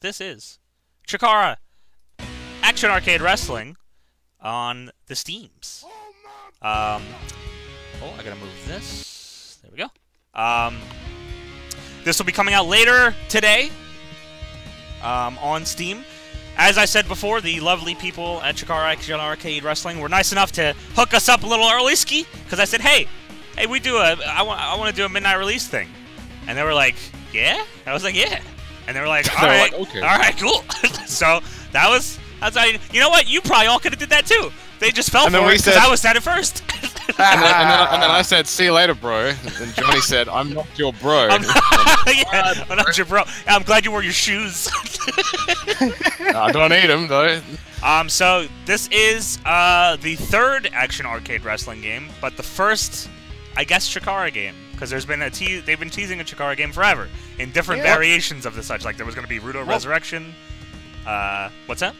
this is Chikara Action Arcade Wrestling on the Steams. Um, oh, I gotta move this. There we go. Um, this will be coming out later today um, on Steam. As I said before, the lovely people at Chikara Action Arcade Wrestling were nice enough to hook us up a little early ski because I said, "Hey, hey, we do a I want I want to do a midnight release thing," and they were like, "Yeah," I was like, "Yeah," and they were like, "All They were right, like, "Okay." all right, cool." so that was that's how you, you know what you probably all could have did that too. They just fell And then for we it because said- I was at it first. And then, and, then, and then I said, "See you later, bro." And Johnny said, "I'm not your bro." I'm yeah, I'm not your bro. I'm glad you wore your shoes. I don't need them though. Um, so this is uh, the third action arcade wrestling game, but the first, I guess, Chikara game. Because there's been a te- they've been teasing a Chikara game forever in different Yeah. variations of the such. Like there was going to be Rudo Well- Resurrection. Uh, what's that?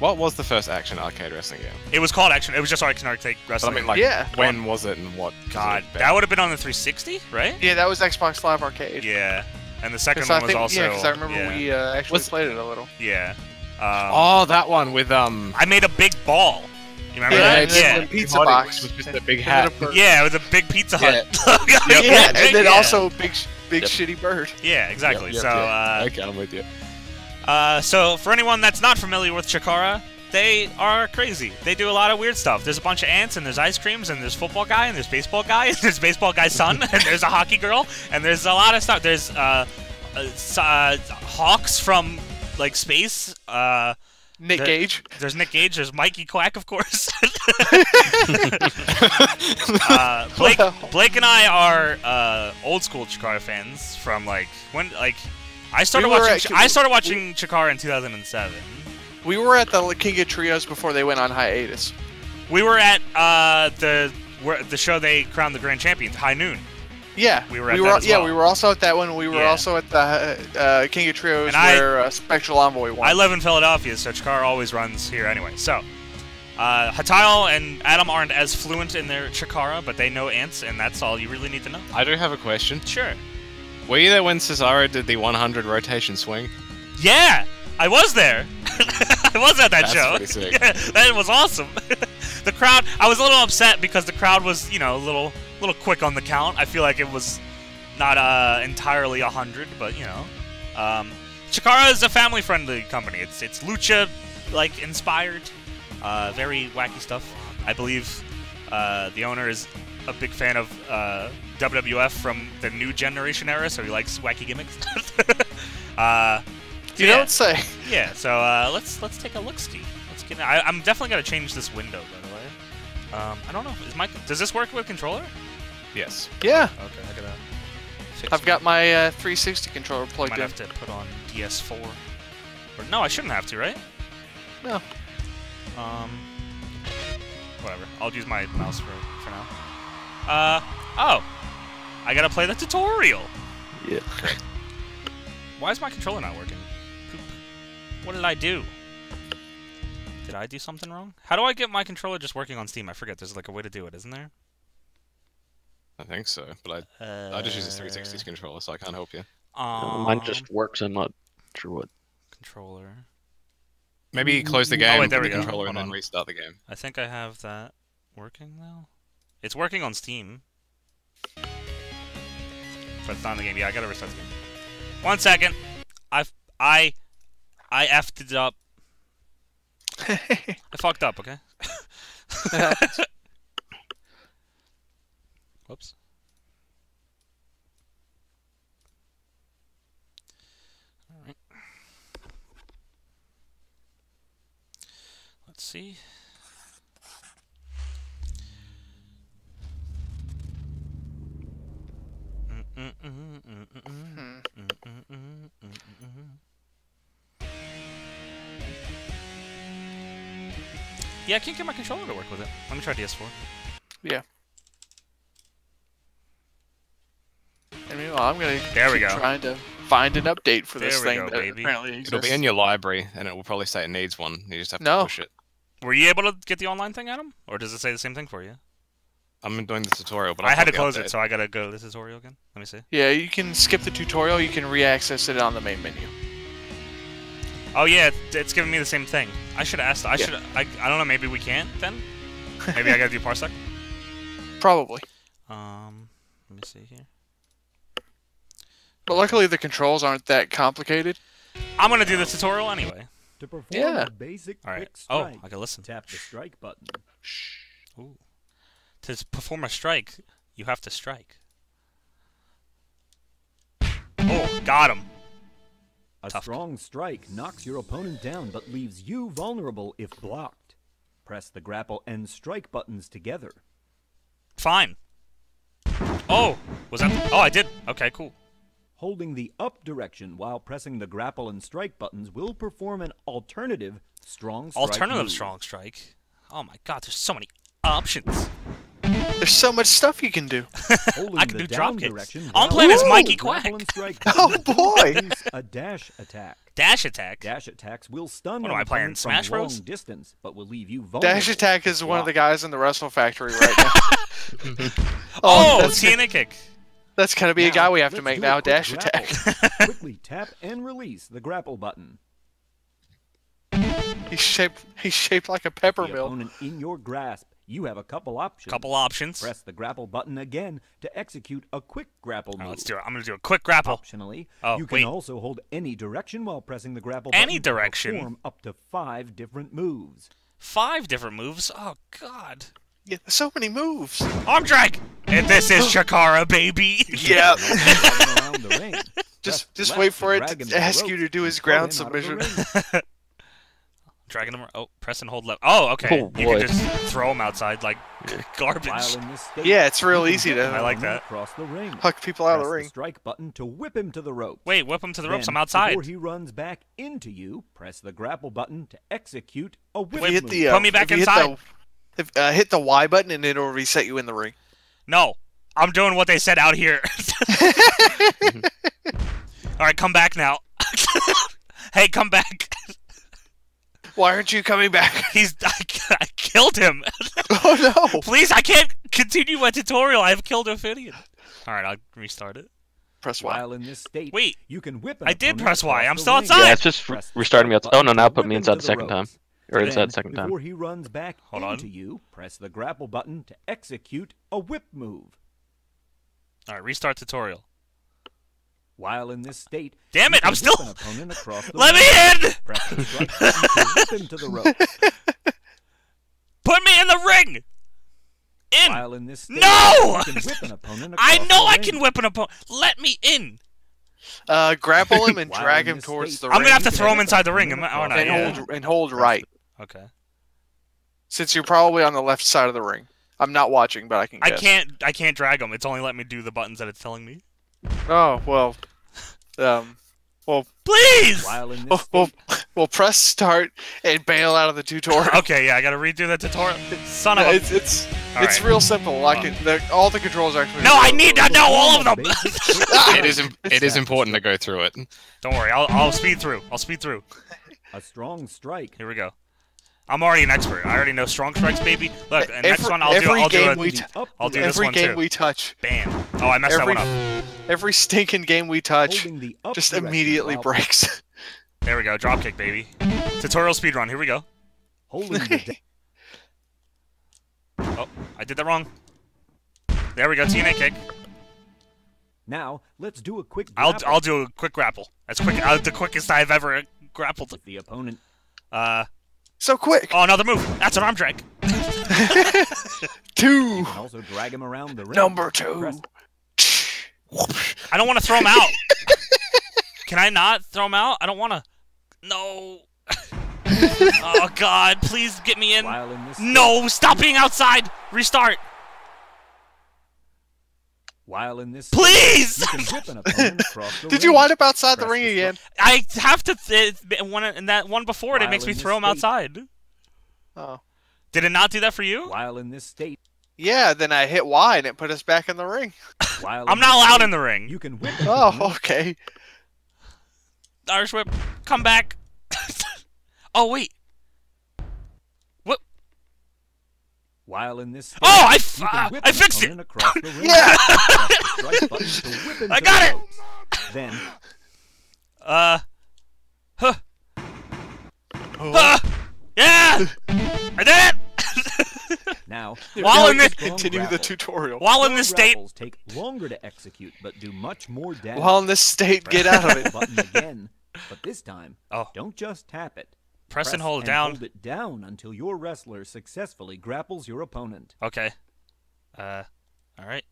What was the first action arcade wrestling game? It was called action. It was just action arcade But I wrestling. mean, like, Yeah. when was it and what? God, that would have been on the 360, right? Yeah, that was Xbox Live Arcade. Yeah. And the second one I was think, also. yeah, because I remember yeah, we uh, actually Was- played it a little. Yeah. Um, Oh, that one with um. I made a big ball. You remember Yeah, that? and Yeah. the pizza Hottie, box. was just a big hat. then a bird. Yeah, it was a big Pizza Hut. Yeah, yeah, and then yeah. also big, big Yep. shitty bird. Yeah, exactly. Yep, yep, so, yep. uh, okay, I'm with you. uh, so for anyone that's not familiar with Chikara, they are crazy. They do a lot of weird stuff. There's a bunch of ants, and there's ice creams, and there's football guy, and there's baseball guy, and there's baseball guy's son, and there's a hockey girl, and there's a lot of stuff. There's uh, uh, uh hawks from like space. Uh, Nick The- Gage. there's Nick Gage. There's Mikey Quack, of course. uh, Blake, Blake and I are uh, old school Chikara fans from like when like I started We watching. actually- I started watching Chikara in 2007. We were at the King of Trios before they went on hiatus. We were at uh, the where, the show they crowned the grand champion, High Noon, Yeah, We were at we that were, as yeah, well. we were also at that one. We were Yeah. also at the uh, King of Trios And I- where uh, Spectral Envoy won. I live in Philadelphia, so Chikara always runs here anyway. So, uh, Hatile and Adam aren't as fluent in their Chikara, but they know ants, and that's all you really need to know. I do have a question. Sure. Were you there when Cesaro did the 100 rotation swing? Yeah, I was there. I was at that That's show. pretty sick. Yeah, that was awesome. the crowd. I was a little upset because the crowd was, you know, a little, little quick on the count. I feel like it was not uh, entirely a hundred, but you know, um, Chikara is a family-friendly company. It's it's lucha like inspired, uh, very wacky stuff. I believe uh, the owner is a big fan of uh, WWF from the new generation era, so he likes wacky gimmicks. uh, you yeah. don't say. yeah, so uh, let's let's take a look ski. Let's get. I, I'm definitely gonna change this window, by the way. Um, I don't know. Is my does this work with controller? Yes. Yeah, Okay, I gotta. I've got my uh, 360 controller Might plugged in. have to put on DS4. Or no, I shouldn't have to, right? No. Um. Whatever. I'll use my mouse for for now. Uh. Oh. I gotta play the tutorial. Yeah. Why is my controller not working? Poop. What did I do? Did I do something wrong? How do I get my controller just working on Steam? I forget. There's like a way to do it, isn't there? I think so, but I, Uh, I just use a 360 controller, so I can't help you. Um, Mine just works. I'm not sure what. controller. Maybe close the Oh, game, wait, there put we the go. controller, Hold and then restart the game. I think I have that working now. It's working on Steam. But it's not in the game. Yeah, I gotta restart the game. One second. I've I I effed it up. I fucked up, okay? Whoops. Alright. Let's see. Yeah, I can't get my controller to work with it. Let me try DS4. yeah. And meanwhile, I'm gonna There we keep go. trying to find an update for this There we thing go, that baby. apparently exists. It'll be in your library, and it will probably say it needs one. You just have to No. push it. Were you able to get the online thing, Adam? Or does it say the same thing for you? I'm doing the tutorial, but I I've had to close update. it, so I gotta go to the tutorial again. Let me see. Yeah, you can skip the tutorial. You can re-access it on the main menu. Oh yeah, it's giving me the same thing. I should ask. I Yeah. should. I, I don't know. Maybe we can't then. Maybe I gotta do parsec. Probably. Um, let me see here. But luckily the controls aren't that complicated. I'm gonna do the tutorial anyway. To perform Yeah. a basic All right. quick Oh, strike, I can listen. tap the strike button. Shh. Ooh. To perform a strike, you have to strike. Oh, got him. A Tough. strong strike knocks your opponent down but leaves you vulnerable if blocked. Press the grapple and strike buttons together. Fine. Oh, was that? Oh, I did. Okay, cool. Holding the up direction while pressing the grapple and strike buttons will perform an alternative strong strike Alternative move. strong strike. Oh my god, there's so many options. There's so much stuff you can do. I can the do down drop kicks. direction I'm playing as Mikey Quack. Oh, boy. a dash attack. Dash attack. Dash attacks will stun What an am I playing, Smash from Bros? long distance, but will leave you vulnerable. Dash Attack is if one of the guys in the Wrestle Factory right now. Oh, oh that's, TNA kick. That's gonna be a guy we have to make now. Dash grapple. Attack. Quickly tap and release the grapple button. he's shaped. He's shaped like a The pepper mill. opponent in your grasp. You have a couple options. Couple options. Press the grapple button again to execute a quick grapple oh, All right, move. let's do it. I'm gonna do a quick grapple. Optionally, Oh, you can wait. also hold any direction while pressing the grapple Any button to direction? perform up to five different moves. Five different moves. Oh god. Yeah, so many moves. Arm drag. And this is Chikara, baby. Yeah. Drag him around the ring. Just, just left wait for it to the ask you to do his ground him out of the submission. ring. Dragging them. Oh, press and hold left. Oh, okay. Oh, you can just throw them outside like garbage. While in this state, Yeah, it's real easy whip to- I like that. Across the ring. Huck people out of the ring. strike button to whip him to the ropes. Wait, whip him to the ropes. Then, I'm outside. Before he runs back into you, press the grapple button to execute a whip If you hit the, uh, Put me back if you hit inside. the- if, uh, hit the Y button and it'll reset you in the ring. No, I'm doing what they said out here. All right, come back now. hey, come back. Why aren't you coming back? He's. I, I killed him. oh no! Please, I can't continue my tutorial. I have killed Ophidian. All right, I'll restart it. Press Y. While in this state, Wait, you can whip I did press Y. across I'm still ring. outside. Yeah, it's just restarting me. Outside. Oh no, now put me inside the the second time, ropes. Or Then, that second time. Before he runs back Hold on. into you, press the grapple button to execute a whip move. All right, restart tutorial. While in this state, Damn it, I'm still- an opponent across the Let me in. Press the strike whip him to the ropes. Put me in the ring. In. While in this state, No! you can whip an opponent I know I can whip an opponent. Let me in. Uh, grapple him and drag him towards state, the I'm ring. gonna have to throw him inside the ring, am I- aren't and Yeah. hold and hold right. Okay. Since you're probably on the left side of the ring. I'm not watching, but I can. I can't. I can't drag him. It's only letting me do the buttons that it's telling me. Oh well. Um. Well, Please. While in this well, well, state, well, press start and bail out of the tutorial. Okay, yeah, I gotta redo the tutorial. Son of No, it's it's All it's right. real simple. I can the, all the controls are. actually. No, I need to know all of them. basic quick! It is. im- It is important to go through it. Don't worry, I'll, I'll speed through. I'll speed through. A strong strike. Here we go. I'm already an expert. I already know strong strikes, baby. Look, and next one I'll do. I'll do game it. we The t- up I'll do this Every one game too. we touch, Bam. Oh, I messed every that one up. every stinking game we touch, holding the up just immediately while- breaks. There we go. Drop kick, baby. Tutorial speed run. Here we go. Holding the Oh, I did that wrong. There we go. TNA kick. Now, let's do a quick I'll. I'll do a quick grapple. That's quick. Uh, the quickest I've ever grappled. If the opponent Uh. So quick. Oh, another move. That's an arm drag. Two. also drag him around the ring. Number two. I don't want to throw him out. Can I not throw him out? I don't want to. No. oh God! Please get me in. in No! Stop being outside. Restart. While in this Please. you can whip an opponent across the Did you wind up outside the ring the again? I have to. Th- one and that one before it, it makes me throw him state- outside. Oh. Did it not do that for you? While in this state, Yeah, then I hit Y and it put us back in the ring. while I'm not allowed state, in the ring. You can whip Oh, okay. Irish whip. Come back. oh wait. While in this state. Oh, I f- you can whip I fixed it. across the ring. Yeah. Press the strike button to whip him I got the it. ropes. Then Uh. Huh. Ah! Yeah! I did it! Now, While in with the- strong Continue the tutorial. While in this state, take longer to execute, but do much more damage. While in this state, get out of it. button again, but this time, Oh. don't just tap it. Press and hold down. Hold it down until your wrestler successfully grapples your opponent. Okay. Uh, all right.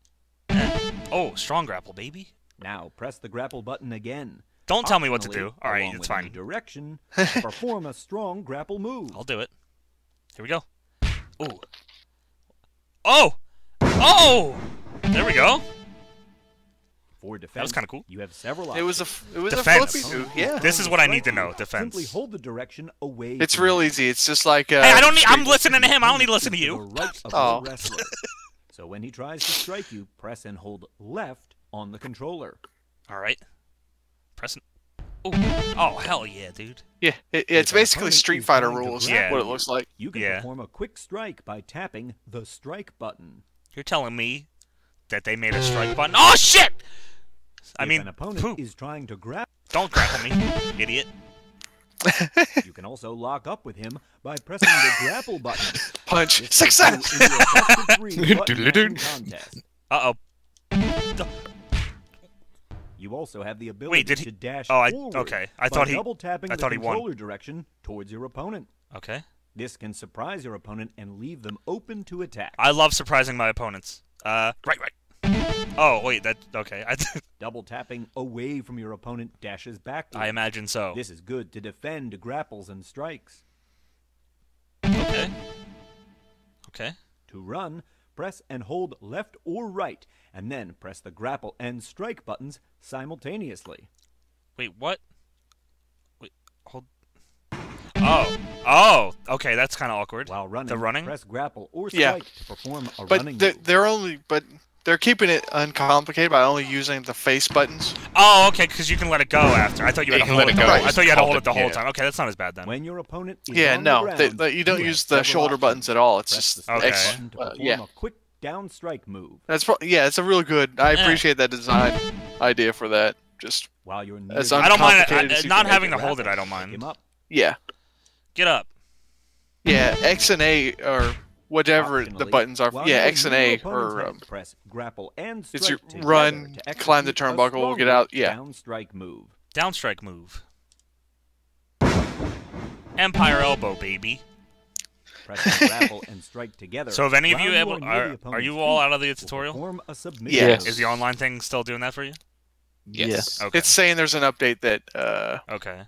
Eh. Oh, strong grapple, baby. Now press the grapple button again. Don't tell me what to do. All right, it's fine. Direction. perform a strong grapple move. I'll do it. Here we go. Ooh. Oh! Oh! There we go. For defense, that was kinda cool. You have several It was a it was Defense. a flippy move. Yeah. This is what I need to know, Defense. Simply defense. hold the direction away. It's real easy. It's just like. Uh, Hey, I don't need. I'm listening to him. I don't need to listen to you. the right of Oh. wrestler. so when he tries to strike you, press and hold left on the controller. All right. Pressing. Ooh. Oh hell yeah, dude. Yeah, it, it's an basically Street Fighter rules. Yeah. What it looks like. You can Yeah. perform a quick strike by tapping the strike button. You're telling me that they made a strike button? Oh shit! I if mean, an opponent phew, is trying to grab, don't grapple me, idiot. you can also lock up with him by pressing the grapple button. Punch. This Success. into a best of three button Doodle-doo. mashing contest. Uh oh. You also have the ability did he- to dash oh, I- forward okay. I by thought he- double tapping I the thought he won. controller direction towards your opponent. Okay. This can surprise your opponent and leave them open to attack. I love surprising my opponents. Uh, right, right. Oh wait, that okay. I Double tapping away from your opponent dashes backward. I imagine so. This is good to defend grapples and strikes. Okay. Okay. To run, press and hold left or right, and then press the grapple and strike buttons simultaneously. Wait, what? Wait, hold. Oh, oh. Okay, that's kind of awkward. While running, The running. press grapple or Yeah. strike to perform a running But they're, they're only but they're keeping it uncomplicated by only using the face buttons. Oh, okay, because you can let it go after. I thought you Yeah, had to hold it. it the go, whole- I thought you had to hold hold it, it the whole yeah. time. Okay, that's not as bad then. When your opponent is Yeah, no, the ground, they, you don't have use the shoulder options. buttons at all. It's Press just the Okay. X. uh, yeah, a quick down strike move. that's pro- yeah, it's a real good. I appreciate that design idea for that. Just While you're near As the I don't mind. I, as not having to hold it, I don't mind. yeah, Get up. yeah. X and A or whatever the buttons are. while Yeah, X and A your or um, press grapple and it's your run, climb the execute a turnbuckle, get out, yeah. Down strike move. Downstrike move. Empire elbow, baby. Press grapple and strike together. So, have any of you able? Are, are you all out of the tutorial? perform a submission Yes. Is the online thing still doing that for you? Yes. Okay. it's saying there's an update that uh, Okay.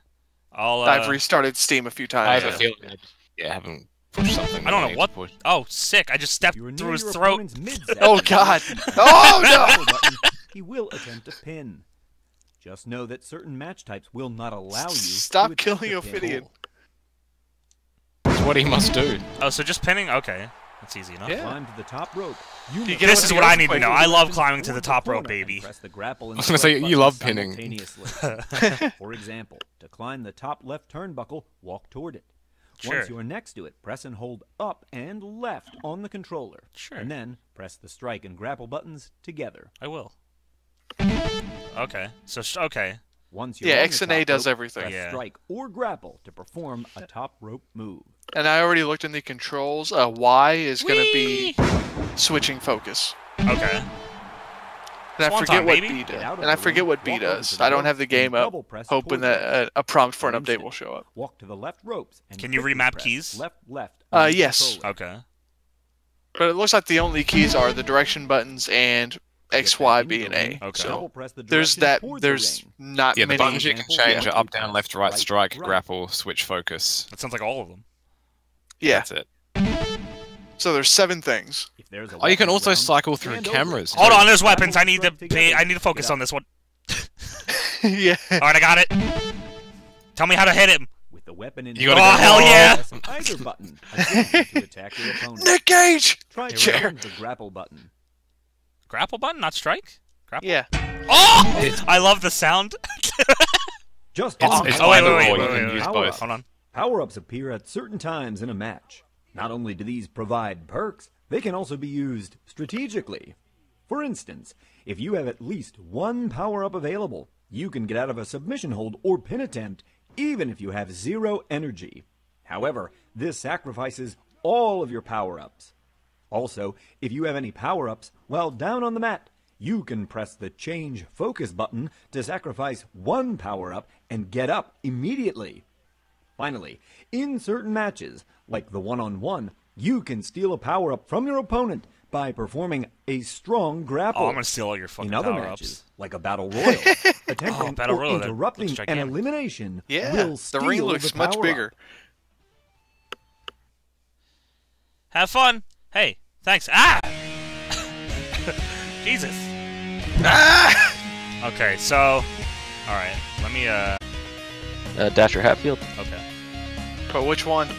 I'll. Uh, I've restarted Steam a few times. I have a feeling. Yeah, I haven't pushed something. I don't know what- push. Oh, sick! I just stepped you're through his throat. Oh, God. Oh, no. he will attempt a pin. Just know that certain match types will not allow you Stop to attempt killing a pin. Ophidian. It's what he must do. Oh, so just pinning? Okay, that's easy enough. Yeah. Climb to the top rope. You You This is what I need to know. I love climbing to the top rope, baby. Press the grapple and I was gonna say, you love pinning. For example, to climb the top left turnbuckle, walk toward it. Sure. Once you are next to it, press and hold up and left on the controller. Sure. And then press the strike and grapple buttons together. I will. Okay. So sh- okay. Once you're Yeah, X and A top does rope, everything. Press Yeah. strike or grapple to perform a top rope move. And I already looked in the controls. Uh, y is going to be switching focus. Okay. And I Swanton, forget what baby. B does. And I forget what B does. I don't have the game up, hoping that it. a prompt for an update will show up. Walk to the left ropes and Can you remap keys? Left, left. Uh, yes. controller. Okay. But it looks like the only keys are the direction buttons and X, Get Y, back B, into and A. Okay. So double press the there's that. There's ring. not Yeah, the many. buttons you can change are up, down, left, right, Right, strike, right. grapple, switch focus. That sounds like all of them. Yeah. That's it. So there's seven things. If there's a Oh, you can also around, cycle through cameras. Hold on, there's weapons. I need to strike pay. I need to focus on this one. yeah. All right, I got it. Tell me how to hit him. With the weapon in You hand, gotta Oh, hell yeah. press either button to attack your opponent. Nick Gage. Try Here to we go. hold the grapple button. Grapple button, not strike. Grapple. Yeah. Oh! I love the sound. Just It's- it's oh wait, power wait, either wait, or, wait, you wait, can wait. use Power both. up. Hold on. Power-ups appear at certain times in a match. Not only do these provide perks, they can also be used strategically. For instance, if you have at least one power-up available, you can get out of a submission hold or pin attempt even if you have zero energy. However, this sacrifices all of your power ups. Also, if you have any power ups while down on the mat, you can press the change focus button to sacrifice one power up and get up immediately. Finally, in certain matches, like the one on one, you can steal a power up from your opponent by performing a strong grapple. Oh, I'm gonna steal all your fucking in other power matches, ups. like a battle royal, attempting Oh, battle or royal, that interrupting looks an gigantic. elimination Yeah, will the ring looks the much power-up. bigger. Have fun. Hey, thanks. Ah! Jesus. Ah! Okay, so, all right. Let me. Uh. Uh, Dasher Hatfield, Okay. But which one?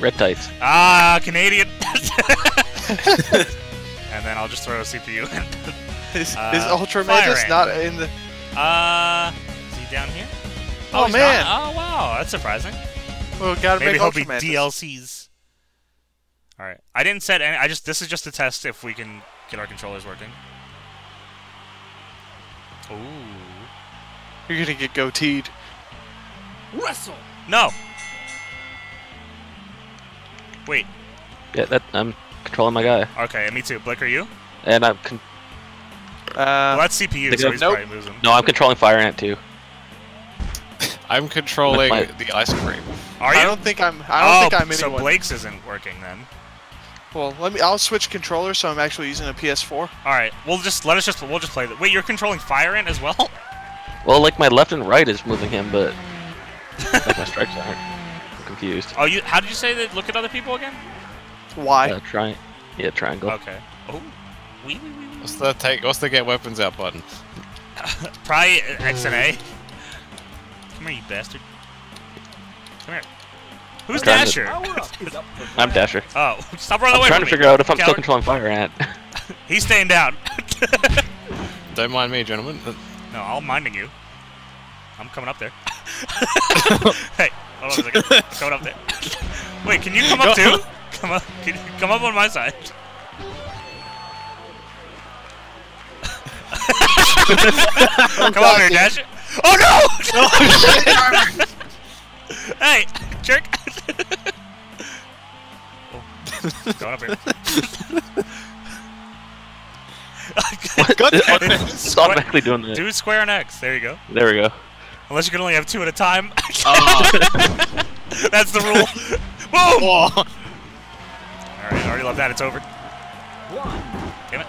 red tights. Ah, Canadian. and then I'll just throw a CPU in. Is, Uh, is Ultra Fire Magus not in the? Uh, is he down here? Oh, he's man. not? Oh wow, that's surprising. Well, gotta Maybe make he'll be Ultra Mantis. DLCs. All right. I didn't set any. I just this is just to test if we can get our controllers working. Ooh. You're gonna get goateed. No. Wait. Yeah, that I'm controlling my guy, Okay, me too. Blick, are you? and I'm con- Uh, well, that's CPU, they so he's Nope. probably losing. no, I'm controlling Fire Ant too. I'm controlling My- the ice cream. Are you? I don't think I'm. I don't oh, think I'm anyone. so. Blake's isn't working then. Well, let me. I'll switch controllers, so I'm actually using a PS4. All right, we'll just let us just we'll just play that. Wait, you're controlling Fire Ant as well? Well, like my left and right is moving him, but like my strikes aren't. I'm confused. Oh, you? How did you say that? Look at other people again? Why? Uh, try, yeah, triangle. Okay. Oh. Wee, wee, wee, wee. What's the take? What's the get weapons out button? Probably X and A. Come here, you bastard. Come here. Who's trying to- Dasher? Power-up is up for I'm. Dasher. Oh, stop running I'm away trying from to me. figure out if I'm still controlling Fire Ant. He's staying down. Don't mind me, gentlemen. no, I'm minding you. I'm coming up there. hey, hold on a second. coming up there. Wait, can you come up too? Come up. Can you come up on my side? come on here, Dasher. Oh no! Oh, hey, jerk. oh, going up here. God damn it. it's doing that. Do square and X. There you go. There we go. Unless you can only have two at a time. Oh. That's the rule. Boom! Oh. Alright, I already love that. It's over. One. Damn it.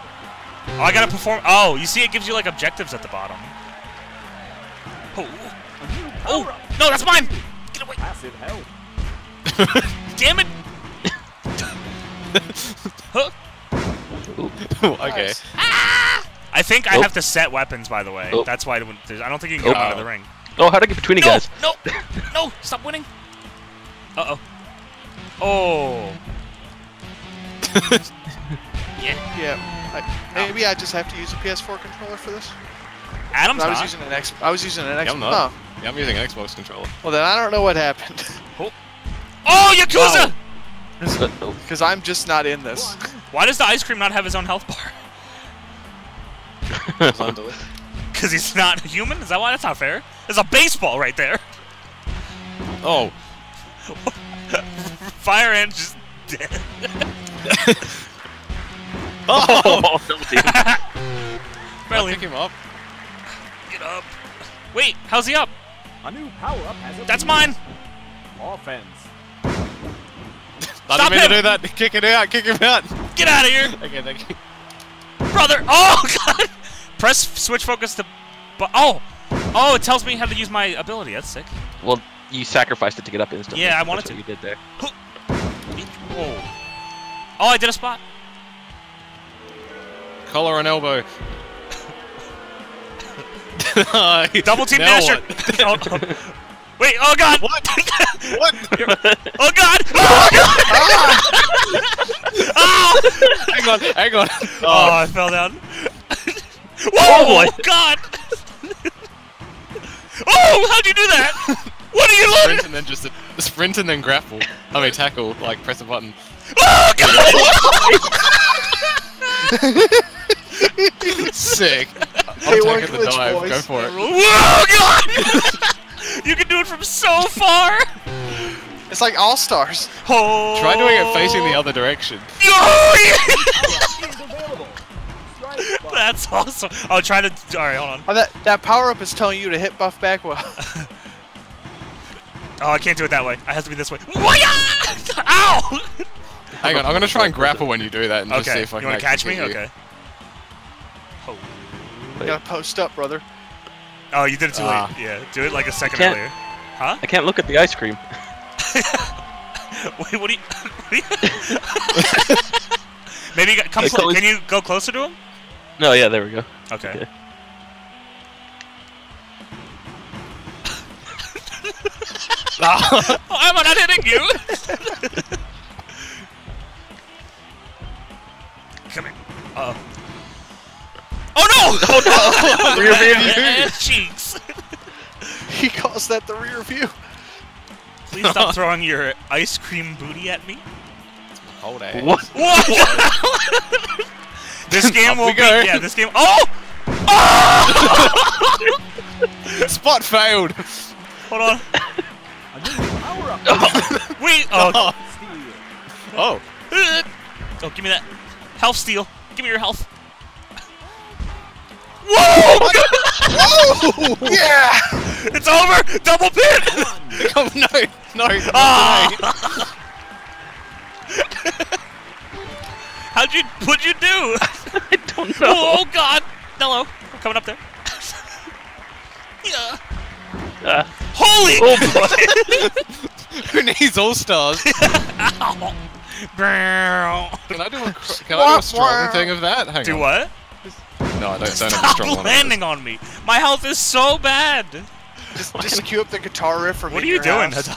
Oh, I gotta perform. Oh, you see, it gives you like objectives at the bottom. Oh, oh no, that's mine! Get away! Passive health. Damn it! huh? okay. Nice. Ah! I think I have to set weapons, by the way. Oh. That's why I don't think you can get Oh. out of the ring. Oh, how'd I get between you guys? no, no! Stop winning! Uh oh. Oh. yeah. Yeah. I, maybe I just have to use a PS4 controller for this. Adam's I was not. using an X. I was using an Yeah, X. I'm not. Oh, Yeah, I'm using an Xbox controller. well then I don't know what happened Oh, oh Yakuza! Because I'm just not in this. Why does the ice cream not have his own health bar? Because he's not human? Is that why? That's not fair. There's a baseball right there. Oh, Fire Ant just dead. oh, oh double team. I'll Barely pick him up. get up. Wait, how's he up? A new power-up has That's mine. Offense. I Stop didn't mean him! to do that. Kick it out. Kick him out. Get out of here, Okay, thank you. brother. Oh god. Press switch focus to. But oh, oh, it tells me how to use my ability. That's sick. Well, you sacrificed it to get up instantly. Yeah, I That's wanted what to. you did there. Whoa. Oh, I did a spot. Collar and elbow. Double team Now Dasher. Oh, oh. Wait. Oh god. What? what? Oh god. Oh god. oh. hang on, hang on. Oh, I fell down. Whoa! Oh, oh. boy. God! oh, how'd you do that? What are you sprint doing? and then just a, sprint and then grapple. I mean tackle, like press a button. Oh, God! Sick. Hey, I'm one taking the glitch, dive. boys. Go for it. Whoa, God! you can do it from so far! It's like All Stars. Oh. Try doing it facing the other direction. Oh, Is available. Strike button. That's awesome. I'll try to. All right, hold on. Oh, that that power up is telling you to hit buff back well. Oh, I can't do it that way. I have to be this way. Why-ya! Ow! Hang on, I'm gonna try and grapple when you do that and just see Okay. if I You can want to catch me? you. Okay. Oh. you gotta post up, brother. Oh, you did it too Ah. late. Yeah. Do it like a second Can't- earlier. Huh? I can't look at the ice cream. Wait, what do you? what do you- Maybe come. I Clo- totally- can you go closer to him? No, yeah, there we go. Okay. Okay. Oh, am I not hitting you? Come here. Uh oh. Oh no! Oh no! Rear view. Ass cheeks. He calls that the rear view. Please stop throwing your ice cream booty at me. Hold it. What? What? This game will be. go. Yeah, this game. Oh! Spot failed. Hold on. A new power up. Wait. Oh. Oh. Uh, Oh, give me that. Health steal. Give me your health. Whoa! Whoa! yeah! it's over! Double pin! oh no, no. Ah! How'd you, what'd you do? I don't know. Oh, God! Hello. I'm coming up there. yeah. Uh, Holy! oh boy. Who needs all stars? Ow. Can I do a can I do a strong thing of that? Hang Do on. what? No, I don't, don't have a Stop strong one. landing on me. My health is so bad. Just, just cue up the guitar riff from What are you doing, house.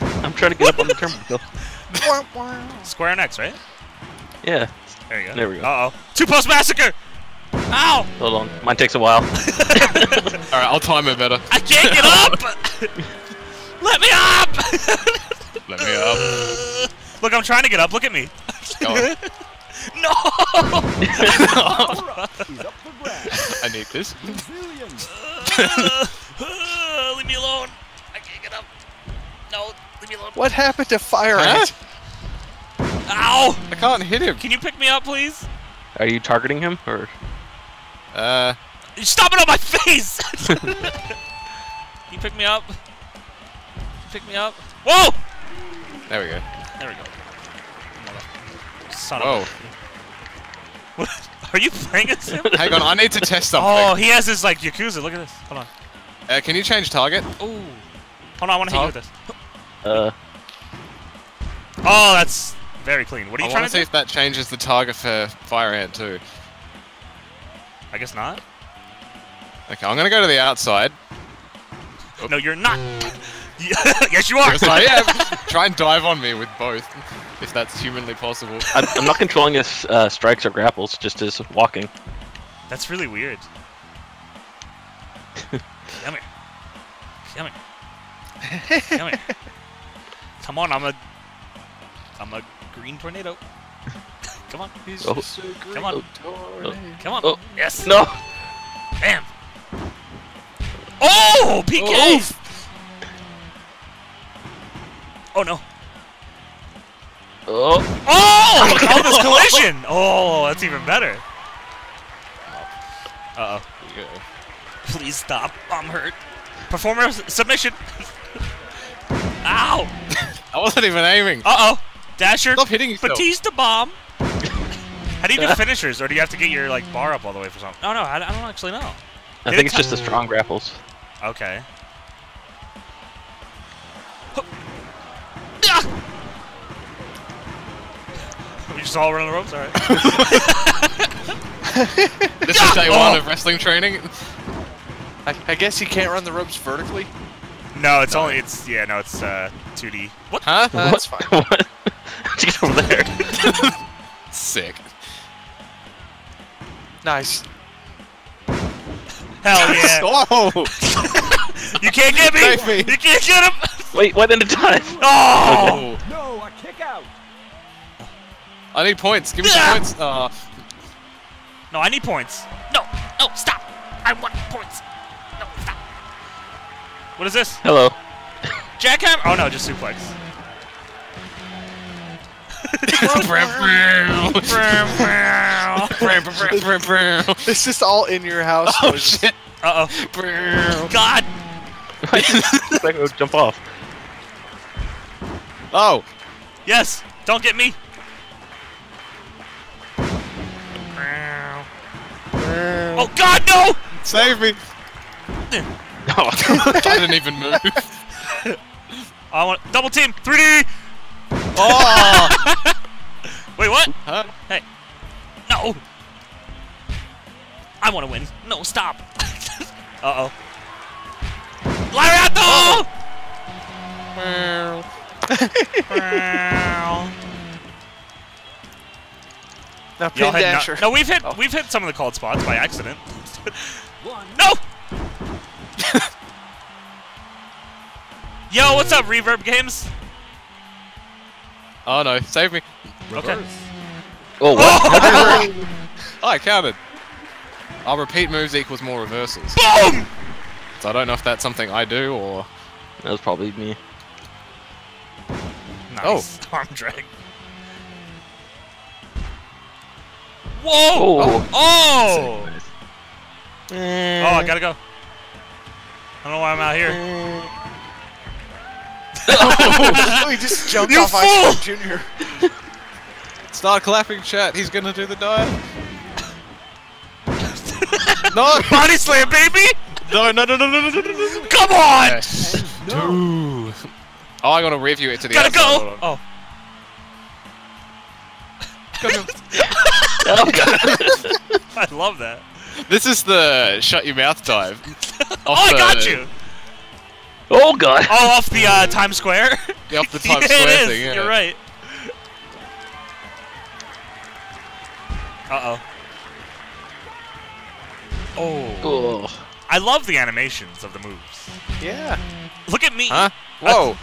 I'm trying to get up on the turnbuckle. Wah, wah. Square next, right? Yeah. There you go. There we go. Uh oh. Two post massacre! Ow! Hold on. Mine takes a while. All right, I'll time it better. I can't get up! Let me up! Let me up. Look, I'm trying to get up. Look at me. Go. No! Power up is up for. I need this. Brazilians. leave me alone. I can't get up. No, leave me alone. What happened to Fire Huh? Ant? Ow! I can't hit him. Can you pick me up, please? Are you targeting him or? Uh, You stop it on my face! Can you pick me up? Pick me up. Whoa! there we go. There we go. Son Whoa. of a... What? Are you playing as him? Hang on, I need to test something. Oh, he has his like Yakuza. Look at this. Hold on. Uh, can you change target? Ooh. Hold on, I want to hit you with this. Uh, Oh, that's very clean. What are I you want trying to to see do? if that changes the target for Fire Ant too. I guess not. Okay, I'm gonna go to the outside. No, you're not. yes, you are. Yes, I am. Try and dive on me with both, if that's humanly possible. I'm, I'm not controlling his uh, strikes or grapples, just his walking. That's really weird. Come here. Come here. Come here. Come on, I'm a. I'm a green tornado. Come on. He's Oh. just a great Come on. tornado. Come on. Oh. Yes. No. Bam. Oh, PK. Oh no. Oh. Oh! Oh, this collision! Oh, that's even better. Uh oh. Please stop. I'm hurt. Performer submission. Ow! I wasn't even aiming. Uh oh. Dasher. Stop hitting yourself. Batista bomb. How do you do finishers, or do you have to get your like bar up all the way for something? No, no, I, I don't actually know. I Did think it's just the strong grapples. Okay. We just all run the ropes, alright. This is day Oh. one of wrestling training. I, I guess he can't run the ropes vertically. no, it's only it's yeah, no, it's uh 2D. What? Huh? Uh, that's fine. what? How'd you get over there? Sick. Nice. Hell yeah! Oh! you can't get me! Me. You can't get him! Wait, what didn't it die? Oh! oh! No, a kick out. I need points. Give me Ah. some points. Oh, No, I need points. No, no, stop! I want points. No, stop. What is this? Hello. Jackhammer? Oh no, just suplex. It's just all in your house. Oh noises. shit! Uh oh. God. It's like, oh, jump off. Oh, Yes. Don't get me. Oh God, no! save me! Oh, I didn't even move. I want double team. 3D. Oh! Wait, what? Huh? Hey. No. I want to win. No, stop. uh oh. Lariato! Now pin dasher. no, no, we've hit Oh. we've hit some of the called spots by accident. no. Yo, what's up, Reverb Games? Oh no, save me. Okay. oh what? Oh, I counted. Our repeat moves equals more reversals. Boom! So I don't know if that's something I do or. That was probably me. Nice. Oh. Arm drag. Whoa! Oh. Oh! Nice. Oh, I gotta go. I don't know why I'm out here. Eh. Oh, oh, he just jumped You off Ice Cream Junior. Start clapping, chat. He's gonna do the dive. no! Body slam, baby! No! No! No! No! No! No! No! no. Come on! Yes. Dude. Oh, I gotta review it to the Gotta outside. go! Hold on. Oh, Go, go. Oh, God. I love that. This is the shut your mouth dive. Oh, I got you! Oh God. Oh, off the uh, Times Square? Yeah, off the Times it Square is. thing. Yeah. You're right. Uh oh. Oh. Oh. I love the animations of the moves. Yeah. Look at me. Huh? Whoa.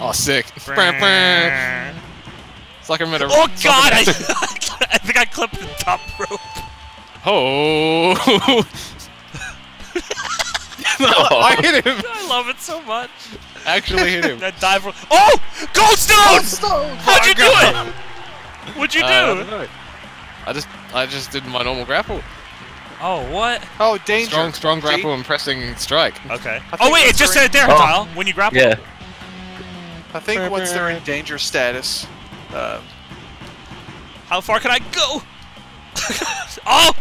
Oh, sick. it's like I'm at a. Oh god, I, I'm think I clipped the top rope. Oh. no, I hit him. I love it so much. Actually hit him. That dive rope. Oh! Goldstone! Stone. How'd you do it? What'd you Uh, I do? I just, I just did my normal grapple. oh, what? Oh, danger. Strong, strong G. grapple and pressing strike. Okay. Oh wait, it just said it there, Oh. Kyle. When you grapple. Yeah. I think once they're in danger status, uh, How far can I go? oh!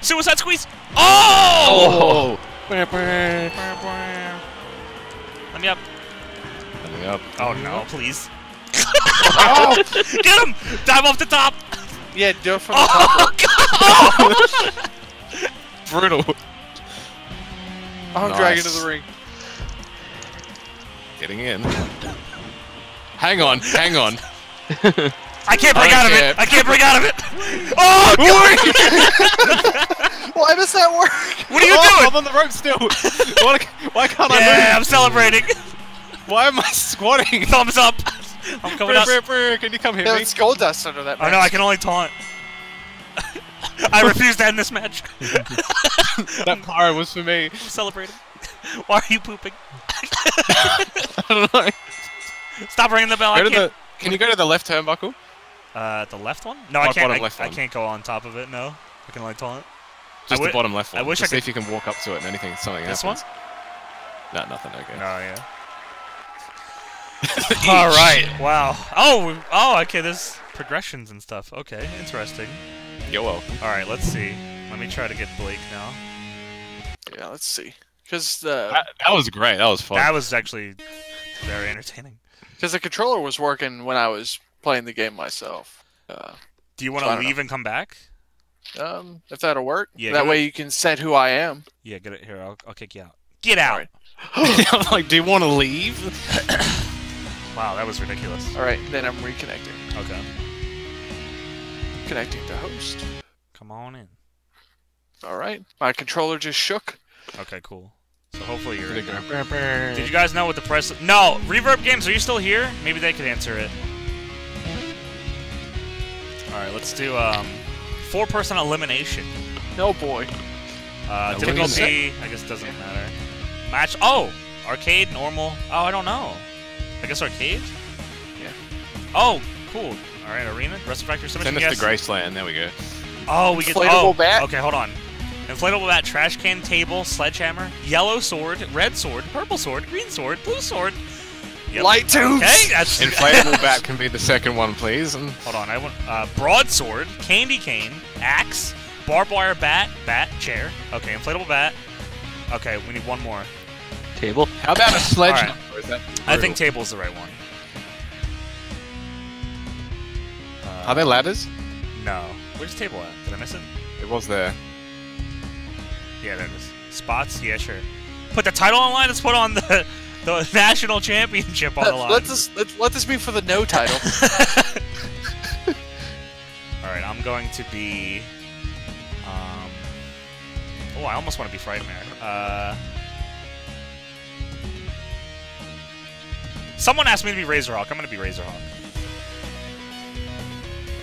Suicide squeeze! Oh! Oh. Let me up. Coming up. Oh no, please. oh, Get him! Dive off the top! yeah, do it from the oh, top. Oh, God! Brutal. Oh, I'm Nice. dragging to the ring. Getting in. Hang on, hang on. I can't break I out of it! I can't break out of it! Oh, God! Why does that work? What are you oh, doing? I'm on the rope still. why, why can't I move? Yeah, I'm celebrating. Why am I squatting? Thumbs up. I'm coming out. Can you come hit Yeah, me? it's gold dust under that. Oh no, I can only taunt. I refuse to end this match. That pyro was for me. I'm celebrating. Why are you pooping? I don't know. Stop ringing the bell. Go I can't. the, can you go to the left turnbuckle? Uh, the left one? No, I can't. I, left I can't go on top of it. No, I can only taunt. Just the bottom left one. I wish Just I see if you can walk up to it and anything, something This happens. No, nothing. Okay. No, yeah. All right. Wow. Oh, oh. Okay. There's progressions and stuff. Okay, interesting. You're welcome. All right. Let's see. Let me try to get Blake now. Yeah, let's see. Because the That, that was great. That was fun. That was actually very entertaining. because the controller was working when I was playing the game myself. Uh, Do you want to don't leave and come back? um, if that'll work, Yeah, that way it- you can set who I am. Yeah. Get it here. I'll, I'll kick you out. Get out. Alright. I'm like, do you want to leave? Wow, that was ridiculous. All right, then I'm reconnecting. Okay. Connecting to host. Come on in. All right, my controller just shook. Okay. Cool. So hopefully you're. Did you guys know what the press? No, Reverb Games. Are you still here? Maybe they could answer it. All right, let's do um, four-person elimination. No boy. Uh, Eliminate. difficulty, I guess doesn't matter. Match. Oh, arcade, normal. Oh, I don't know. I guess arcade. Yeah. Oh, cool. All right, arena, Wrestle Factory Send submission. us Yes. to Graceland. There we go. Oh, we get Inflatable oh, bat? Okay, hold on. Inflatable bat, trash can, table, sledgehammer, yellow sword, red sword, purple sword, green sword, blue sword. Yep. Light tubes. Okay, that's Inflatable bat can be the second one, please. And Hold on, I want uh, broadsword, candy cane, axe, barbed wire bat, bat chair. Okay, inflatable bat. Okay, we need one more. Table. how about a sledge? Alright. Or is that I think brutal? table's the right one. Uh, Are there ladders? No. Where's table at? Did I miss it? It was there. Yeah, there it is. Spots? Yeah, sure. Put the title on line. Let's put on the the national championship on the line. Let this let, let this be for the no title. All right, I'm going to be. Um, oh, I almost want to be Frightmare. Uh, someone asked me to be Razorhawk. I'm going to be Razorhawk.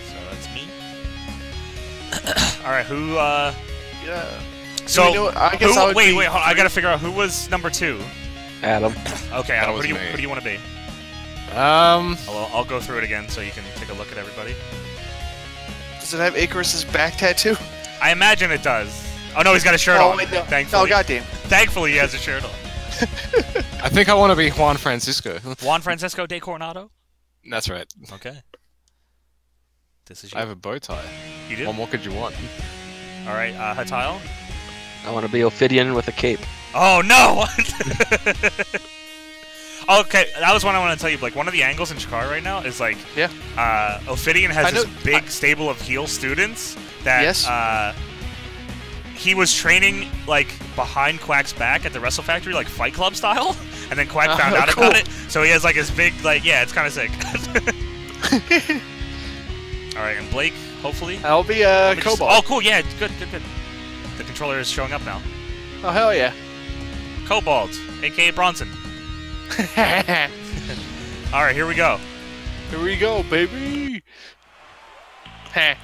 So that's me. All right, who? Uh, yeah. so know- I guess who, I wait, wait, hold I got to figure out who was number two. Adam. Okay, Adam, who do you me. who do you want to be? Um, I'll, I'll go through it again so you can take a look at everybody. Does it have Icarus's back tattoo? I imagine it does. Oh no, he's got a shirt oh on. wait, no. Thankfully, Oh goddamn. thankfully he has a shirt on. I think I want to be Juan Francisco. Juan Francisco de Coronado. That's right. Okay. This is you. I have a bow tie. you do. What more could you want? All right, uh, Hatile. I want to be Ophidian with a cape. Oh no! okay, that was one I want to tell you. Like one of the angles in Chikara right now is like, Yeah. uh, Ophidian has I know- this big stable of heel students that Yes. uh, he was training like behind Quack's back at the Wrestle Factory, like Fight Club style, and then Quack Oh, found out cool. about it. So he has like his big like yeah, it's kind of sick. All right, and Blake, hopefully. I'll be uh me just- Oh, cool. Yeah, good, good, good. The controller is showing up now. Oh hell yeah. Cobalt, aka Bronson. All right, here we go. Here we go, baby. Heh.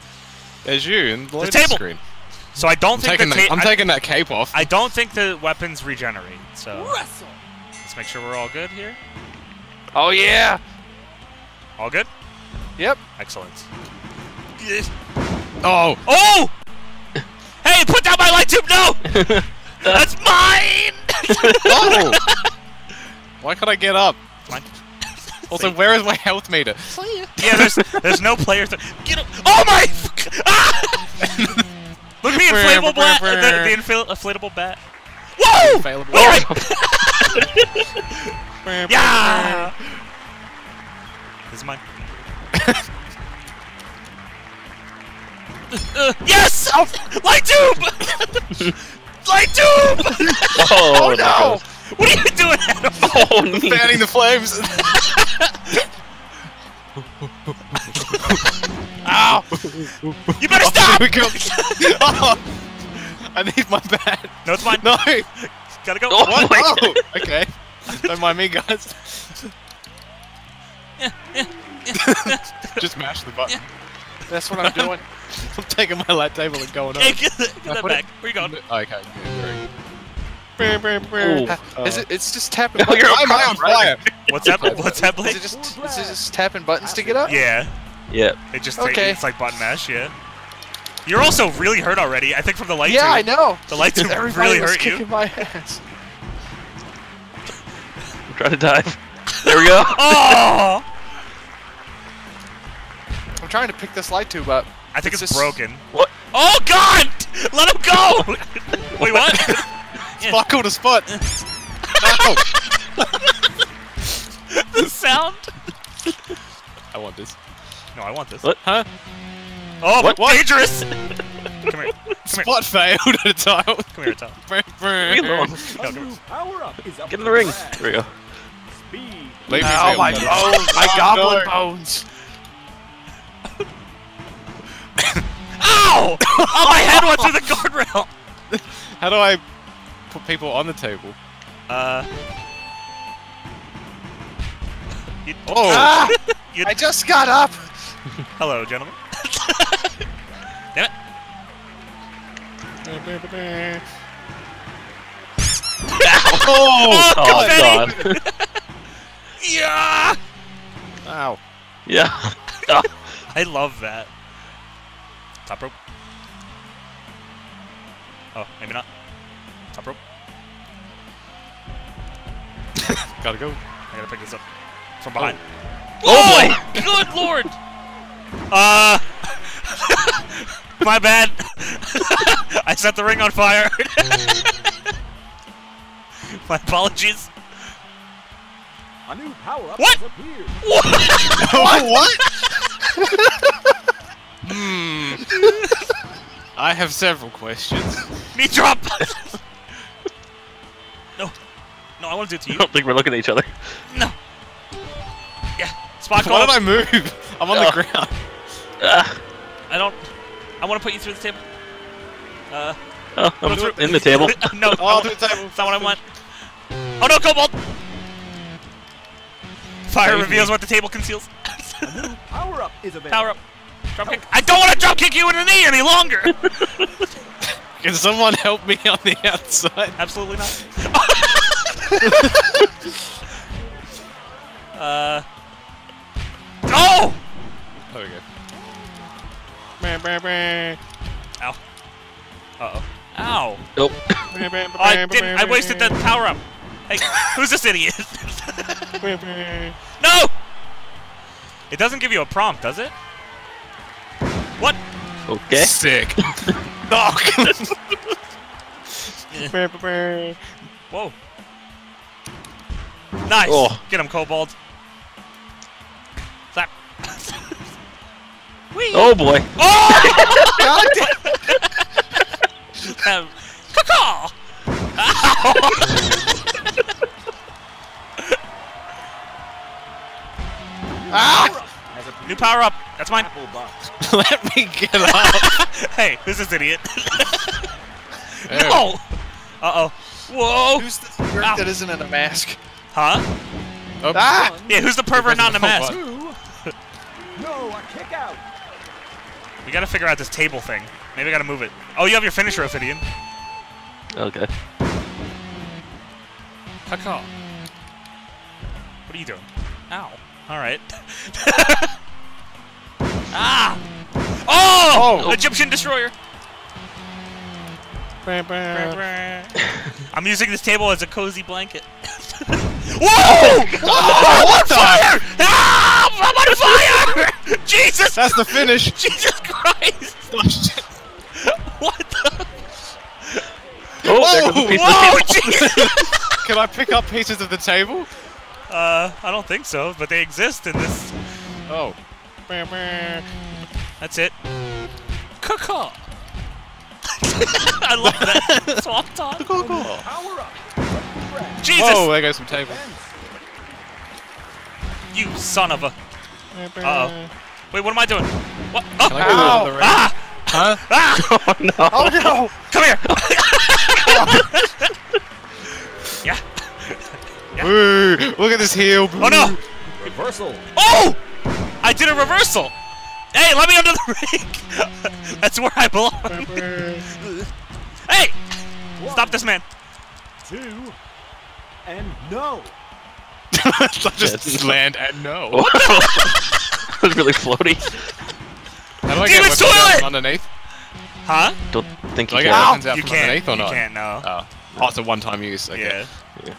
There's you in the loading table. screen. So I don't I'm think taking, the that, I'm I, taking that cape off. I don't think the weapons regenerate. So Wrestle. let's make sure we're all good here. Oh yeah. All good. Yep. Excellent. oh, Oh! hey, put down my light tube! No, that's mine. oh! Why can't I get up? Fine. Also, where is my health meter? yeah, there's there's no players. That, get up! Oh my! Ah! Look at the inflatable bat. The, the infl- inflatable bat. Whoa! Available. Wait, wait. Yeah! This is mine. Uh, yes! Light tube! Light tube! Oh, oh no. What are you doing, Adam? Oh. Fanning the flames. Ow. You better Oh, stop! here we go. Oh, I need my bat. No, it's mine. No. Gotta go. Oh, What? Oh, okay. Don't mind me, guys. Just mash the button. That's what I'm doing. I'm taking my light table and going Hey, on. get, that- get that put it- back. Where you going? Oh, okay, good. Ooh. Uh, is it? It's just tapping. Oh, buttons. you're Why am I on fire? What's that? What's that, Is Blake? it just? Is it just tapping buttons to get up? Yeah, Yeah. it just Okay. takes, it's like button mash. Yeah. You're also really hurt already. I think from the light Yeah, I know. The light tube really was hurt kicking you. my ass. Try to dive. There we go. Oh! I'm trying to pick this light tube up. I think it's, It's just- broken. What? Oh God! Let him go! Wait, what? Buckle to spot. Ow. the sound? I want this. No, I want this. What? Huh? Oh, What? what? dangerous! come here. Come here. Failed at a time. Come here, Tom. Leave me alone. No, come here. power-up is up Get in the ring. grabs. There we go. Speed. Leave Oh my alone. bones! My goblin bones! Ow! Oh, my head went through the guardrail. How do I put people on the table? Uh. You, Oh! Ah! you, I just got up. hello, gentlemen. Damn it. oh! Oh, Oh, confetti! God. Yeah! Ow. yeah. I love that. Top rope. Oh, maybe not. Top rope. Gotta go. I gotta pick this up from behind. Oh, boy! Good lord! Uh, my bad. I set the ring on fire. my apologies. A new power-up What? has appeared. what? Hmm. I have several questions. Knee drop. no, no, I want to do it to I you. don't think we're looking at each other. No. Yeah, spot Why did I move? I'm on Oh. the ground. Ah, I don't. I want to put you through the table. Uh, oh, I'm through- in the table. no, Oh, I'll do the table. That's not what I want. Oh no, Cobalt! Fire Save reveals me. what the table conceals. Power-up is available. Power up. Drop kick. I don't want to drop kick you in the knee any longer! Can someone help me on the outside? Absolutely not. uh. Oh! There we go. Bam, bam, bam. Ow. Uh oh. Ow. Nope. Bam, bam, Oh, I didn't. I wasted that power up. Hey, who's this idiot? bam, bam. no! It doesn't give you a prompt, does it? What? Okay. Sick. Knock. Whoa. Nice. Oh. Get him, Cobalt. Slap. Whee! Oh boy. Oh! um, caw-caw! Has appeared. New power up. That's mine. Apple box. Let me get up. hey, who's this idiot? There. no! Uh oh. Whoa! Who's the jerk Ow. that isn't in a mask? Huh? Oh, Ah! Yeah, who's the pervert not in a mask? Two. No, a kick out. We gotta figure out this table thing. Maybe I gotta move it. Oh, you have your finisher, Ophidian. Okay. Caw-caw. What are you doing? Ow. Alright. Ah! Oh! Oh. Egyptian destroyer! Bam, bam. I'm using this table as a cozy blanket. Whoa! what the? Fire! Ah! I'm on fire! Jesus! That's the finish. Jesus Christ! What the? Oh, there goes a piece of Whoa! the table. Jesus! Can I pick up pieces of the table? Uh, I don't think so, but they exist in this. Oh. Bam, bam. That's it. Caw I love that. Swamp talk. Power up. Jesus! Whoa, there goes some table. You son of a. Bam, bam. Uh-oh. Wait, what am I doing? What? Oh! Can I go Ow. the? Ah! Huh? Ah! Oh no. Oh no! Come here! yeah. Woo! Look at this heel. Oh no! Reversal. Oh! I did a reversal! Hey, let me under the ring! That's where I belong. hey! Stop this man. Two. And no. just land and no. that was really floaty. How do I Demon's get weapons out toilet! underneath? Huh? Don't think Do you I get can. weapons out You from can't. underneath or you not? can't, no. Oh. oh, it's a one-time use. Okay. Yeah.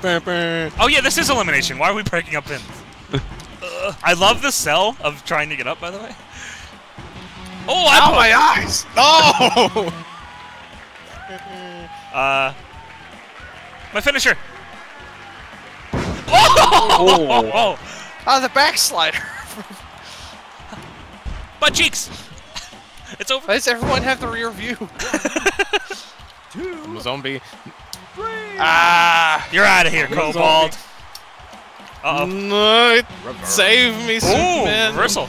Bam, bam. Oh yeah, this is elimination. Why are we breaking up pins? Ugh. I love the cell of trying to get up, by the way. Oh, I Ow, my eyes! No! Uh, my finisher. Oh! Oh. Ah, the backslider. Butt cheeks. It's over. Why does everyone have the rear view? Two. I'm a zombie. Three. Ah! You're out of here, Zombie. Cobalt. Uh oh. No! Reverse. Save me, Ooh, Superman! reversal.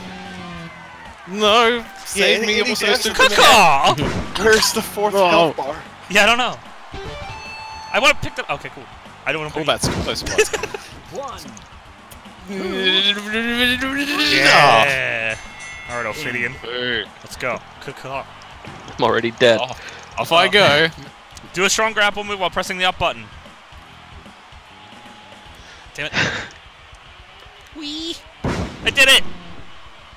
No! Save Yeah, me, any also? Superman! Caw! Where's the fourth Oh. health bar? Yeah, I don't know. I want to pick that. Okay, cool. I don't want to Cool, pick. that's cool, those spots. One. Yeah. All right, Ophidian. Let's go. Caw. I'm already dead. Off, off I go. Do a strong grapple move while pressing the up button. Damn it. Wee. I did it.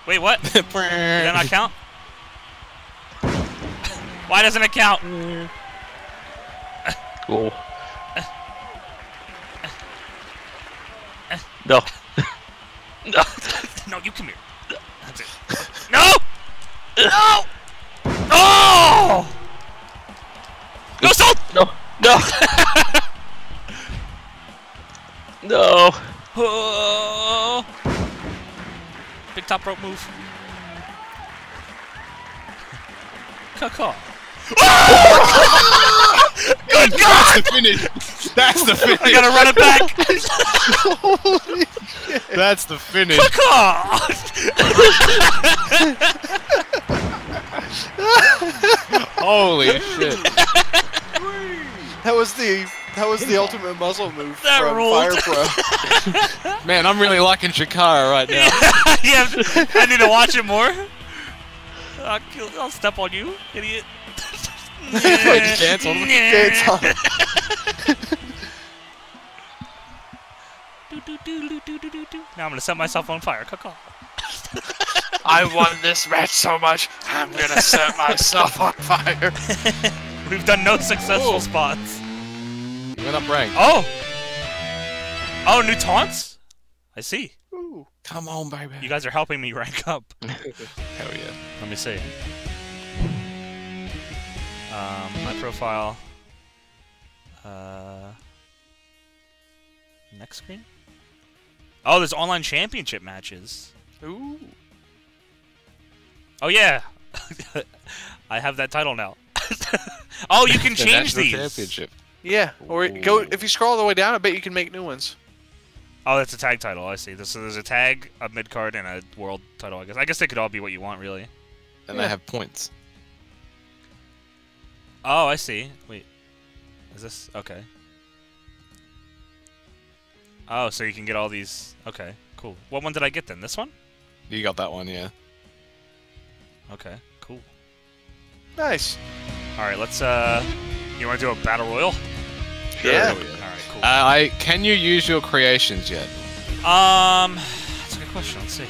Wait, what? Did that not count? Why doesn't it count? Cool. No. no. No, you come here. That's it. No! No! Oh! No, salt! No. No. no. Oh. Big top rope move. Caw Good God! That's the finish. That's the finish. I gotta run it back. That's the finish. Holy shit. That was the that was the ultimate muzzle move That from ruled. Fire Pro. Man, I'm really liking Chikara right now. yeah, I need to watch it more. I'll, kill, I'll step on you, idiot. dance on- Dance on. Now I'm gonna set myself on fire. Caw. I won this match so much, I'm gonna set myself on fire. We've done no successful Ooh. spots. Went up rank. Oh! Oh, new taunts? I see. Ooh. Come on, baby. You guys are helping me rank up. Hell yeah. Let me see. Um, my profile. Uh, next screen? Oh, there's online championship matches. Ooh. Oh, yeah! I have that title now. oh, you can change national these! championship. Yeah. Or go if you scroll all the way down, I bet you can make new ones. Oh, that's a tag title. I see. So there's a tag, a mid card, and a world title. I guess. I guess they could all be what you want, really. And Yeah. they have points. Oh, I see. Wait, is this okay? Oh, so you can get all these. Okay, cool. What one did I get then? This one? You got that one, yeah. Okay, cool. Nice. All right, let's. uh... You want to do a battle royal? Yeah. Yeah. All right, cool. Uh, I can you use your creations yet? um, that's a good question. Let's see.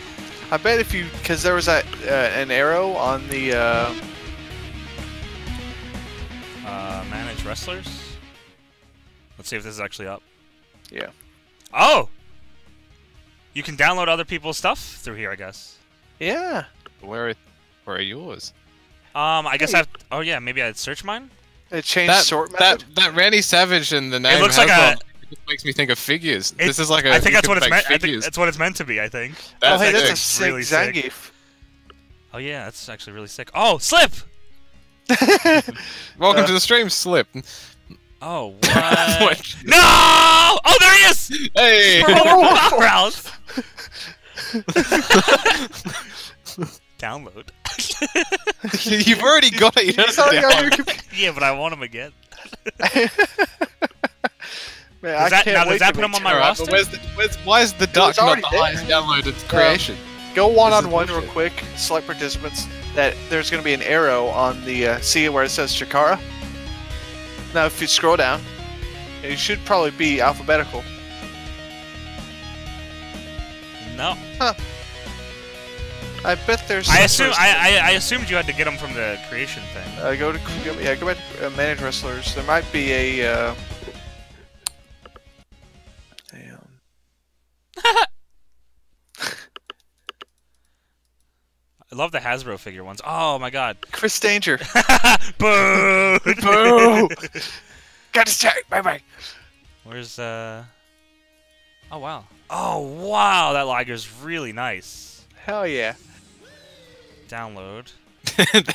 I bet if you, because there was that uh, an arrow on the. Uh, Uh, manage wrestlers. Let's see if this is actually up. yeah. Oh! You can download other people's stuff through here, I guess. Yeah. Where are, where are yours? Um, I guess I have. Oh yeah, maybe I'd search mine. It changed That, sort that method. that Randy Savage and the name It looks like Hasbro, a- it makes me think of figures. It- this is like a I think that's what it's make meant. I think that's what it's meant to be. I think. oh, hey, sick. that's a sick really sick. Zangief. Oh yeah, that's actually really sick. Oh, slip. Welcome Uh, to the stream, Slip. Oh what? What? no! Oh, there he is. Hey! Powerhouse. Download. You've already got it. You don't have to on download your yeah, but I want them again. Man, Does I that- can't now, does that to put him on my Terra. Roster? but where's the, where's, why is the duck not already the there. highest downloaded creation? Go one on This is one real quick. Select participants. That there's going to be an arrow on the uh, see where it says Chikara. Now, if you scroll down, it should probably be alphabetical. No. I bet there's. I assume I, I I assumed you had to get them from the creation thing. Uh, go to yeah, go back to uh, manage wrestlers. There might be a. Uh... Damn. I love the Hasbro figure ones. Oh my god. Chris Danger. Boo! Boo! Got his check. Bye bye. Where's uh? Oh wow. Oh wow, that Liger's really nice. Hell yeah. Download.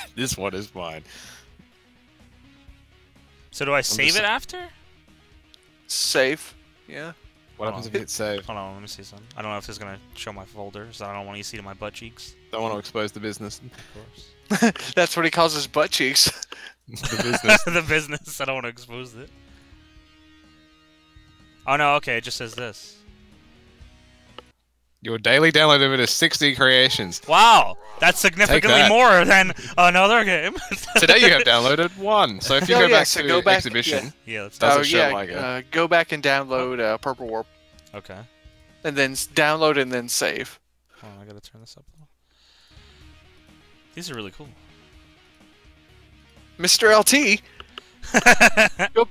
this one is mine. So do I save it after? Save. Yeah. What Hold happens on. if you hit save? Hold on, let me see something. I don't know if this is gonna show my folders. I don't want you to see to my butt cheeks. Don't want to expose the business. Of course. That's what he calls his butt cheeks. the business. the business. I don't want to expose it. Oh no. Okay, it just says this. Your daily download limit is 60 creations. Wow, that's significantly that. more than another game. Today you have downloaded one. So if you Oh, go yeah, back so to go back- exhibition, yeah, let's. Doesn't oh show yeah. like it. uh, go back and download uh, Purple Warp, Okay. and then download and then save. Hold on, I gotta turn this up. These are really cool. Mr. LT. Yep.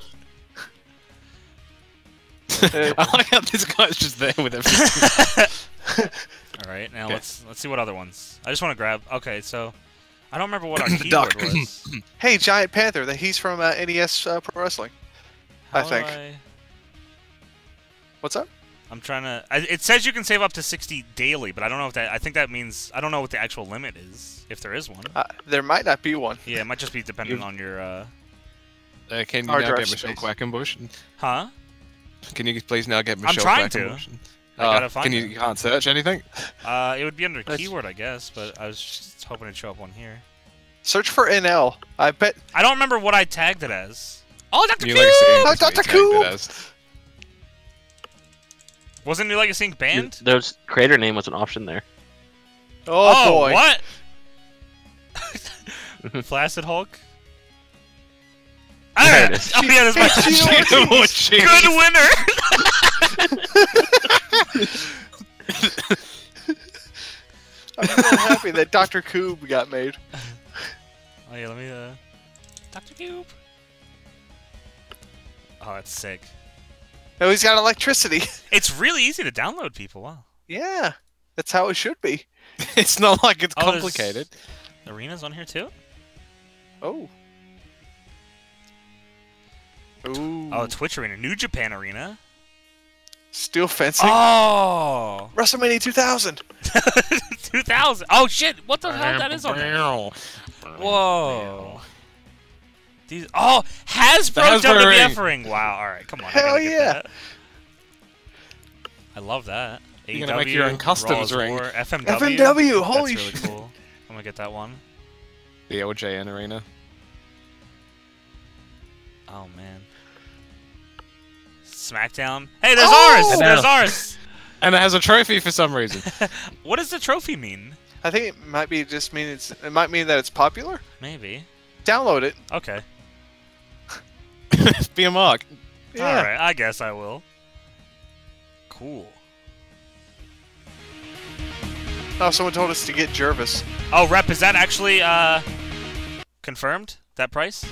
I like how this guy's just there with everything. All right, now Okay. let's let's see what other ones. I just want to grab. Okay, so I don't remember what our The keyword duck. was. hey, Giant Panther. That he's from uh, NES uh, Pro Wrestling. I How do think. I- What's up? I'm trying to. I, it says you can save up to 60 daily, but I don't know if that. I think that means I don't know what the actual limit is, if there is one. Uh, there might not be one. Yeah, it might just be depending on your. uh... Uh, can you Hard now drive get Michelle. Quackenbush? Huh? Can you please now get I'm Michelle trying to. Quackenbush? I gotta Uh, find can you, it. you can't search anything? Uh, it would be under That's- keyword, I guess, but I was just hoping it'd show up on here. Search for NL. I bet. I don't remember what I tagged it as. Oh, Dr. New Cube! Legacy Oh, Dr. you tagged it Cube! as. Wasn't New Legacy Inc. banned? There's creator name was an option there. Oh, boy. what? Flaccid Hulk? There Ah! it is. Oh, yeah, that's my Oh, good winner! I'm so happy that Dr. Cube got made. Oh, yeah, let me, uh... Dr. Cube! Oh, that's sick. Oh, he's got electricity. It's really easy to download people, wow. yeah, that's how it should be. It's not like it's Oh, there's- complicated. Arena's on here, too? Oh. Ooh. Oh, Twitch Arena. New Japan Arena. Steel fencing. Oh! WrestleMania 2000. 2000! Oh, shit! What the hell? That is on there. Whoa. These oh Hasbro, The Hasbro WWF ring. ring. Wow. All right, come on. Hell gotta yeah. that. I love that. You're gonna make your own AEW, customs Raw's ring. War, FMW. FMW, holy That's really shit. cool. I'm gonna get that one. The LJN arena. Oh man. SmackDown. Hey, there's Oh! ours. There's ours. And it has a trophy for some reason. What does the trophy mean? I think it might be just mean it's it might mean that it's popular. Maybe. Download it. Okay. Be a mark. Yeah. All right. I guess I will. Cool. Oh, someone told us to get Jervis. Oh, rep, is that actually uh confirmed? That price?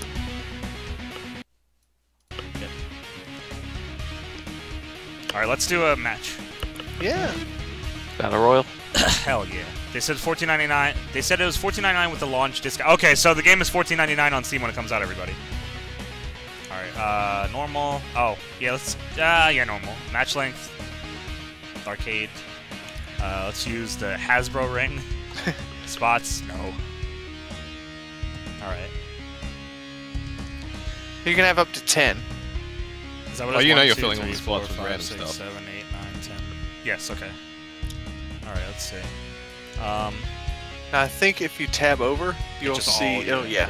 All right, let's do a match. Yeah. Battle Royal. Hell yeah. They said 14.99. They said it was 14.99 with the launch discount. Okay, so the game is 14.99 on Steam when it comes out, everybody. All right, uh, normal. Oh, yeah, let's. Uh, yeah, normal. Match length. Arcade. Uh, let's use the Hasbro ring. Spots. No. All right. You can have up to 10. Is that what Oh, it is? you know One, you're two, filling all these the spots four, with five, random six, stuff. seven, eight, nine, ten. Yes. Okay. All right. Let's see. Um, I think if you tab over, you'll see. Oh, yeah. yeah.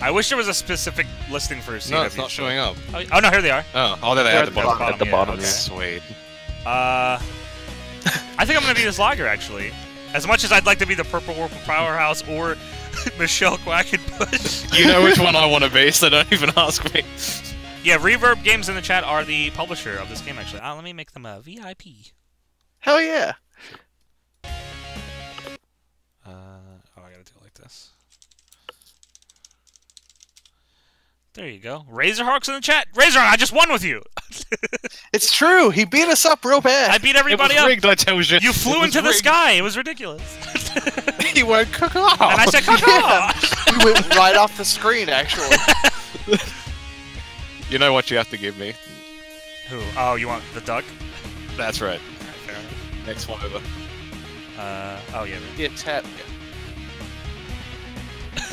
I wish there was a specific listing for CW. No, it's not showing up. Oh, oh, no, here they are. Oh, oh, there they They're at the bottom. bottom, At the yeah, bottom, okay. yeah. Sweet. Uh, I think I'm gonna be this logger, actually. As much as I'd like to be the Purple Orphan Powerhouse or Michelle Quackenbush. You know which one I want to be, so don't even ask me. yeah, Reverb Games in the chat are the publisher of this game actually. Uh, let me make them a VIP. Hell yeah. Uh, oh, I gotta do it like this. There you go. Razorhawk's in the chat. Razorhawk, I just won with you. It's true. He beat us up real bad. I bad. beat It everybody was up. rigged, I tell you. You It flew was into the rigged. sky. It was ridiculous. He won't cook and I said, "Caw-caw." we went right off the screen, actually. You know what you have to give me? Who? Oh, you want the duck? That's right. Alright. Next one over. Uh, oh yeah. Yeah, tap.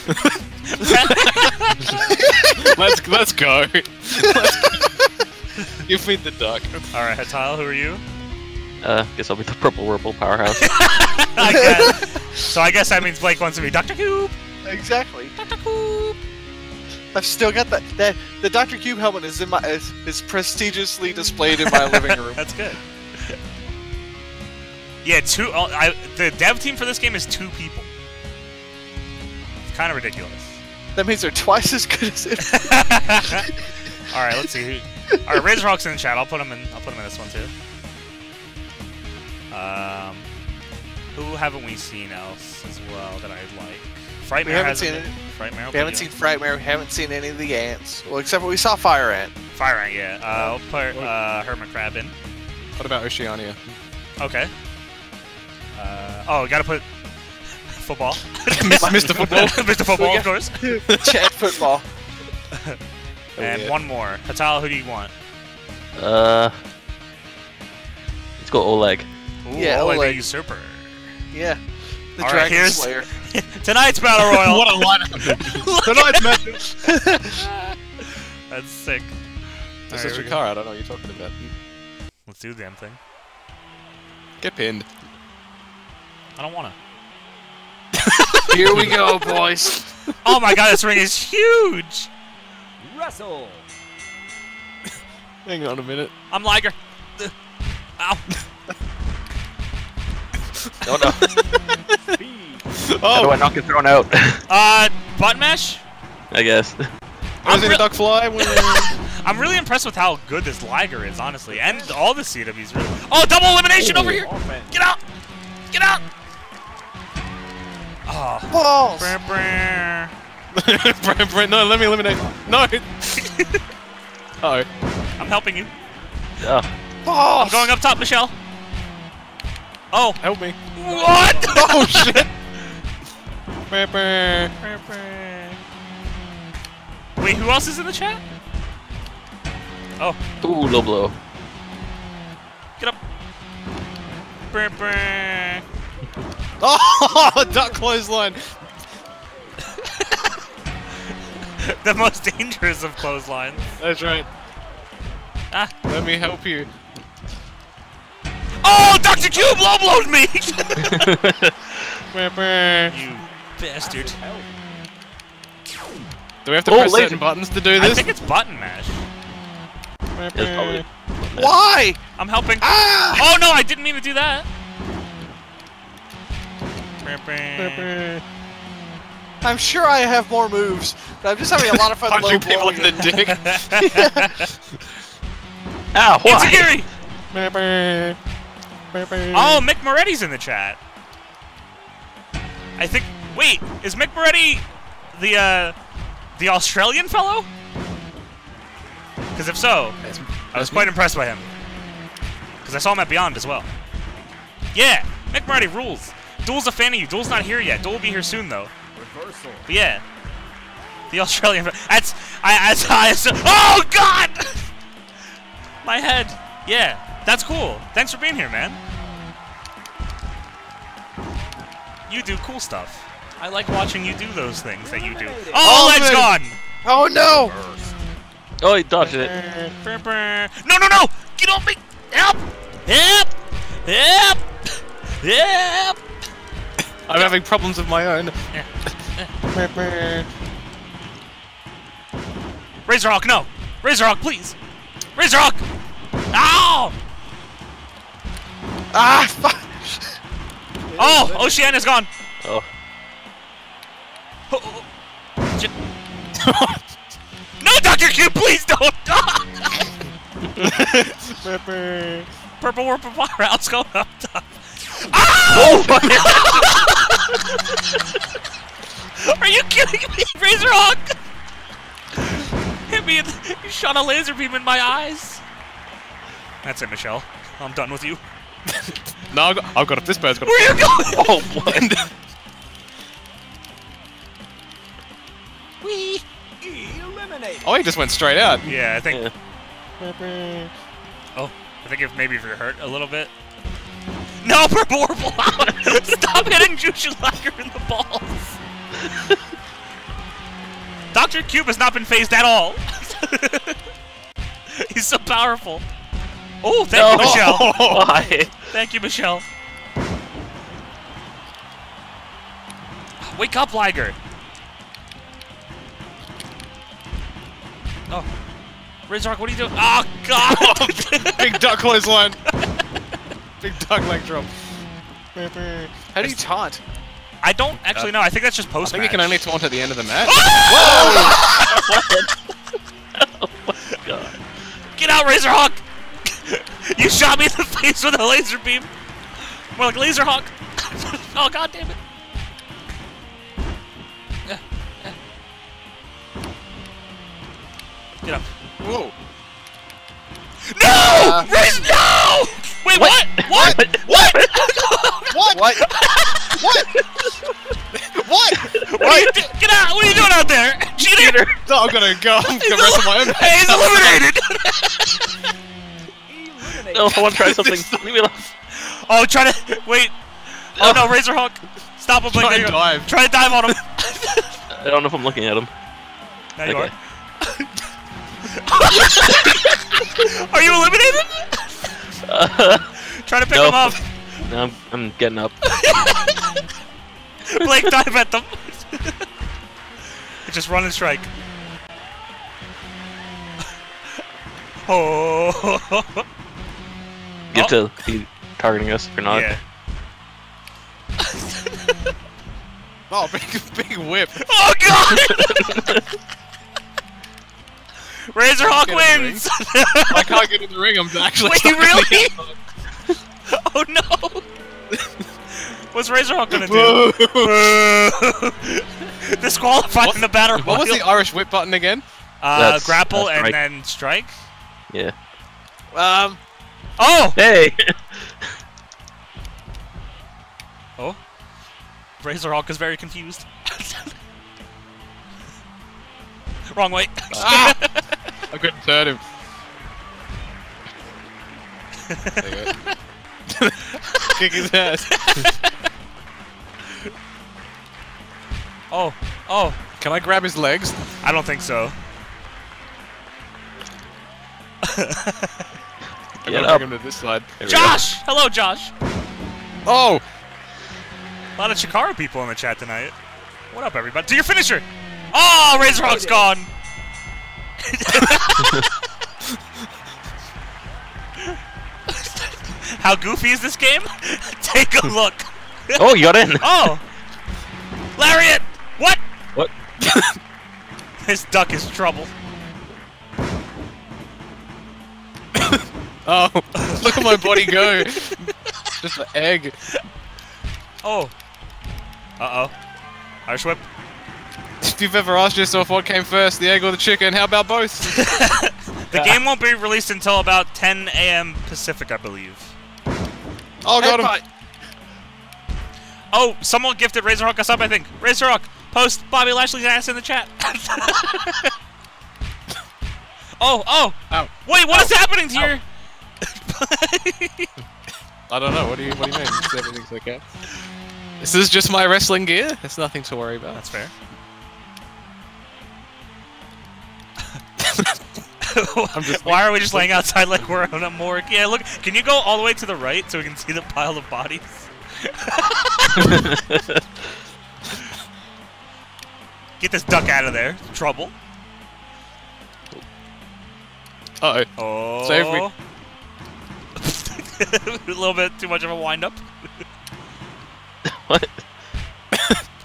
let's let's go. Let's give me the duck. All right, Hatile, who are you? Uh, guess I'll be the Purple Whirple Powerhouse. I guess. so I guess that means Blake wants to be Dr. Cube. Exactly. Dr. Cube. I've still got that. That the Dr. Cube helmet is in my is, is prestigiously displayed in my living room. That's good. Yeah, two. oh, I, the dev team for this game is two people. It's kind of ridiculous. That means they're twice as good as it. All right, let's see. Who, all right, Razorhawk's in the chat. I'll put him in. I'll put him in this one too. Um, Who haven't we seen else as well that I like? Frightmare We haven't hasn't seen been- it. Frightmare. We haven't seen Frightmare. We haven't seen any of the ants. Well, except for we saw Fire Ant. Fire Ant, yeah. Uh, I'll put uh, Hermit Crab in. What about Oceania? Okay. Uh, oh, gotta put football. Mr. Football. Mr. Football, of course. Chad Football. And one more. Hatal, who do you want? Uh, let's go Oleg. Ooh, Yeah, Oleg the Oleg. Usurper. Yeah. The All right, Dragon here's- Slayer. Tonight's Battle Royal. what a lineup! Tonight's match. That's sick. This Alright, is here we Chikara. I don't know what you're talking about. Let's do the damn thing. Get pinned. I don't wanna. Here we go, boys. Oh my god, this ring is huge! Wrestle! Hang on a minute. I'm Liger. Ow. Oh no! Speed! How do Oh, I not get thrown out? Uh, button mash? I guess. I was in real- a duck fly. when- I'm really impressed with how good this Liger is, honestly. And all the CWs really. Oh, double elimination over here! Offense. Get out! Get out! Oh. Balls. Brr, brr. Brent, Brent, no, let me eliminate. No. oh. I'm helping you. Oh, Balls. I'm going up top, Michelle. Oh. Help me. What? Oh shit. Brent, Brent. Brr, brr. Wait, who else is in the chat? Oh, ooh, low blow. get up. Brr, brr. Oh, duck clothesline. the most dangerous of clotheslines. That's right. Ah. Let me help you. Oh, Dr. Cube low blowed me! Brent, Brent. you bastard. Do we have to Oh, press laser. certain buttons to do this? I think it's button mash. Brent, probably. Why? I'm helping. Ah! Oh no, I didn't mean to do that. I'm sure I have more moves, but I'm just having a lot of fun low Punching people in the dick. Ow! Why? Itsugiri! Brent, Brent. Brent, Brent. Oh, Mick Moretti's in the chat. I think. Wait, is Mick Moretti the uh, the Australian fellow? Because if so, I was quite impressed by him. Because I saw him at Beyond as well. Yeah, Mick Moretti rules. Duel's a fan of you. Duel's not here yet. Duel will be here soon though. Reversal. But yeah, the Australian. That's I. That's high as. Oh God! My head. Yeah, that's cool. Thanks for being here, man. You do cool stuff. I like watching you do those things that you do. Oh, Oh, leg's man. gone. Oh no! Oh, he dodged it. Brr, brr. No, no, no! Get off me! Help! Help! Help! Help! I'm having problems of my own. Razorhawk, no! Razorhawk, please! Razorhawk! Ow! Ah! Fuck. Oh, Oceania's gone. Oh. Oh, oh, no, Dr. Cube, please don't! Purple Purple Powerhouse going up top. Oh my Are you kidding me, Razorhawk? Hit me! In you shot a laser beam in my eyes. That's it, Michelle. I'm done with you. No, I've got, I've got it. This bird's got Where are you going? Oh, what? Wee. Eliminate. Oh, he just went straight out. Yeah, I think. Yeah. Oh, I think if maybe if you're hurt a little bit. No, purple out! Stop hitting Jushin Liger in the balls! Dr. Cube has not been phased at all! He's so powerful! Oh, thank you, Michelle! Why? Thank you, Michelle! Wake up, Liger! Oh. Rizark, what are you doing? Oh, God! Big duck clothesline. Big duck leg drop. How do you taunt? I don't actually uh, know. I think that's just post I post think you can only taunt at the end of the match. Whoa! oh, oh God. Get out, Razorhawk! you shot me in the face with a laser beam. More like Laserhawk. Oh god damn it! Yeah, yeah. Get up. Whoa. No! Raise no! Wait, what? What? What? What? What? what? what? What are you do- Get out! What are you doing out there? Cheater! No, I'm gonna go. I'm gonna rest my own. Hey, he's eliminated! No, I want to try something. Leave me alone. oh, try to wait. Oh no, Razorhawk! Stop him! Try Blake, and there you go. dive. Try to dive on him. I don't know if I'm looking at him. Now you are. Are you eliminated? Try to pick No. him up. No, I'm, I'm getting up. Blake, dive at them. Just run and strike. Oh. You have to oh. be targeting us or not. Yeah. Oh, big, big whip. Oh god! Razorhawk Get in the wins! I can't get in the ring. I'm actually. Wait, stuck in really? oh no! What's Razorhawk gonna do? Disqualified in the battle What was the. Irish whip button again? Uh, That's- grapple that's and then strike. Yeah. Um, Oh! Hey! Oh. Razorhawk is very confused. Wrong way. Ah! I couldn't turn him. There you go. Kick his ass. oh, oh. Can I grab his legs? I don't think so. I'm Get gonna up. bring him to this side. There go. Josh! Hello, Josh. Oh! A lot of Chikara people in the chat tonight. What up, everybody? Do your finisher! Oh, Razorhawk's gone! How goofy is this game? Take a look. Oh, you got in! Oh! Lariat! What? What? This duck is trouble. Oh! Look at my body go! Just an egg. Oh. Uh-oh. Irish whip. If you've ever asked yourself what came first, the egg or the chicken, how about both? The game won't be released until about 10 a.m. Pacific, I believe. Oh, got him! Oh, someone gifted Razorhawk us up, I think. Razorhawk, post Bobby Lashley's ass in the chat. oh, oh. Ow. Wait, what is happening here? I don't know. What do you What do you mean? Everything's okay. This is just my wrestling gear. There's nothing to worry about. That's fair. Why are we just laying outside like we're on a morgue? Yeah, look, can you go all the way to the right so we can see the pile of bodies? Get this duck out of there. Trouble. Uh oh. Oh. Save me. a little bit too much of a wind up. What?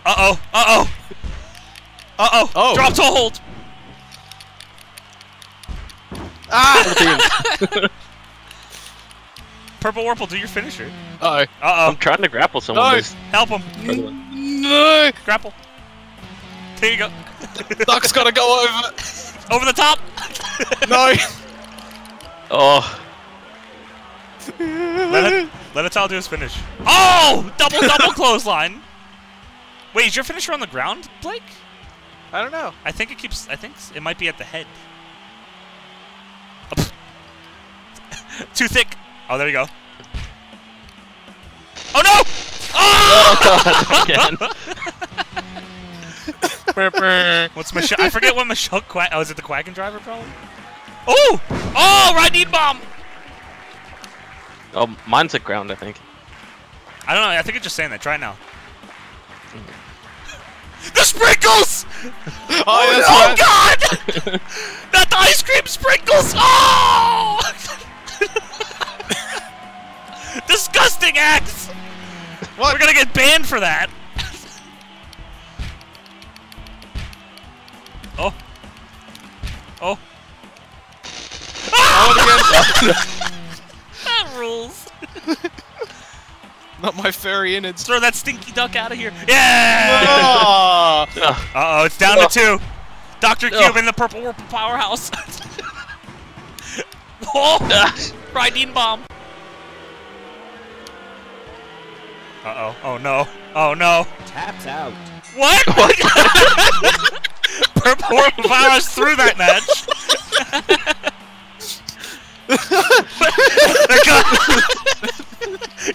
Uh oh. Uh oh. Uh oh. Oh. Drop to hold. Purple Warple, do your finisher. Uh Uh I'm oh. trying to grapple someone. No. who's Help him. further oh. No! Grapple. There you go. Duck's gotta go over. Over the top. No! Oh, Let it. Let Atal do his finish. Oh! Double double clothesline. Wait, is your finisher on the ground, Blake? I don't know. I think it keeps. I think it might be at the head. Too thick. Oh, there you go. Oh no! Ah! Oh! again. What's Michelle? I forget what Michelle Quack. Oh, is it the Quacken driver problem? Oh! Oh! Right bomb. Oh, mine's at ground, I think. I don't know. I think it's just saying that. Try it now. The sprinkles! Oh, Oh, that's right. God! Not the ice cream sprinkles! Oh! Disgusting acts! What? We're gonna get banned for that. oh. Oh. Ah! Oh, again. That rules. Not my furry innards. Throw that stinky duck out of here. Yeah! Oh! Oh, Uh oh, it's down to two. Dr. No. Cube in the purple warp powerhouse. oh! Rydeen bomb. Uh oh. Oh no. Oh no. Taps out. What? purple warp powerhouse through that match.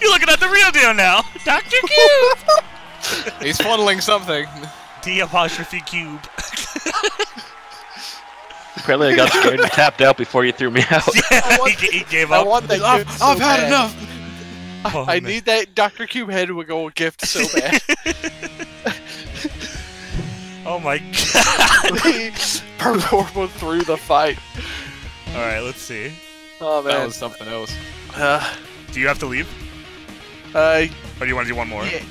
You're looking at the real deal now. Dr. Cube. He's funneling something. D apostrophe cube. Apparently I got scared and tapped out before you threw me out. want- he, he gave I up. want that I've, gift so I've had bad. enough. Oh, I man. need that Dr. Cube head to go gift so bad. Oh my god. Purple Orb through the fight. All right, let's see. Oh man. That was something else. Uh, Do you have to leave, uh, or do you want to do one more? yeah,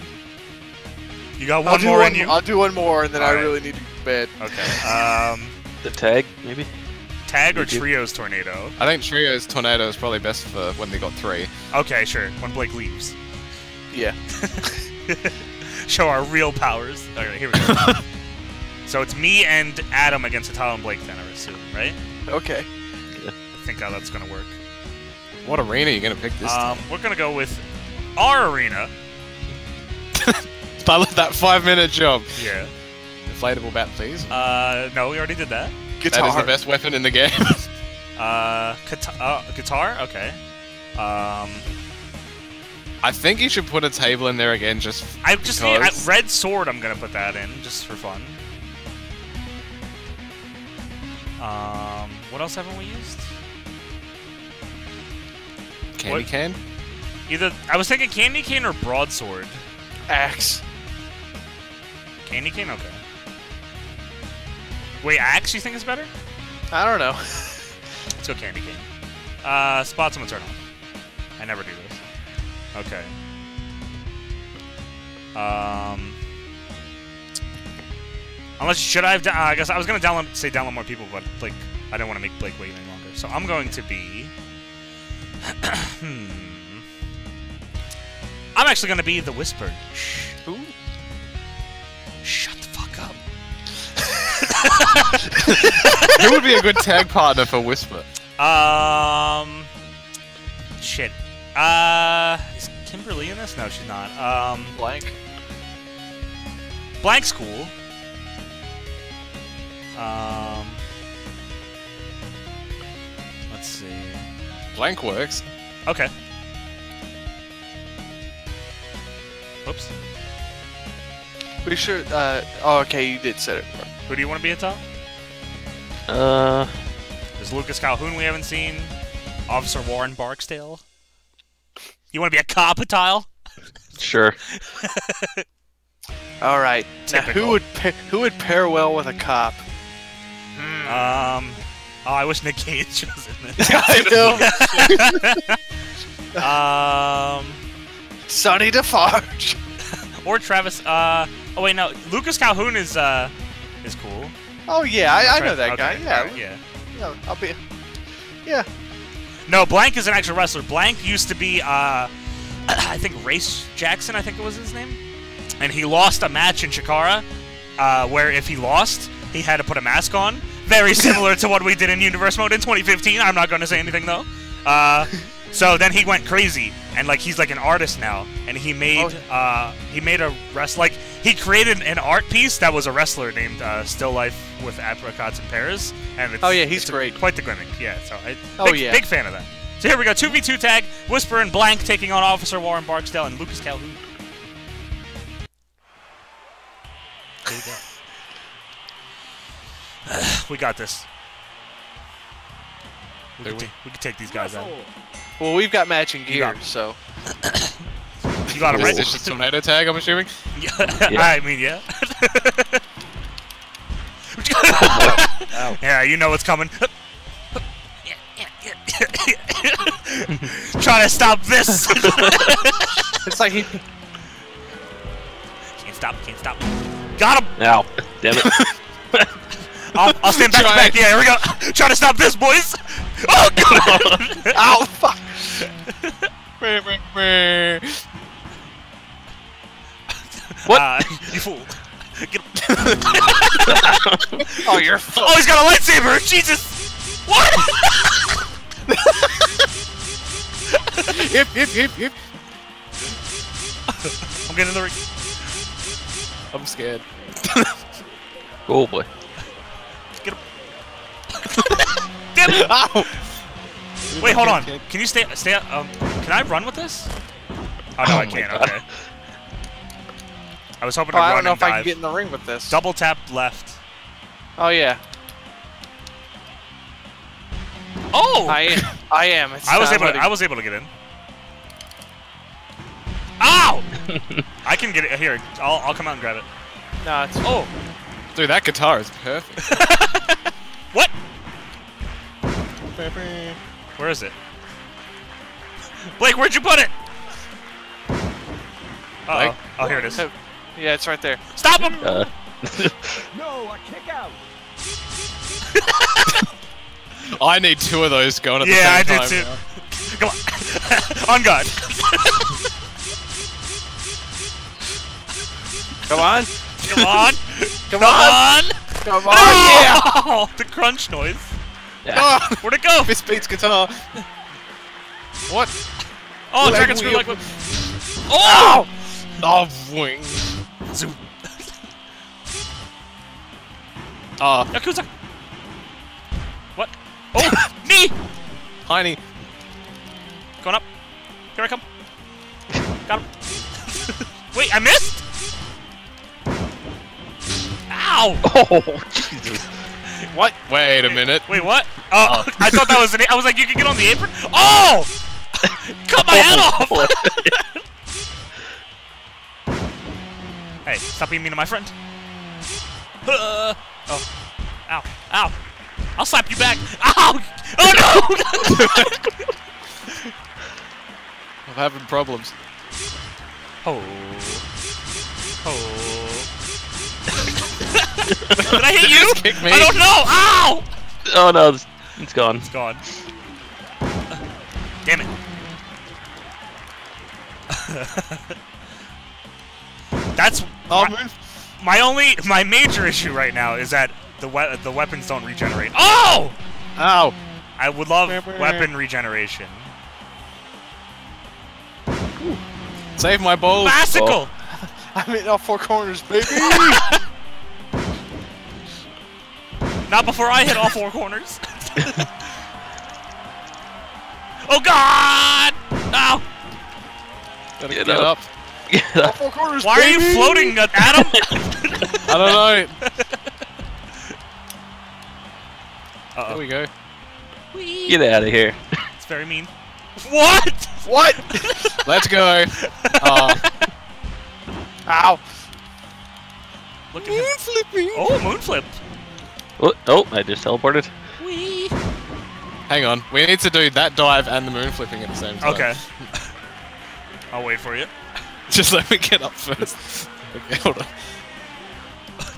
You got I'll one do more one. in you. I'll do one more, and then I Alright. really need to go to bed. Okay. Um, the tag, maybe? tag or trios tornado? I think Trio's Tornado is probably best for when they got three. Okay, sure. When Blake leaves, Yeah. show our real powers. All right, here we go. so it's me and Adam against Atala and Blake, then I assume, right? Okay. I think how that's gonna work. What arena are you gonna pick this Um, we're gonna go with our arena. time? I love that five minute job. Yeah. Inflatable bat, please. Uh, no, we already did that. Guitar. That is the best weapon in the game. Uh, guitar. Uh, guitar. Okay. Um, I think you should put a table in there again, just I just need a red sword. I'm gonna put that in just for fun. Um, what else haven't we used? candy What? can. Either I was thinking candy cane or broadsword. Axe. Candy cane, okay. Wait, axe? You think is better? I don't know. Let's go candy cane. Uh, spots I'm gonna turn off. I never do this. Okay. Um. Unless should I have? Uh, I guess I was gonna download say download more people, but like I don't want to make Blake wait any longer. So I'm going to be. hmm. I'm actually gonna be the Whisper. Shh. Ooh. Shut the. Who would be a good tag partner for Whisper? Um. Shit. Uh. Is Kimberly in this? No, she's not. Um. Blank. Blank School. Um. Let's see. Blank works. Okay. Oops. We sure. Uh, oh, okay, you did set it. Who do you want to be at top? Uh, There's Lucas Calhoun we haven't seen. Officer Warren Barksdale. You want to be a cop, a tile? sure. All right. Now, who would pa- who would pair well with a cop? Um. Oh, I wish Nick Cage was in this. I know. um. Sonny Defarge. Or Travis. Uh. Oh wait, no. Lucas Calhoun is uh is cool. Oh yeah, I, I know that guy. okay, Yeah, alright, yeah. yeah. I'll be. Yeah. No, Blank is an actual wrestler. Blank used to be, uh, I think Race Jackson, I think it was his name. And he lost a match in Chikara, uh, where if he lost, he had to put a mask on. Very similar to what we did in Universe Mode in 2015. I'm not going to say anything though. Uh, so then he went crazy, and like he's like an artist now, and he made Oh. uh, he made a rest like he created an art piece that was a wrestler named uh, Still Life with apricots and pears, and it's, Oh, yeah, he's it's a- great. quite the gimmick. Yeah, so I, Oh, big, yeah. big fan of that. So here we go, 2v2 tag, Whisper and Blank taking on Officer Warren Barksdale and Lucas Calhoun. Here we go. we got this. We can, we? we can take these guys out. Well, we've got matching You gear, got- so You got it Is right. this just tornado tag? I'm assuming. Yeah, Yeah. I mean, yeah. yeah, you know what's coming. Trying to stop this. it's like he. can't stop, can't stop. Got him. Ow. Damn it. I'll, I'll stand back, Try back. Yeah, here we go. Trying to stop this, boys. Oh, God. Ow! Fuck! What? Uh, you fool. Oh, you're fu- oh, he's got a lightsaber! Jesus! What? Hip, hip, hip, hip. I'm getting in the ring. I'm scared. Oh boy. Get him. Damn it! Ow! Wait, hold on. Kid, kid. Can you stay? Stay. Um, can I run with this? Oh no, Oh I can't. God. Okay. I was hoping Oh, to I run don't know and if I can get in the ring with this. Double tap left. Oh yeah, Oh! I am. I am. It's I was able. To, letting- I was able to get in. Ow! I can get it here. I'll, I'll come out and grab it. No, it's. Oh, Dude, that guitar is perfect. what? Where is it? Blake, where'd you put it? Uh oh. Oh, here it is. Yeah, it's right there. Stop him! Uh, No, a kick out. I need two of those going at the Yeah, I same did too. now. Come on. On guard. Come on. Come on. Come Come on. on. Come on. Yeah. Oh, the crunch noise. Ah, Where'd it go? Fist beats guitar. What? Oh, Leg dragon screw like? Oh! Oh, wing. Zoom. Ah, Yakuza. What? Oh, me! tiny. Going up. Here I come. Got him. Wait, I missed? Ow! oh Jesus. What? Wait a minute. Wait, what? Oh, I thought that was an. I was like, you can get on the apron. Oh! Cut my head off! hey, stop being mean to my friend. Uh, oh, ow, ow! I'll slap you back. Ow! Oh no! I'm having problems. oh, oh. Did I hit Did you? you kick me? I don't know. Ow! Oh no, it's- it's gone. It's gone. Damn it. That's Oh, my, my only my major issue right now is that the we- the weapons don't regenerate. Oh! Ow. I would love weapon regeneration. Save my balls. Bicycle! I'm in all four corners, baby. Not before I hit all four corners. oh God! Ow! Gotta Get get, up. up. Yeah. four corners, Why are you floating, Adam? I don't know. Uh There oh. we go. Get out of here. It's very mean. What? What? Let's go. Uh, Ow. Look at him. flipping. Oh, moon flip. Oh, oh, I just teleported. Whee. Hang on. We need to do that dive and the moon flipping at the same time. Okay. I'll wait for you. Just let me get up first. Okay, hold on.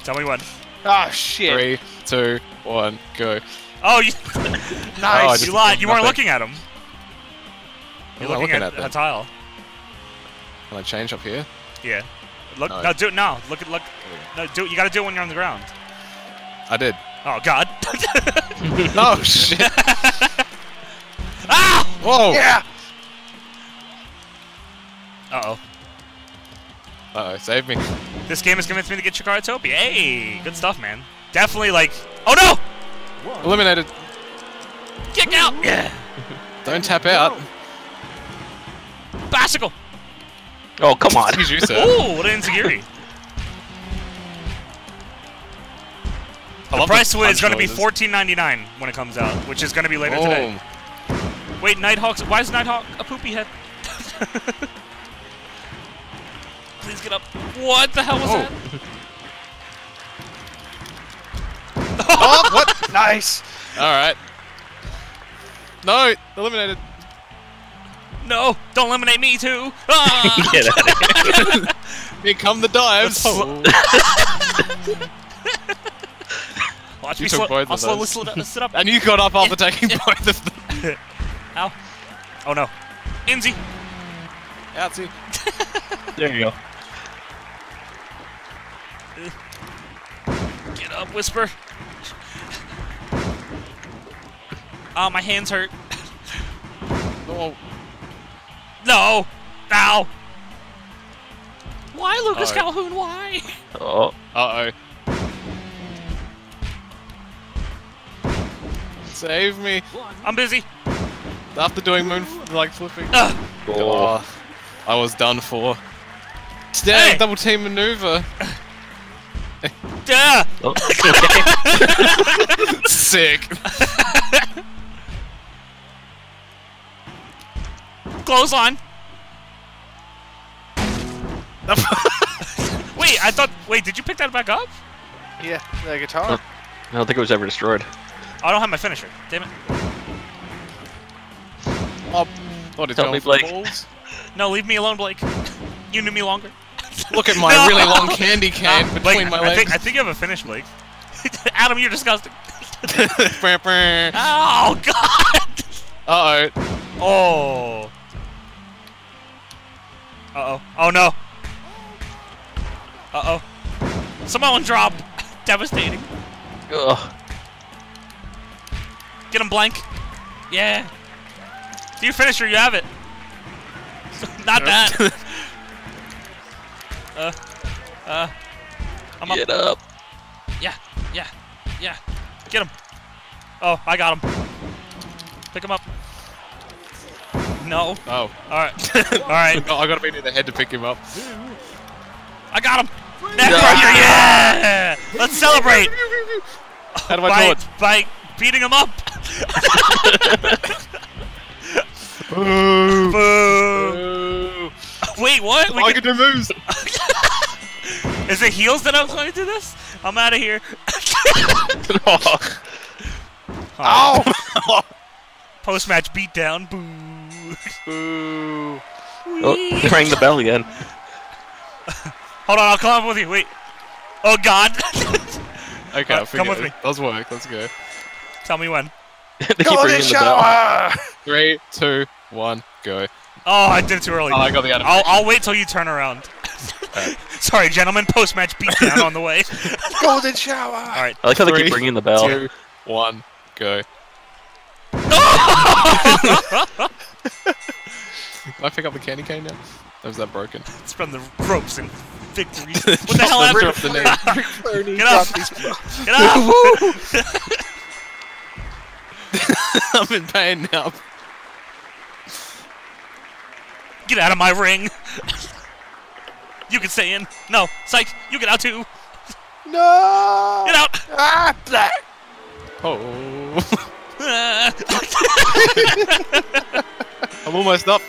Tell me when. Oh shit. Three, two, one, go. Oh, you, Oh, Nice. just- you lied. You weren't looking at him. You're What am I looking, looking at, at a tile. Can I change up here? Yeah. Look. No. No, do it now. Look at look. No, do it. You gotta do it when you're on the ground. I did. Oh God. No shit. ah! Whoa. Yeah. Uh oh. Uh oh, save me. This game has convinced me to get Chikaratopia. Hey, good stuff, man. Definitely like. Oh no! Eliminated. Kick out! Yeah. Don't tap out. Bicycle. Oh, come on. Excuse you, sir. Ooh, what an insecurity. The love price is going to be noises. fourteen ninety nine when it comes out, which is going to be later today. Wait, Nighthawk's. Why is Nighthawk a poopy head? Please get up. What the hell was Oh. that? Oh, what? Nice. Alright. No! Eliminated. No! Don't eliminate me too! Ah! Get out of here. Here come the dives. Watch You me took both I'll of slowly those. slow down, sit up. and you got up after taking both of them. Ow. Oh no. Inzy. Outsy. There you go. Get up, Whisper. Oh, my hands hurt. Oh, No! Ow! Why, Lucas Uh-oh. Calhoun? Why? Oh, uh oh. Save me! I'm busy. After doing moon like flipping. Ugh. Oh, I was done for. Stay Hey! double team maneuver. Duh! oh. Sick. Clothesline. wait, I thought. Wait, did you pick that back up? Yeah, the guitar. I don't think it was ever destroyed. I don't have my finisher. Damn it. Oh, thought he's Help me, Blake. balls. No, leave me alone, Blake. You knew me longer. Look at my No! really long candy can Ah, between Blake, my I legs. think, I think you have a finish, Blake. Adam, you're disgusting. Brr, brr. Oh, God! Uh-oh. Oh. Uh-oh. Oh, no. Uh-oh. Samoan drop. Devastating. Ugh. Get him blank. Yeah. Do you finish finisher, you have it. Not that. uh, uh, I'm up. Get up. Yeah, yeah, yeah. Get him. Oh, I got him. Pick him up. No. Oh. Alright. Alright. I gotta be near the head to pick him up. I got him. Neckbreaker, yeah! Let's celebrate How do I do it? by beating him up. Boo. Boo. Wait, what? We I can, can do moves. is it heels that I'm going to do this? I'm out of here. oh. Oh. Post match beatdown. Boo. Boo. Oh, they rang the bell again. Hold on, I'll come up with you. Wait. Oh God. Okay, Uh, I come with me. Let's work. Let's go. Tell me when. they keep Golden ringing the bell. shower. Three, two, one, go. Oh, I did it too early. Oh, I got the I'll. I'll wait till you turn around. Sorry, gentlemen. Post match beatdown on the way. Golden shower. All right. I like how they keep ringing the bell. Two, one, go. Can I pick up the candy cane now? Or is that broken? It's from the ropes and victory. What the hell happened? Drop the name. Get up! Get up! I'm in pain now. Get out of my ring! You can stay in. No, psych. You get out too. No. Get out. Ah, blah. Oh. I'm almost up.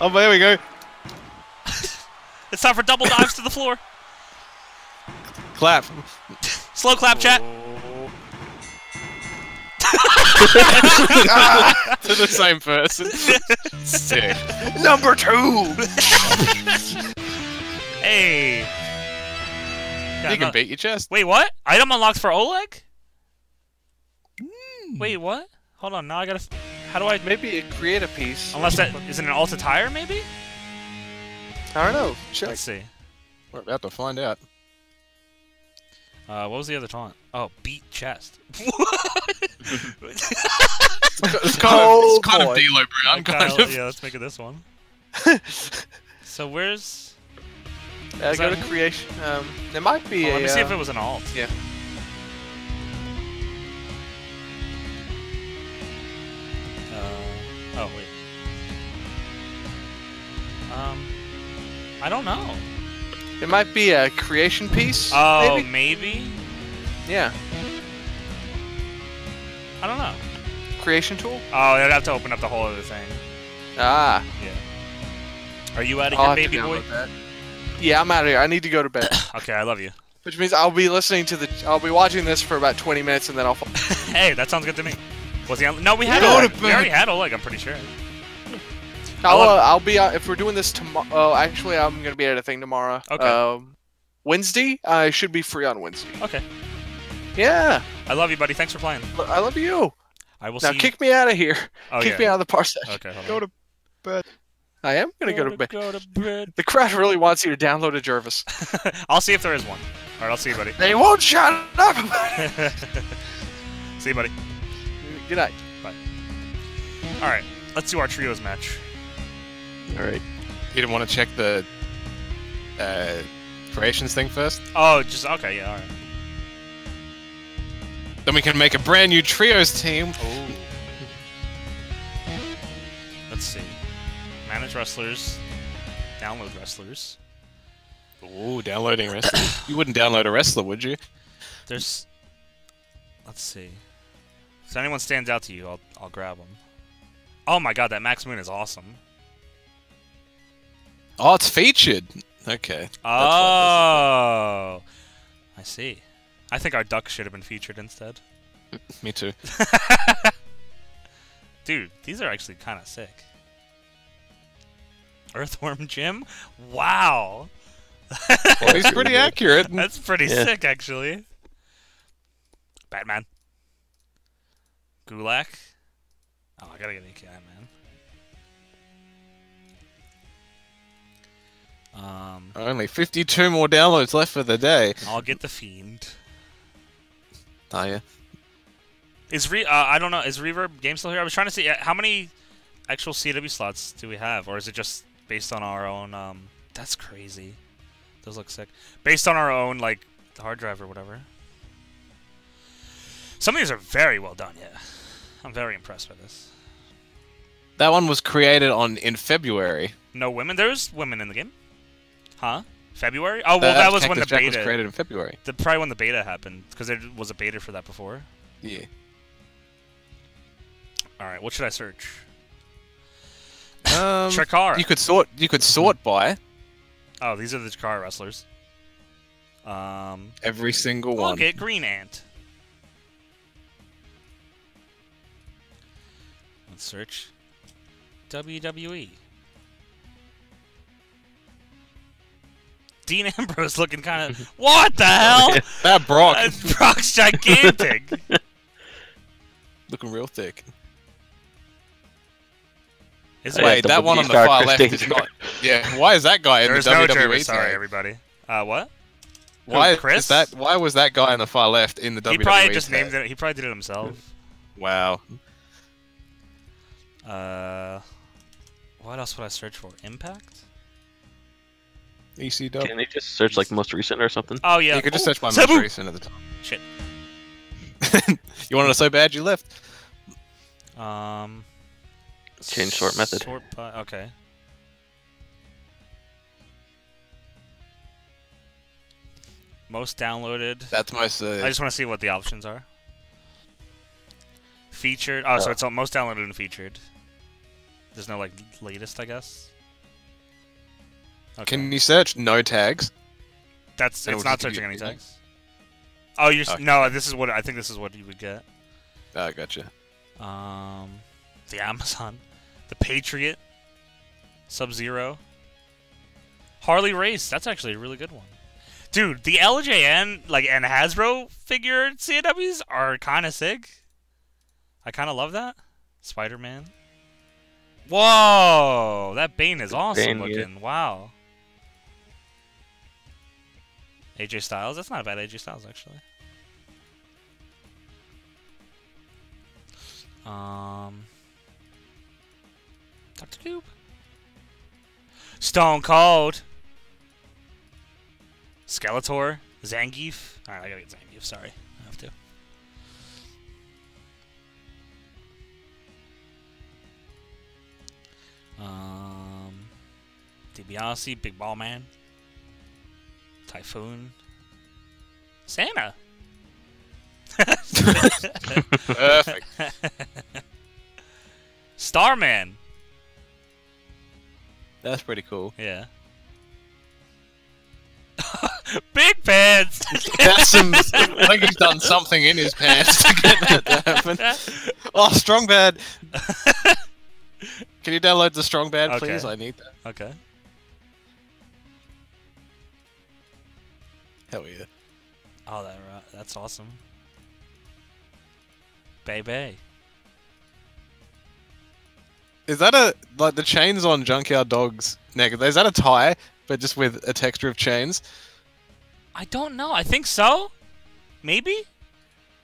Oh, there we go. it's time for double dives to the floor. Clap. Slow clap, chat. To the same person. Sick. Number two. Hey. Got You can another- beat your chest. Wait, what? Item unlocks for Oleg? Hmm. Wait, what? Hold on. Now I gotta. How do I? Maybe create a piece. Unless that is it an alt attire, maybe? I don't know. Check. Let's see. We're about to find out. Uh, what was the other taunt? Oh, beat chest. It's kind of, it's kind boy. of D'Lo Brown, Okay, kind of. Yeah, let's make it this one. so where's? Uh, Is go that- to creation. Um, there might be Oh, a. let me see if uh, it was an alt. Yeah. Uh, oh wait. Um, I don't know. It might be a creation piece. Oh, maybe? maybe? Yeah. I don't know. Creation tool. Oh, I'd have to open up the whole other thing. Ah. Yeah. Are you out of I'll here, baby boy? that. Yeah, I'm out of here. I need to go to bed. Okay, I love you. Which means I'll be listening to the. I'll be watching this for about 20 minutes and then I'll. hey, that sounds good to me. Was he on? No, we had Go Oleg. to We already bed. had Oleg. I'm pretty sure. I'll, uh, I'll be uh, if we're doing this tomorrow. Oh, actually, I'm gonna be at a thing tomorrow. Okay. Um, Wednesday. I should be free on Wednesday. Okay. Yeah. I love you, buddy. Thanks for playing. L- I love you. I will Now see. kick me out of here. oh, kick yeah. me out of the parsec. Okay. Hold Go on. to bed. I am gonna go to bed. Go to bed. The crowd really wants you to download a Jervis. I'll see if there is one. Alright, I'll see you, buddy. They won't shut up. see you, buddy. Good night. Bye. Alright, let's do our trios match. All right. You didn't want to check the uh, creations thing first? Oh, just okay, yeah, alright. Then we can make a brand new trios team. Ooh. Let's see. Manage wrestlers. Download wrestlers. Ooh, downloading wrestlers. you wouldn't download a wrestler, would you? There's. Let's see. If anyone stands out to you, I'll I'll grab them. Oh my god, that Max Moon is awesome. Oh, it's featured. Okay. Oh, I see. I think our duck should have been featured instead. Me too. Dude, these are actually kind of sick. Earthworm Jim? Wow. Well, he's pretty accurate. That's pretty Yeah. sick, actually. Batman. Gulak. Oh, I gotta get AKI, man. Um, Only 52 more downloads left for the day. I'll get the Fiend. Oh, yeah. Is re? Uh, I don't know. Is Reverb game still here? I was trying to see uh, how many actual CW slots do we have, or is it just based on our own? Um, that's crazy. Those look sick. Based on our own like hard drive or whatever. Some of these are very well done. Yeah, I'm very impressed by this. That one was created on in February. No women. There's women in the game. Huh? February? Oh well, that was when the Jack was beta. created in February. The, probably when the beta happened, because there was a beta for that before. Yeah. All right, what should I search? Um, Chikara. You could sort. You could sort by Oh, these are the Chikara wrestlers. Um, every single one. I'll get Green Ant. Let's search WWE. Dean Ambrose looking kind of. what the hell? That Brock Uh, Brock's gigantic. looking real thick. Is Wait, that one on the far Chris left is not. Yeah, why is that guy in there's the no WWE Jervis. tag? Sorry, everybody. Uh, what? Why Who, Chris? is that? Why was that guy on the far left in the WWE? He probably just tag? named it. He probably did it himself. Wow. Uh, what else would I search for? Impact? ECW. Can they just search like most recent or something? Oh yeah. You could just Oh, search by most recent at the top. Shit. you wanted it so bad you left. Um. Change sort method. Sort by, okay. Most downloaded. That's most. Uh, I just want to see what the options are. Featured. Oh, so Uh. it's all most downloaded and featured. There's no like latest, I guess. Okay. Can you search no tags? That's it's not searching any tags. Oh, you're Okay. no. This is what I think. This is what you would get. Oh, gotcha. Um, the Amazon, the Patriot, Sub Zero, Harley Race. That's actually a really good one, dude. The LJN like and Hasbro figure CWs are kind of sick. I kind of love that. Spider Man. Whoa, that Bane is awesome Bane, yeah. looking. Wow. AJ Styles. That's not a bad AJ Styles actually. Um, Doctor Cube, Stone Cold, Skeletor, Zangief. All right, I gotta get Zangief. Sorry, I have to. Um, DiBiase, Big Ball Man, Typhoon, Santa. Perfect. Starman. That's pretty cool. Yeah. Big pants. That's some. I think he's done something in his pants to get that to happen. Oh, strong bad. Can you download the strong bad, Okay. please? I need that. okay. Hell yeah. Oh, that ri- that's awesome. Baby. Is that a like the chains on Junkyard Dog's neck? Is that a tie, but just with a texture of chains? I don't know. I think so. Maybe.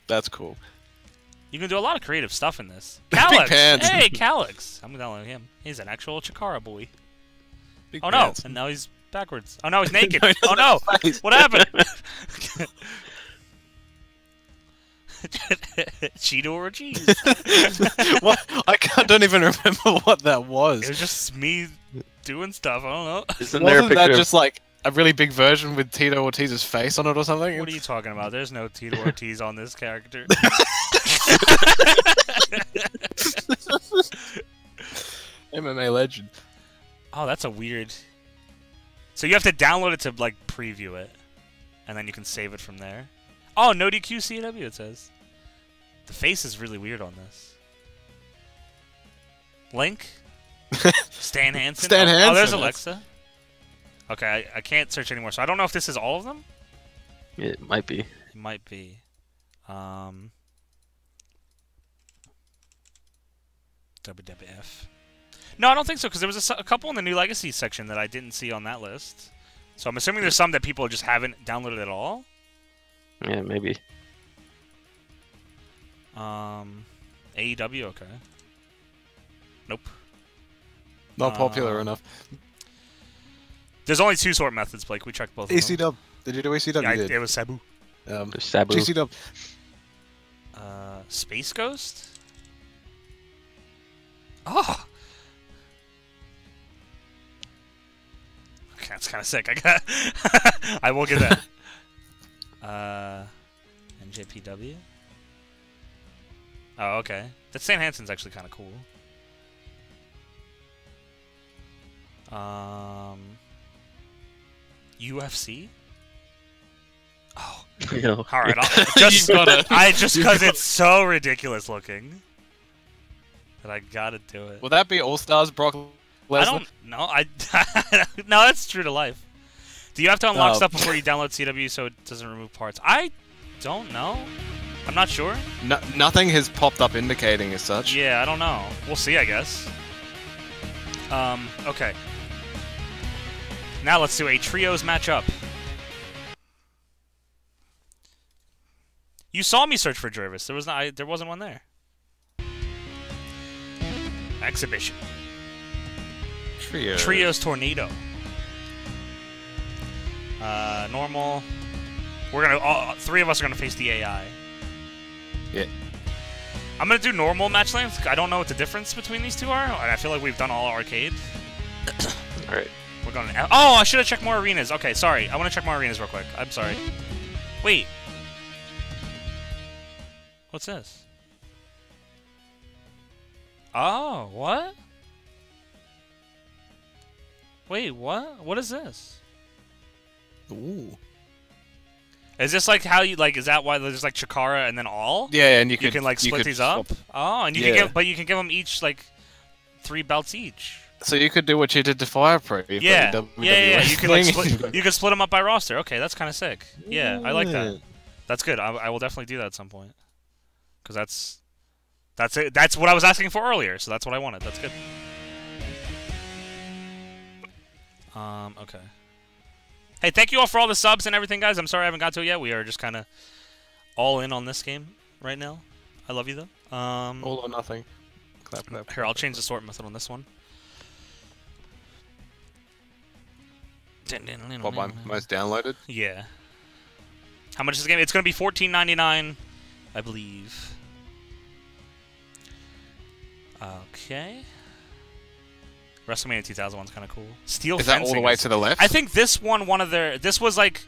That's cool. You can do a lot of creative stuff in this. Big Calyx. pants. Hey, Calyx. I'm gonna downloading him. He's an actual Chikara boy. Big Oh no! And now he's backwards. Oh no, he's naked. No, he oh no! What happened? Cheeto or cheese? what? I can't, don't even remember what that was. It was just me doing stuff. I don't know. Isn't there a Wasn't picture that of just like a really big version with Tito Ortiz's face on it or something? What are you talking about? There's no Tito Ortiz on this character. MMA legend. Oh, that's a weird. So you have to download it to like preview it, and then you can save it from there. Oh, no DQ CW it says. The face is really weird on this. Link. Stan Hansen. Stan oh, Oh, Hansen, there's Alexa. Okay, I, I can't search anymore, so I don't know if this is all of them. It might be. It might be. Um. WWF. No, I don't think so because there was a couple in the new legacy section that I didn't see on that list. So I'm assuming there's some that people just haven't downloaded at all. Yeah, maybe. Um, AEW, okay. Nope. Not popular Uh, enough. There's only two sort methods, Blake. We checked both. Of them. Did you do ECW? Yeah, I- You did. it was Sabu. Um, There's Sabu. GCW. Uh, Space Ghost. Oh. That's kind of sick. I got. I will get that. uh, NJPW. Oh, okay. That Stan Hansen's actually kind of cool. Um, UFC. Oh, You know, all right. I'll, just gotta- I just because it's so ridiculous looking that I gotta do it. Will that be All Stars Brock Lesnar? I don't know. I no, that's true to life. Do you have to unlock Oh. stuff before you download CW so it doesn't remove parts? I don't know. I'm not sure. No, nothing has popped up indicating as such. Yeah, I don't know. We'll see, I guess. Um, okay. Now let's do a trios matchup. You saw me search for Jervis. There was not. I, there wasn't one there. Exhibition. Trio. Trios Tornado. Uh, normal. We're gonna. All, three of us are gonna face the AI. Yeah. I'm gonna do normal match length. I don't know what the difference between these two are. and I feel like we've done all arcade. Alright. We're going. To, oh, I should have checked more arenas. Okay, sorry. I want to check more arenas real quick. I'm sorry. Wait. What's this? Oh, what? Wait, what? What is this? Ooh. Is this like how you like? Is that why there's like Chikara and then all? Yeah, and you, You, could can like split these up. swap- Oh, and you Yeah. can give, but you can give them each like three belts each. So you could do what you did to Fire Pro. Yeah, yeah, yeah, yeah. You can like split. You can split them up by roster. Okay, that's kind of sick. Yeah, I like that. That's good. I, I will definitely do that at some point. Cause that's that's it. That's what I was asking for earlier. So that's what I wanted. That's good. Um. Okay. Hey, thank you all for all the subs and everything, guys. I'm sorry I haven't got to it yet. We are just kind of all in on this game right now. I love you though. Um. All or nothing. Clap, clap. Here, I'll change the sort method on this one. What, my most downloaded? Yeah. How much is the game? It's going to be fourteen ninety nine, I believe. Okay. WrestleMania 2000 one's kind of cool. Steel Is that all the way is- to the left? I think this one, one of their, this was like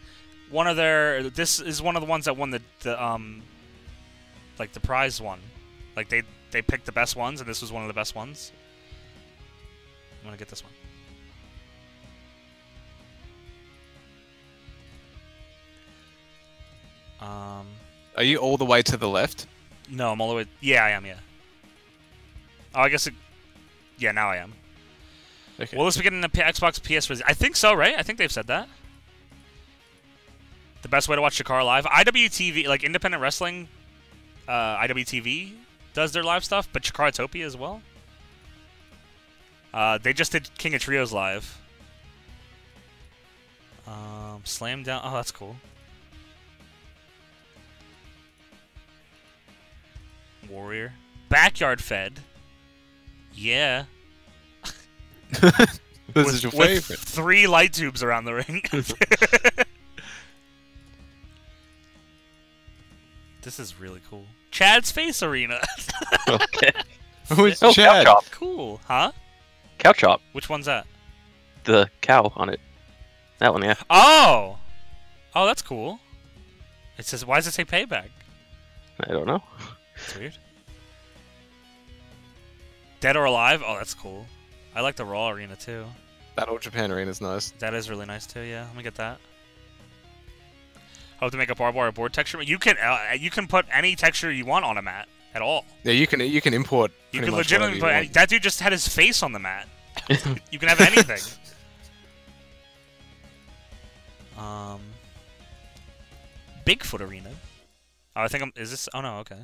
one of their. This is one of the ones that won the, the um, like the prize one. Like they they picked the best ones, and this was one of the best ones. I'm gonna get this one. Um, Are you all the way to the left? no, I'm all the way. Yeah, I am. Yeah. Oh, I guess it. Yeah, now I am. Okay. Will this be getting the Xbox PS? I think so, right? I think they've said that. The best way to watch Chikara live, IWTV, like independent wrestling, uh, IWTV does their live stuff, but Chikaratopia as well. Uh, they just did King of Trios live. Um, slam down. Oh, that's cool. Warrior. Backyard fed. Yeah. This with, is your with favorite. Three light tubes around the ring. this is really cool. Chad's Face Arena. okay. Who's Oh, cow Chad? chop. cool, huh? Cow chop. Which one's that? The cow on it. That one, yeah. Oh! Oh, that's cool. It says, why does it say payback? I don't know. That's weird. Dead or Alive? Oh, that's cool. I like the Raw Arena too. That old Japan arena is nice. That is really nice too. Yeah, let me get that. How to make a barbed wire board texture? You can uh, you can put any texture you want on a mat at all. Yeah, you can you can import. You can legitimately put any, that dude just had his face on the mat. you can have anything. um, Bigfoot Arena. Oh, I think I'm. Is this? Oh no. Okay.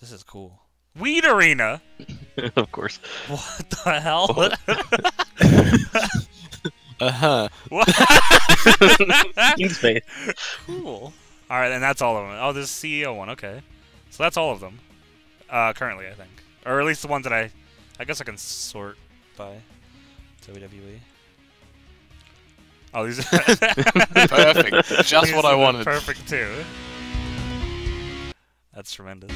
This is cool. Weed Arena. of course. What the hell? Uh huh. what? In space. cool. All right, and that's all of them. Oh, this is CEO one. Okay, so that's all of them. Uh, currently, I think, or at least the ones that I, I guess I can sort by WWE. Oh, these. Perfect. Just these what I wanted. Perfect too. That's tremendous.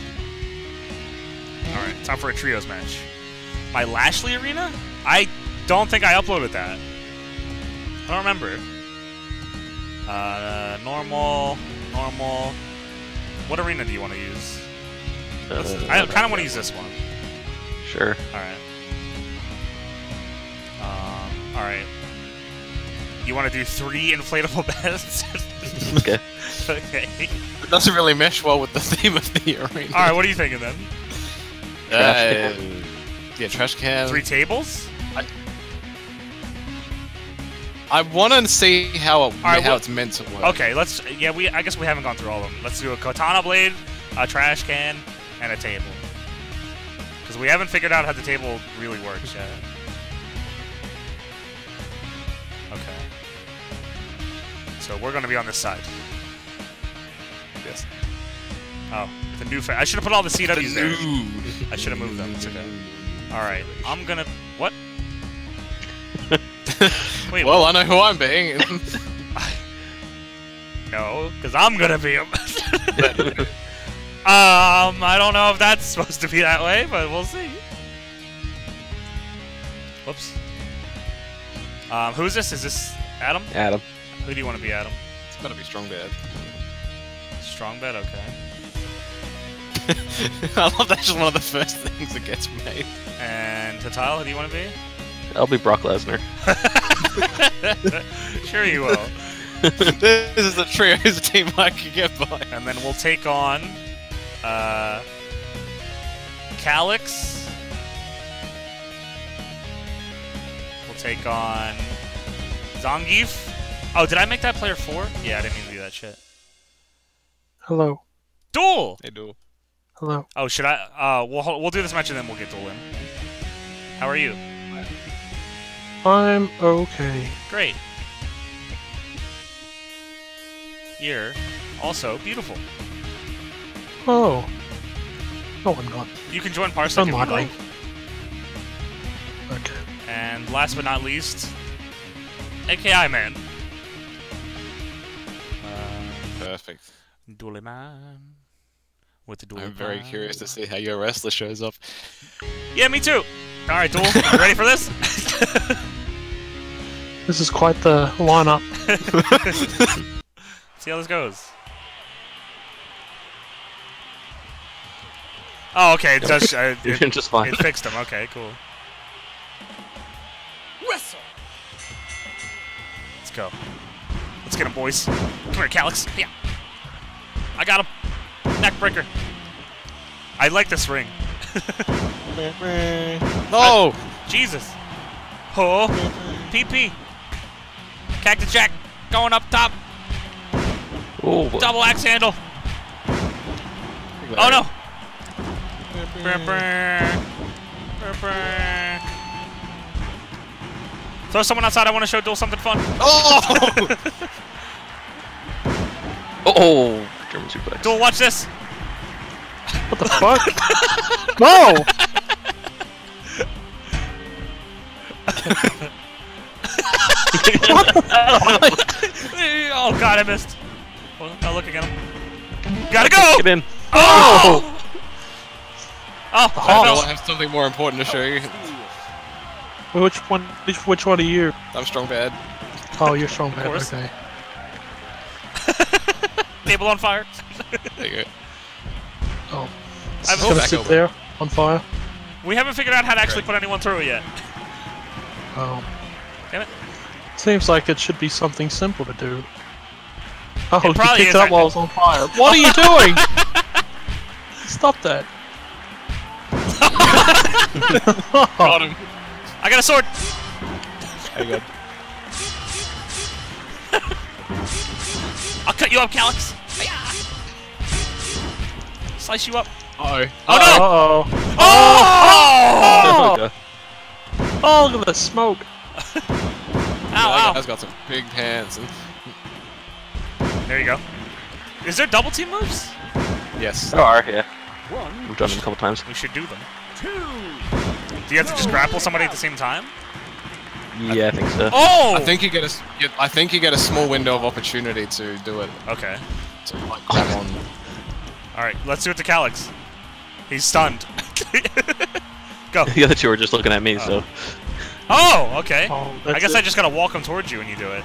All right, time for a trios match. My Lashley arena? I don't think I uploaded that. I don't remember. Uh, normal, normal. What arena do you want to use? Uh, I kind of want to use this one. Sure. All right. Um, all right. You want to do three inflatable beds? Okay. okay. It doesn't really mesh well with the theme of the arena. All right. What are you thinking then? Uh, yeah, trash can. Three tables? I want to see how it, right, how what- it's meant to work. Okay. Let's. Yeah. We. I guess we haven't gone through all of them. Let's do a katana blade, a trash can, and a table. Because we haven't figured out how the table really works yet. Okay. So we're gonna be on this side. Yes. Oh, the new. Fa- I should have put all the CWs there. Nude. I should have moved them. It's okay. All right. I'm gonna. What? Wait. Well, I know who I'm being. No, because I'm gonna be him. um, I don't know if that's supposed to be that way, but we'll see. Whoops. Um, who's this? Is this Adam? Adam. Who do you want to be, Adam? it's gotta be strong bad. Strong bet, okay. I love that's just one of the first things that gets made. And Tatal, who do you want to be? I'll be Brock Lesnar. sure you will. this is the trio, is a team I can get by. And then we'll take on uh, Calyx. We'll take on Zangief. Oh, did I make that player four? Yeah, I didn't mean to do that shit. Hello. Duel. They do. Hello. Oh, should I? Uh, we'll we'll do this match and then we'll get Duel in. How are you? I'm okay. Great. You're also beautiful. Oh. No, I'm not. You can join Parsec if you'd like. Okay. And last but not least, AKI Man. Uh, Perfect. Dually Man. With the Dually I'm very Man. curious to see how your wrestler shows up. Yeah, me too. All right, Duel, you ready for this? This is quite the lineup. See how this goes. Oh, okay. It does. Uh, You're it, just fine. it fixed him. Okay, cool. Whistle. Let's go. Let's get him, boys. Come here, Calyx. Yeah. I got him. Neckbreaker. I like this ring. No! Jesus. Oh. PP. Cactus Jack going up top. Oh, Double axe handle. Oh no. Brr. Throw someone outside. I want to show Duel something fun. Oh! Oh, German suplex. Duel, watch this. What the fuck? no! oh god, I missed. Well, now looking at him. Gotta go! Get in. Oh! Oh, oh. I oh. I have something more important to show you. Which one? Which, which one are you? I'm strong bad. Oh, you're strong bad. Okay. Table on fire. There you go. Oh, I'm it's gonna sit over. there on fire. We haven't figured out how to actually put anyone through yet. Oh, Damn it. seems like it should be something simple to do. Oh, It you probably picked is, it up I- while I was on fire. What are you doing? Stop that. Got him. I got a sword. There you go. I'll cut you up, Calyx. Slice you up. Uh-oh. Oh no! Uh-oh. Oh! Okay. Oh! oh, look at the smoke. Ow, That ow. guy's got some big hands. And... There you go. Is there double team moves? Yes. There are, yeah. One, We've done them a couple times. We should do them. two. Do you have to just grapple somebody at the same time? Yeah, I think so. Oh! I think you get a. s- you- I think you get a small window of opportunity to do it. Okay. To like grab on. Alright, let's do it to Calyx. He's stunned. go. The other two are just looking at me, so. Oh, oh okay. Oh, I guess it. I just gotta walk him towards you when you do it.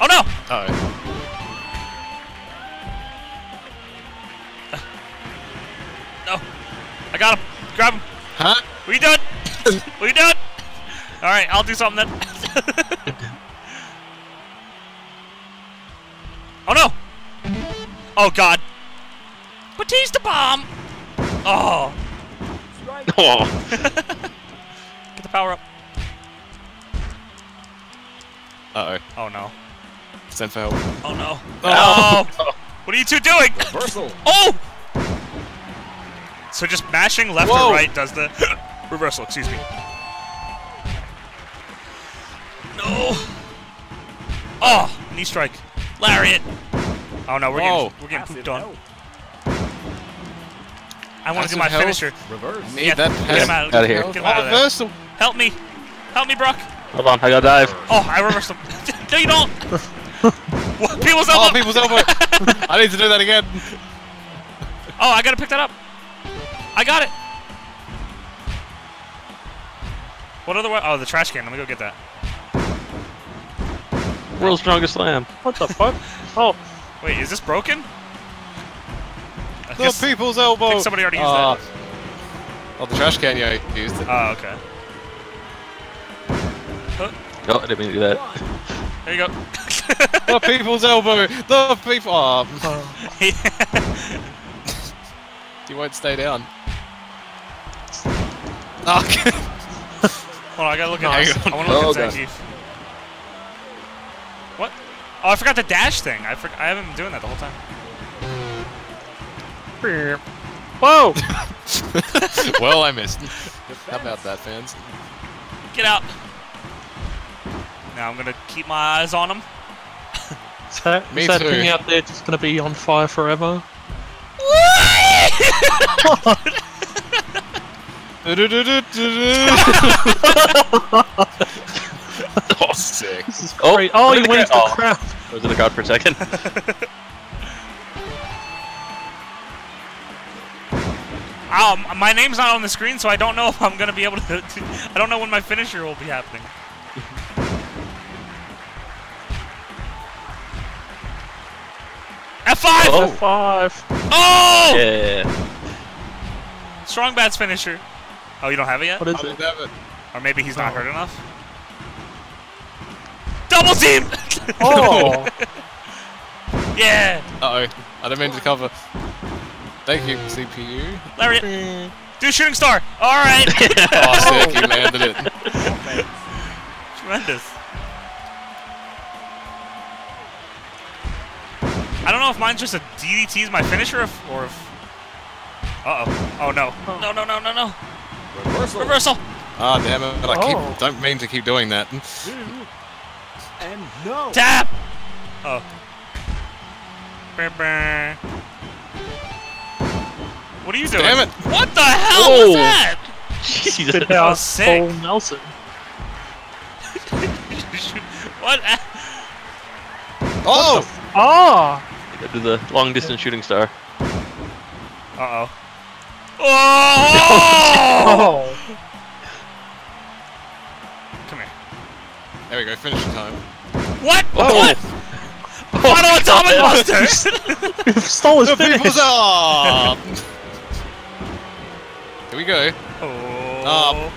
Oh no! Oh. No! I got him! Grab him! Huh? What are you doing? what are you doing? Alright, I'll do something then. oh no! Oh god! Batista bomb! Oh! Oh, Get the power up. Uh Oh Oh no. oh. Send for help. Oh no. Oh! What are you two doing? Reversal. Oh! So just mashing left Whoa. or right does the reversal, excuse me. No! Oh! Knee strike. Lariat! Oh no, we're Whoa. getting, we're getting pooped on. Help. I want to do my health? finisher. Reverse. Need Yeah, that get him out, of here. Get him out of there. reversal. Help me! Help me, Brock! hold on, I gotta dive. Oh, I reversed him. no, you don't! what? People's elbow! Oh, people's elbow. I need to do that again. Oh, I gotta pick that up. I got it. What other way? Oh, the trash can. Let me go get that. World's strongest slam. What the fuck? Oh, Wait, is this broken? I The guess- people's elbow. think somebody already used Ah. that. Oh, the trash can, yeah, you used it. Oh, okay. Oh, I didn't mean to do that. There you go. the people's elbow. The people. Ah. Oh, you won't stay down. Okay. Ah. Hold on, I gotta look at Nice. this. I wanna look Oh, at God. Zangief. What? Oh, I forgot the dash thing. I for I haven't been doing that the whole time. Whoa! well, I missed. How about that, fans? Get out. Now I'm gonna keep my eyes on him. Is that, Me is that too. thing out there just gonna be on fire forever? oh, sick. This is Oh, great. Oh, look he at the went into the crowd. Oh. I was in the crowd for a second. Ow, m- my name's not on the screen, so I don't know if I'm gonna be able to. to I don't know when my finisher will be happening. F5! Oh. Five. Oh! yeah. Strong Bad's finisher. Oh, you don't have it yet? What is I it? have it. Or maybe he's not hurt enough? Double team! Oh, yeah! Uh oh. I don't mean to cover. Thank you, CPU. Lariat! Do shooting star! Alright! Oh, sick. You landed it. Tremendous. I don't know if mine's just a DDT is my finisher if, or if. Uh oh. Oh no. No, no, no, no, no. Reversal. Reversal! Ah, damn it! I Oh. keep, don't mean to keep doing that. And no. Tap! Oh. Brr, brr. What are you doing? Damn it. What the hell Whoa. was that? Jesus. Spit That was sick. Cole Nelson. what? Oh! Ah! Go do the long distance shooting star. Uh oh. Oh! Oh! Come here. There we go. Finish the time. What? Oh. What? Final Atomic God. Buster! Stole his The finish! people's up. Here we go. oh. oh.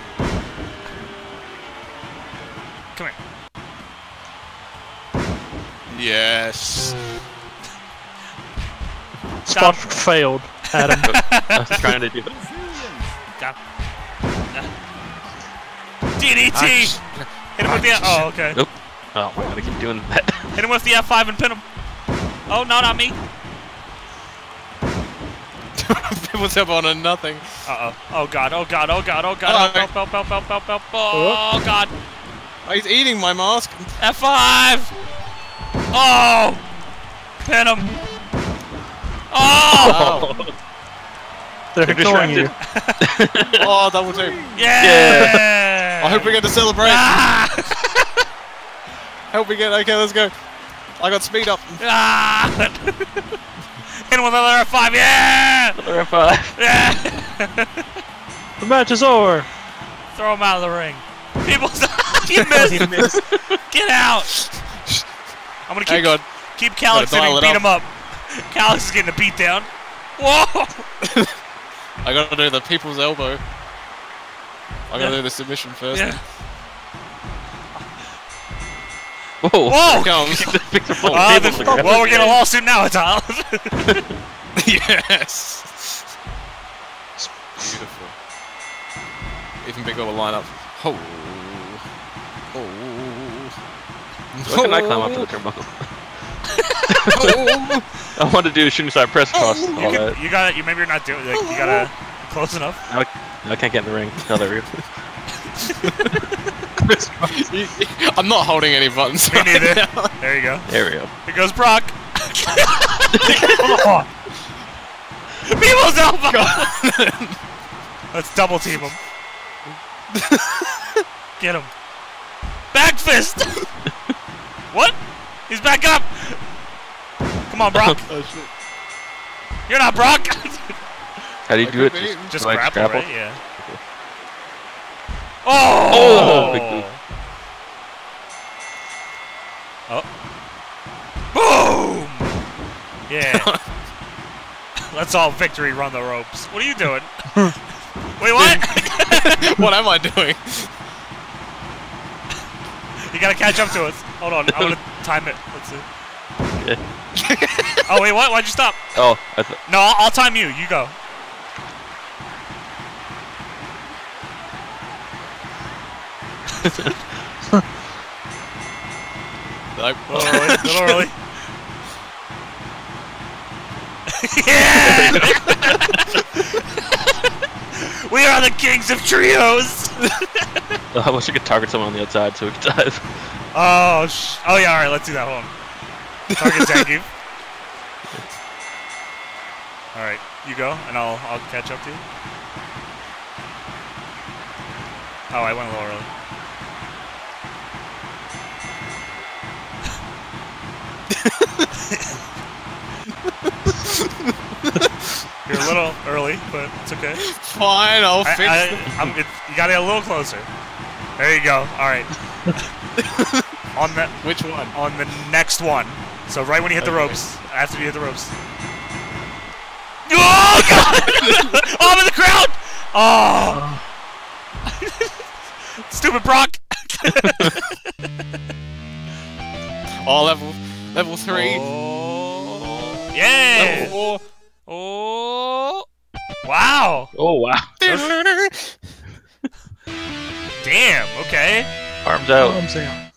Come here. Yes. Spot failed, Adam. I was trying to do that. Got DDT! Hit him with the. Ah, oh, okay. Nope. Oh, I gotta keep doing that. Hit him with the F5 and pin him. Oh, no, not me. people's up on a nothing. Uh oh. Oh god, oh god, oh god, oh god. Oh, Help, help, help, help, help, help, help. Oh god. Oh, he's eating my mask. F5! Oh! Pin him! Oh! Oh, They're You're ignoring you. distracted. oh double two. Yeah! I hope we get to celebrate. Ah! Hope we get. Okay, let's go. I got speed up. Ah! Hit him with another F5, yeah! Another F5. Yeah! The match is over. Throw him out of the ring. People, you missed! missed. Get out! I'm gonna keep, Hang on. keep Calix in Gotta and beat it him up. Calix is getting a beat down. Whoa! I gotta do the people's elbow. I gotta Yeah. do the submission first. Yeah. Whoa. Whoa! Comes. Fix the Uh, table the- for well, we're getting a lawsuit now, Tyler. yes. Beautiful. Even bigger of a lineup. Oh. Oh. Why can I climb up to the turnbuckle? I want to do a shooting star press across you, can, you gotta, you maybe you're not doing. Like, you gotta close enough. No, I can't get in the ring. No, there we go. I'm not holding any buttons. Me right neither. now. There you go. There we go. Here goes Brock. Oh, People's elbow. Let's double team him. Get him. Back fist. what? He's back up. Come on, Brock. Oh, shit. You're not Brock. How do you I do it? Just, Just like grapple, grapple? right? Yeah. Oh! Oh, big move. Oh. Boom! Yeah. Let's all victory run the ropes. What are you doing? Wait, what? what am I doing? you gotta catch up to us. Hold on, I'm gonna time it. Let's see. Yeah. Oh wait, what? Why'd you stop? Oh, I th- No, I'll, I'll time you. You go. Nope. A little early. A early. yeah! we are the kings of trios. I wish I could target someone on the outside so we could dive. Oh, sh- oh yeah. All right, let's do that one. Target Zangief. All right, you go, and I'll I'll catch up to you. Oh, I went a little early. You're a little early, but it's okay. Fine, I'll fix I, it. I, I'm, it, you gotta get a little closer. There you go. All right. on the Which one? on the next one. So right when you hit the Okay. ropes, after you hit the ropes. Oh God! oh, I'm in the crowd. Oh. Stupid Brock. Oh, level, level three. Oh. Yeah. Level four. Oh. Wow. Oh, wow. Damn. Okay. Arms out. I'm saying.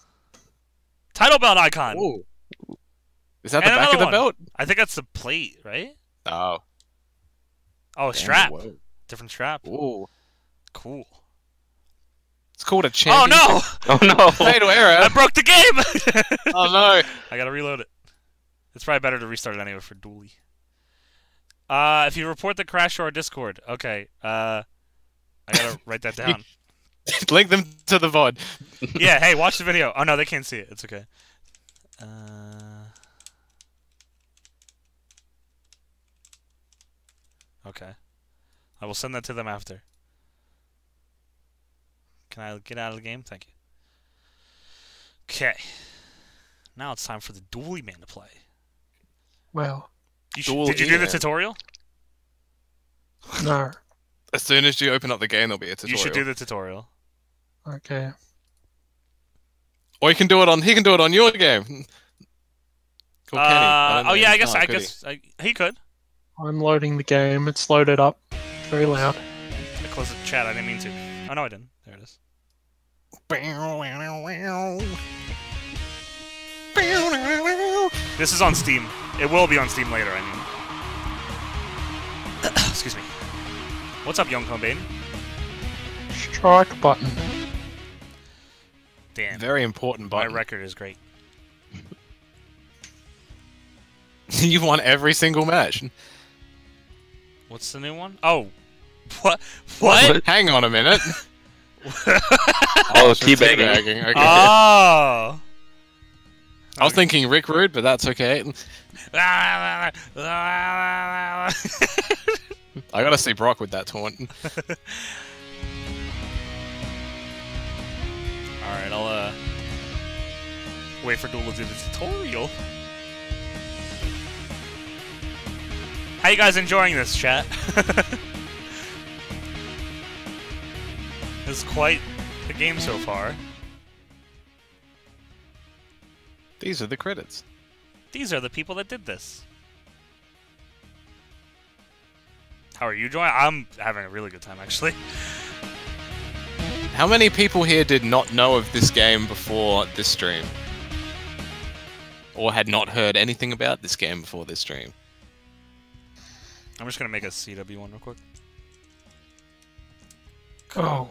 Title belt icon. Ooh. Is that And the back of the one. belt? I think that's the plate, right? Oh. Oh, damn, strap. whoa. Different strap. Ooh. Cool. It's called a Oh champion. no! Oh no! Fatal error. I broke the game! oh no. I gotta reload it. It's probably better to restart it anyway for Dooley. Uh, if you report the crash to our Discord, okay. Uh, I gotta write that down. Link them to the VOD. yeah, hey, watch the video. Oh no, they can't see it. It's okay. Uh, okay. I will send that to them after. Can I get out of the game? Thank you. Okay. Now it's time for the Dooley Man to play. Well, You sh- Dual did you do the tutorial? no. As soon as you open up the game, there'll be a tutorial. You should do the tutorial. Okay. Or you can do it on. He can do it on your game. Or can he? I Uh, oh yeah, I guess Oh, I could he? guess I, he could. I'm loading the game. It's loaded up. Very loud. I closed the chat. I didn't mean to. Oh no, I didn't. There it is. This is on Steam. It will be on Steam later. I mean. Excuse me. What's up, Young Combane? Strike button. Damn, Very important button. my button. record is great. you won every single match. What's the new one? Oh, what? What? Hang on a minute. Oh, teabagging. Okay. oh. I was thinking Rick Rude, but that's okay. I gotta see Brock with that taunt. All right, I'll uh wait for Duel to do the tutorial. How you guys enjoying this, chat? this is quite the game so far. These are the credits. These are the people that did this. How are you enjoying? I'm having a really good time, actually. How many people here did not know of this game before this stream? Or had not heard anything about this game before this stream? I'm just gonna make a CW one real quick. Oh.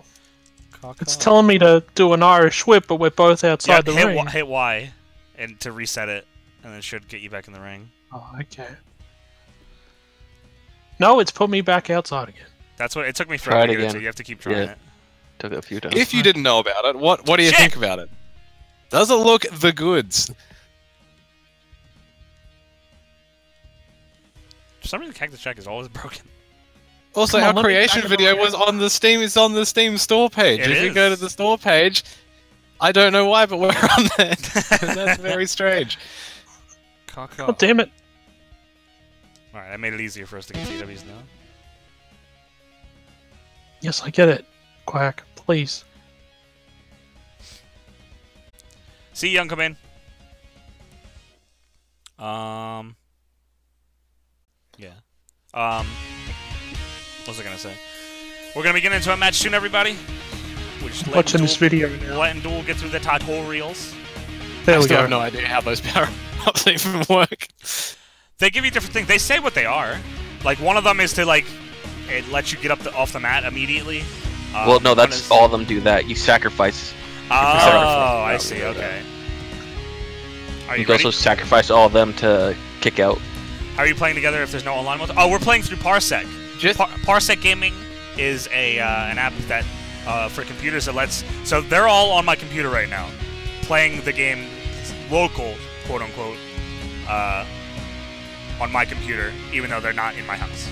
Caw-caw. It's telling me to do an Irish whip, but we're both yeah, outside the hit, ring. y, hit Y, and to reset it, and then it should get you back in the ring. Oh, okay. No, it's put me back outside again. That's what it took me Try forever it to it again. to. You have to keep trying Yeah. it. Took it a few times. If you didn't know about it, what what do you Shit! think about it? Does it look the goods? For some reason, Cactus Jack is always broken. Also, on, our creation video was on the Steam. It's on the Steam store page. It if you go to the store page, I don't know why, but we're on there. That's very strange. Caw-caw. Oh, damn it. Alright, I made it easier for us to get CWs now. Yes, I get it. Quack, please. See, young, come in. Um. Yeah. Um. What was I gonna say? We're gonna be getting into a match soon, everybody. We're just letting Watching this video now. Letting Duel get through the tutorials. There I we still go. have no idea how those power ups even work. They give you different things. They say what they are. Like one of them is to like it lets you get up the, off the mat immediately. Um, well, no, that's is- all of them do that. You sacrifice. Oh, sacrifice. I see. Okay. Are You, you can also sacrifice all of them to kick out. How are you playing together if there's no online mode? Oh, we're playing through Parsec. Just Par- Parsec Gaming is a uh, an app that uh, for computers that lets. So they're all on my computer right now, playing the game local, quote unquote, uh, on my computer, even though they're not in my house.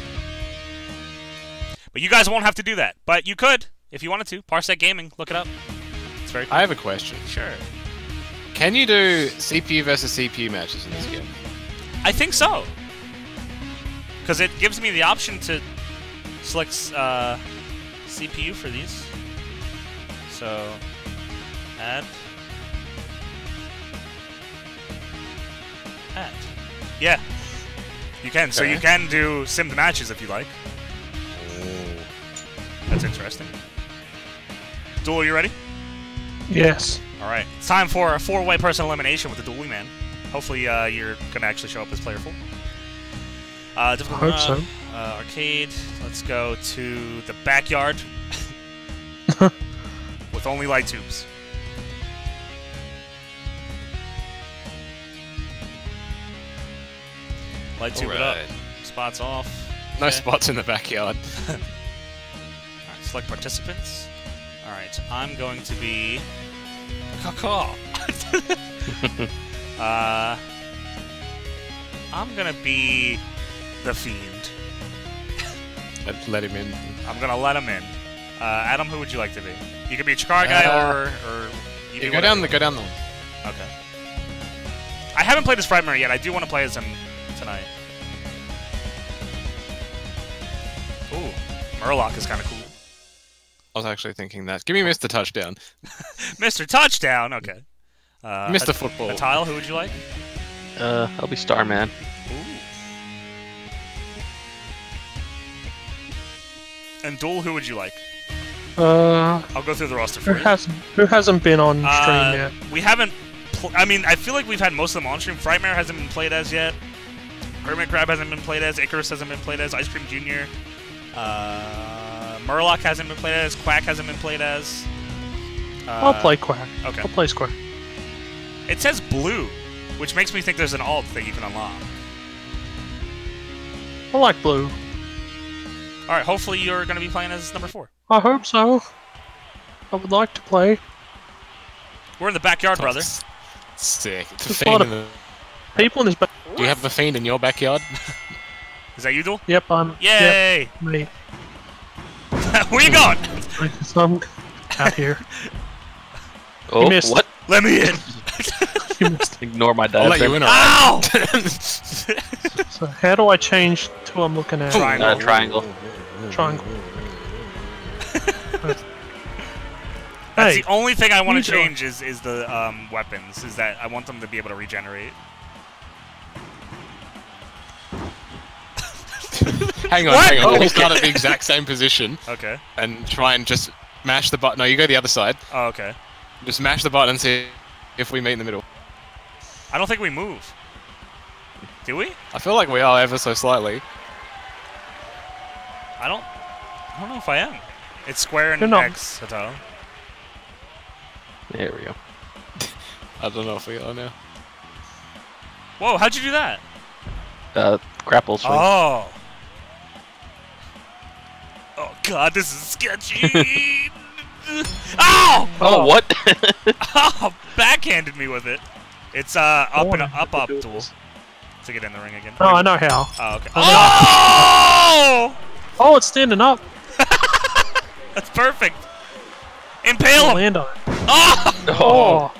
But you guys won't have to do that. But you could if you wanted to. Parsec Gaming, look it up. It's very cool. I have a question. sure. Can you do CPU versus CPU matches in this game? I think so. Because it gives me the option to select uh, CPU for these. So, add. Add. Yeah. You can. So you can do simmed matches if you like. That's interesting. Duel, you ready? Yes. All right. It's time for a four-way person elimination with the Duel Man. Hopefully, uh, you're gonna actually show up as player four. Uh, difficult, Hope uh, so. uh, arcade. Let's go to the backyard with with only light tubes. Light tube it up. Spots off. No Okay. spots in the backyard. Alright, select participants. Alright, I'm going to be. Caw uh. I'm gonna be. The Fiend. Let- Let him in. I'm gonna let him in. Uh, Adam, who would you like to be? You could be a Chikara guy Uh, or. or you Yeah, go down the go down the. Okay. I haven't played as Frightmare yet. I do want to play as him tonight. Ooh, Murloc is kind of cool. I was actually thinking that. Give me Mr. Touchdown. Mr. Touchdown. Okay. Uh, Mr. Football. A tile. Who would you like? Uh, I'll be Starman. And Duel. Who would you like? Uh, I'll go through the roster who for you. hasn't who hasn't been on stream Uh, yet? we haven't. Pl- I mean, I feel like we've had most of them on stream. Frightmare hasn't been played as yet. Hermit Crab hasn't been played as. Icarus hasn't been played as. Ice Cream Junior. Uh, Murloc hasn't been played as. Quack hasn't been played as. Uh, I'll play Quack. Okay. I'll play Quack. It says blue, which makes me think there's an alt that you can unlock. I like Blue. All right. Hopefully, you're going to be playing as number four. I hope so. I would like to play. We're in the backyard, brother. Sick. It's a There's a fiend in the... People in this. Ba- Do you have the fiend in your backyard? Is that you, Duel? yep, I'm. Yay! Yep, me. Where you going? So I'm out here. Oh, missed. what? Let me in. You missed. Ignore my I'll dad. let you in. alright? Ow! So how do I change to I'm looking at? Triangle. Uh, triangle. Triangle. That's hey, the only thing I want to change is is the um, weapons. Is that I want them to be able to regenerate. hang on, What? hang on. Let me Oh, start at the exact same position Okay. and try and just mash the button. No, you go the other side. Oh, okay. Just mash the button and see if we meet in the middle. I don't think we move. Do we? I feel like we are ever so slightly. I don't. I don't know if I am. It's square and You're not. X. Hato. There we go. I don't know if we are now. Whoa! How'd you do that? Uh, grapple swing. Oh. Oh God! This is sketchy. Ow! oh, what? Oh! Backhanded me with it. It's uh up and up up do duel to get in the ring again. Oh, I know how. Oh, okay. I Oh! Oh, it's standing up. That's perfect. Impale him. Land on it. Oh! Oh,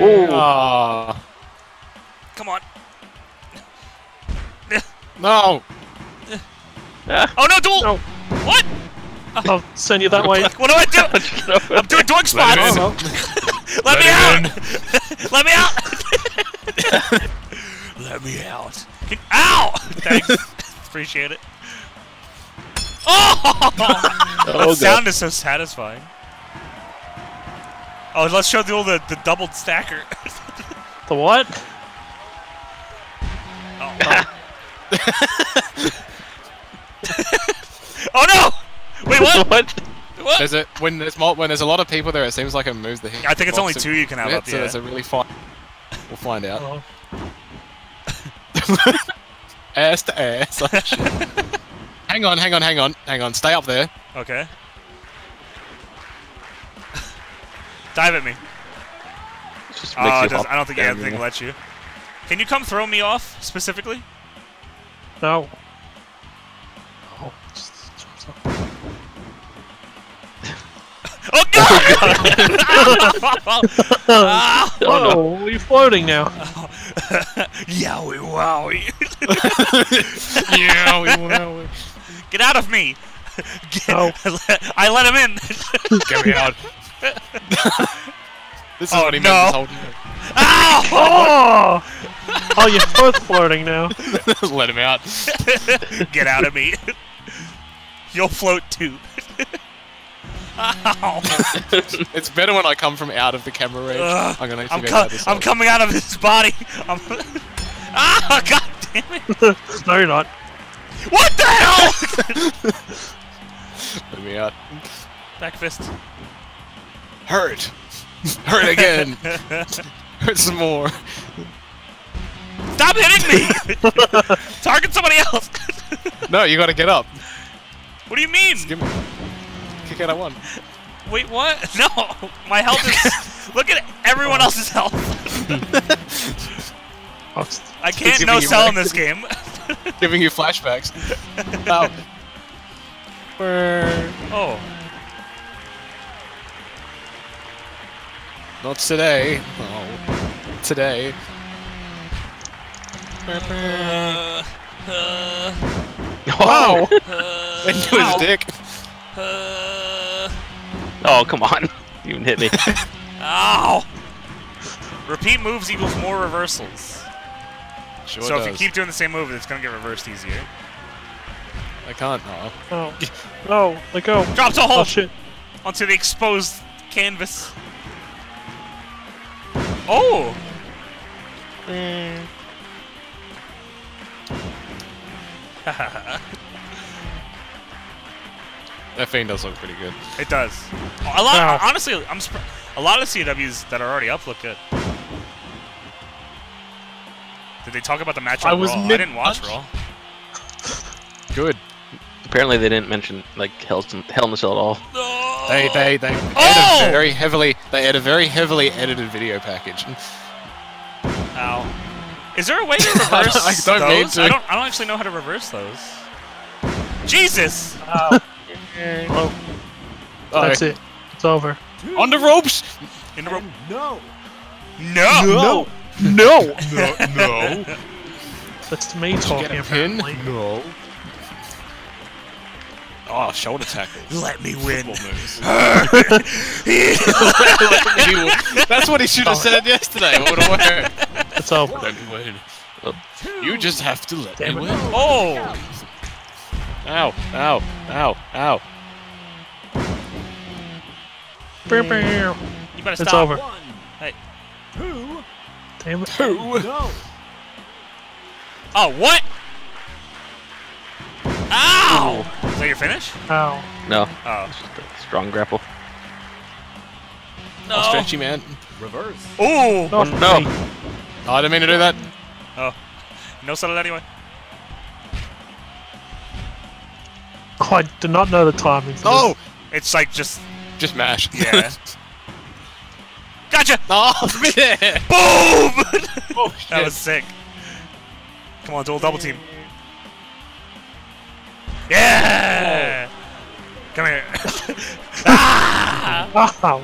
Ooh. Ah, Come on. no. Oh no, duel! No. What? I'll send you that way. What do I do? I'm doing doink Let him spots. in. Let, me Let out. Let me out. Let me out. Can- Ow! Thanks. Appreciate it. Oh! Oh, that God. sound is so satisfying. Oh, let's show the old the, the doubled stacker. The what? Oh, oh. oh no! Wait, what? what? what? There's a when there's mul- when there's a lot of people there, it seems like it moves the. I think it's only two you can have bit, up, So yeah. there's a really fun. We'll find out. Oh, Ass to ass. Oh, hang on, hang on, hang on, hang on. Stay up there. Okay. Dive at me. Ah, oh, does, I don't think down, anything you know? lets you. Can you come throw me off specifically? no. Oh, just- Oh god! Ah! Oh, we're floating now. Yowie wowie! yeah, we will. Get out of me! Get, No. I let him in. Get me out. this is Oh, what he no. meant this whole time. Ow! Oh! Oh, you're both floating now. Let him out. Get out of me! You'll float too. Ow! It's better when I come from out of the camera range. Ugh, I'm gonna have to I'm, co- this I'm coming out of his body. I'm ah, god damn it! no, you're not. What the hell? Let me out. Back fist. Hurt. Hurt again. Hurt some more. Stop hitting me! Target somebody else! No, you gotta get up. what do you mean? Give me. Kick out at one. Wait, what? No! My health is. Look at everyone else's health! I'll s- I can't no you sell in this game. Giving you flashbacks. Ow. oh. Not today. Oh. Today. Uh, uh, Wow! uh, Into his dick. Uh, Oh, come on. You even hit me. ow! Repeat moves equals more reversals. Sure so if you keep doing the same move, it's gonna get reversed easier. I can't. Oh. Oh. No, let go. Drop to Oh shit. onto the exposed canvas. Oh! That thing does look pretty good. It does. A lot. Wow. Honestly, I'm a lot of CWs that are already up look good. Did they talk about the match on I was Raw? I didn't mid-punch. watch Raw. Good. Apparently, they didn't mention like Hell, Hell in the Cell at all. They they they Oh! had a very heavily they had a very heavily edited video package. Ow. Is there a way to reverse I don't mean those? to. I don't. I don't actually know how to reverse those. Jesus! Well, Oh, that's it. It's over. On the ropes. In the rope. No. No. No. No. That's me talking a pin? No. Oh, shoulder tackle. Let me win. Football moves. That's what he should have said yesterday. It would have worked. It's over. Let me win. You just have to let Damn me it. win. Oh! Ow! Ow! Ow! Ow! Bow, bow. You better It's stop. over. One. Hey. Two. Damn it. No. Oh, what? Ow! Is that your finish? Ow. No, Oh. it's just a strong grapple. No. Oh, stretchy man. Reverse. Ooh! Not no. me. Oh, I didn't mean to do that. Oh. No settle anyway. Oh, I do not know the timing. for Oh! It's like just. Just mash. Yeah. gotcha! oh, yeah. Boom! Oh, that was sick. Come on, dual double team. Yeah! Come here. ah! this. Ow.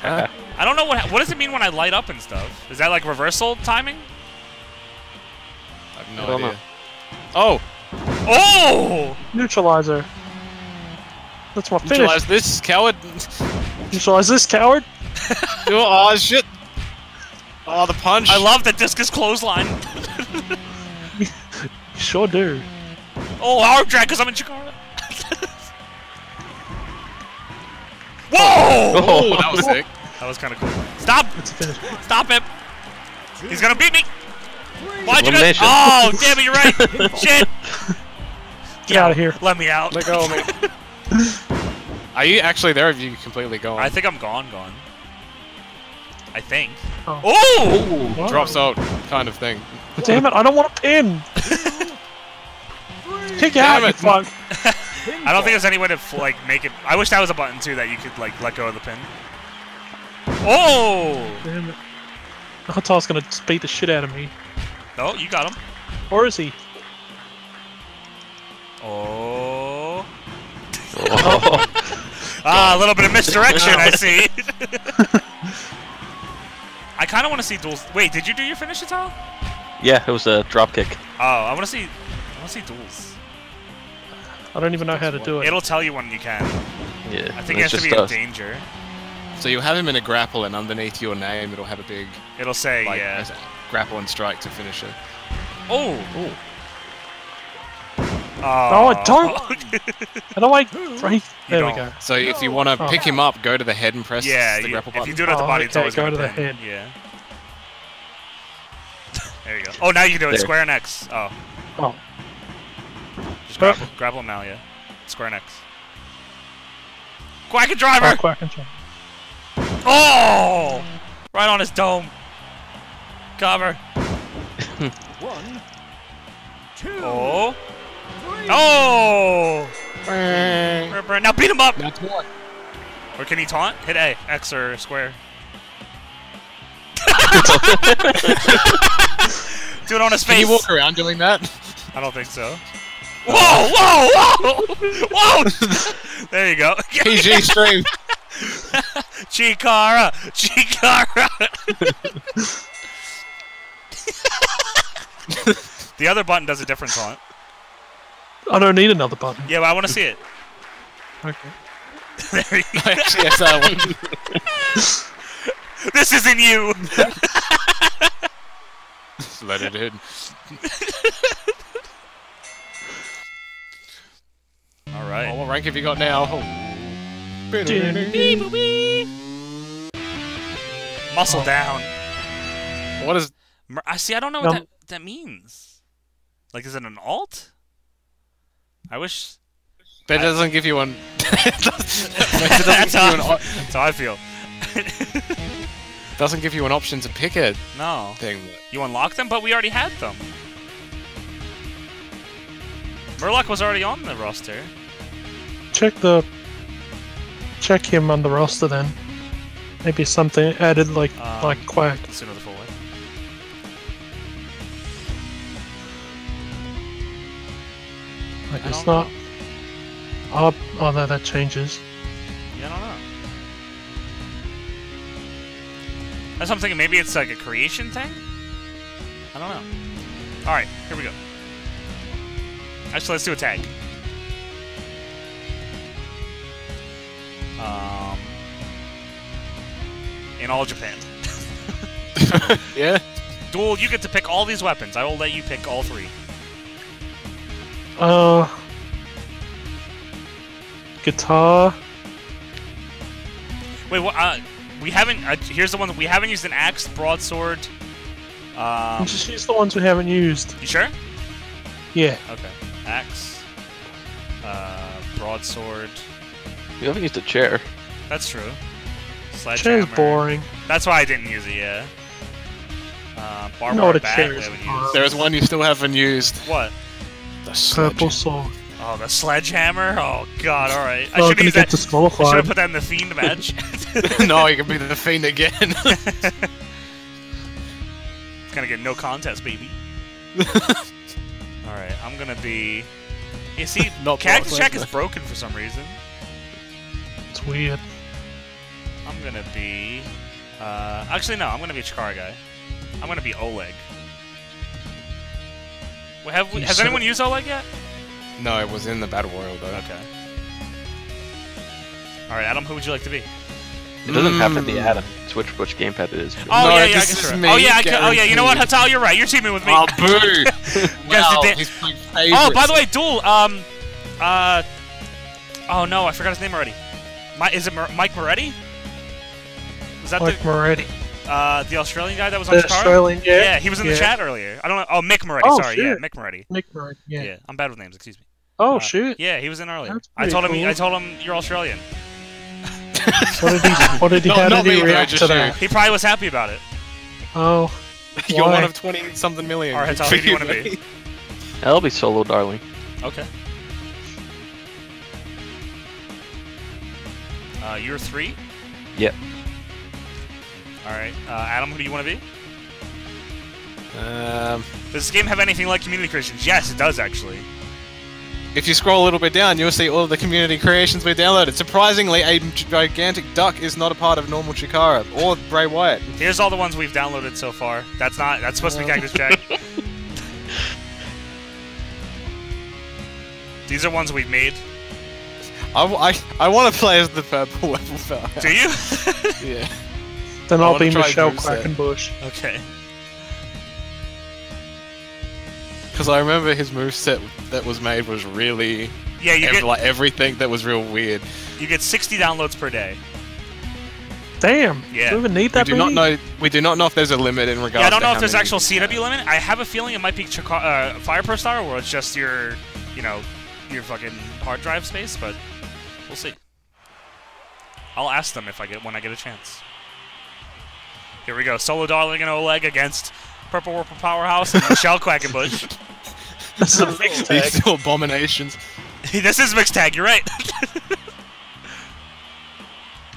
Huh? I don't know what what does it mean when I light up and stuff. Is that like reversal timing? I have no I don't idea. know. Oh! Oh! Neutralizer. That's my finish. Neutralize this, coward! Neutralize this, coward. Oh, oh, shit! Oh, the punch! I love the discus clothesline. Sure do. oh, arm drag because I'm in Chikara. Whoa! Oh, that was sick. That was kind of cool. Stop! It's. Stop it! He's gonna beat me! Why'd you do Elimination. Oh, damn it, you're right! Shit! Get out of here. Let me out. Let go of me. Are you actually there? Or have you completely gone? I think I'm gone, gone. I think. Oh. Oh! Wow. Drops out, kind of thing. Damn it, I don't want a pin. Kick out, Damn you it. fuck. I don't think there's any way to like make it. I wish that was a button too that you could like let go of the pin. Oh! Damn it. I thought gonna beat the shit out of me. Oh, you got him. Or is he? Oh. Oh. Ah, a little bit of misdirection, I see. I kind of want to see duels. Wait, did you do your finish at all? yeah, it was a drop kick. Oh, I want to see. I want to see duels. I don't even know how to do it. It'll tell you when you can. Yeah, I think it it's has to just be in danger. So you have him in a grapple, and underneath your name, it'll have a big It'll say, like yeah. Grapple and strike to finish it. Oh. Ooh. No, I oh. don't. Oh. How do I? Right. There we go. So if you want to Oh. pick him up, go to the head and press yeah, the you- grapple if you do it at the Oh, body, it's okay, always go gonna the pin. head. Yeah. there you go. Oh, now you can do it. There. Square and X. Oh. Oh. Just grapple, grapple now, yeah. Square next. Quackendriver! Quack, quack, and jump. Oh! Right on his dome. Cover. One, two, Oh. Oh! Now beat him up! That's one. Or can he taunt? Hit A, X or square. Do it on his Can face. you walk around doing that? I don't think so. Whoa, whoa, whoa! Whoa! there you go. PG stream. Chikara! Chikara! The other button does a different taunt. I don't need another button. Yeah, but I want to see it. Okay. There you go. Actually, yes, that one. This isn't you! Just let it in. Alright. Oh, what rank have you got now? Oh. Muscle down. What is? Mer- I see. I don't know what Um, that that means. Like, is it an alt? I wish. That I- doesn't give you one. it doesn't That's give you an how, that's how I feel. doesn't give you an option to pick it. No, thing. you unlock them, but we already had them. Murloc was already on the roster. Check the. Check him on the roster then. Maybe something added like Um, like quack. Like I it's don't not. know. Oh, oh no, that changes. Yeah, I don't know. That's what I'm thinking. Maybe it's like a creation thing. I don't know. All right, here we go. Actually, let's do a tag. Um, in all Japan. Yeah. Duel, you get to pick all these weapons. I will let you pick all three. Uh. Guitar. Wait, what? Uh, we haven't. Uh, here's the one that we haven't used: an axe, broadsword. Um, Just use the ones we haven't used. you sure? Yeah. Okay. Axe, uh, broadsword. You haven't used a chair. That's true. Chair's Sledgehammer. boring. That's why I didn't use it. Yeah. Uh, You barbed know what a bat, chair we is. haven't Carl. used. There is one you still haven't used. What? The Purple sword. Oh, the sledgehammer. Oh God. All right. I Oh, should gonna use get that. I should have disqualified. put that in the fiend match. no, you can be the fiend again. gonna get no contest, baby. All right. I'm gonna be. You see, Not Cactus Brock Jack is broken for some reason. It's weird. I'm gonna be. Uh, actually, no. I'm gonna be a Chikara guy. I'm gonna be Oleg. Well, have we, has anyone it. used Oleg yet? no, it was in the battle royal though. Okay. All right, Adam. Who would you like to be? It doesn't have to be Mm. Adam. It's which which gamepad it is. Oh No, yeah, yeah. I this guess is you're me. Oh yeah, I can, oh yeah. You know what, guaranteed. Hatal, you're right. You're teaming with me. Oh, boo! wow, he's my favorite. Oh, by the way, Duel. Um, uh, oh no, I forgot his name already. My, is it Mer- Mike Moretti? Is that Like Moretti. The uh the Australian guy that was on The Chikara? Australian, yeah. Yeah, he was in the chat earlier. I don't know. Oh, Mick Moretti. Oh, sorry, yeah. Mick Moretti. Nick Moretti, Yeah. yeah. I'm bad with names. Excuse me. Oh, Uh, shoot. Yeah, he was in earlier. I pretty told him. I told him you're Australian. What did he, what did he, No, how not did he react to that? He probably was happy about it. Oh, You're Why? one of twenty something million. All right, Hatal, who do you want to be? That'll be solo, darling. Okay. Uh, you're three. Yep. All right, uh, Adam. Who do you want to be? Um, Does this game have anything like community creations? Yes, it does actually. if you scroll a little bit down, you'll see all of the community creations we downloaded. Surprisingly, a gigantic duck is not a part of normal Chikara or Bray Wyatt. Here's all the ones we've downloaded so far. That's not. That's supposed to be Cactus Jack. These are ones we've made. I, I, I want to play as the purple level. Do you? Yeah. Then I I'll be Michelle Moveset. Quackenbush. okay. Because I remember his moveset that was made was really Yeah, you ev- get like everything that was real weird. you get 60 downloads per day. Damn. Yeah. Do we even need We that do not know. We do not know if there's a limit in regards. Yeah, I don't know if there's many actual you can CW limit. I have a feeling it might be Chika- uh, Fire Pro Star, where it's just your, you know, your fucking hard drive space, but we'll see. I'll ask them if I get when I get a chance. Here we go. Solo Darling and Oleg against Purple Warper Powerhouse and Michelle Quackenbush. This is a mixed tag. These two abominations. this is mixed tag. You're right.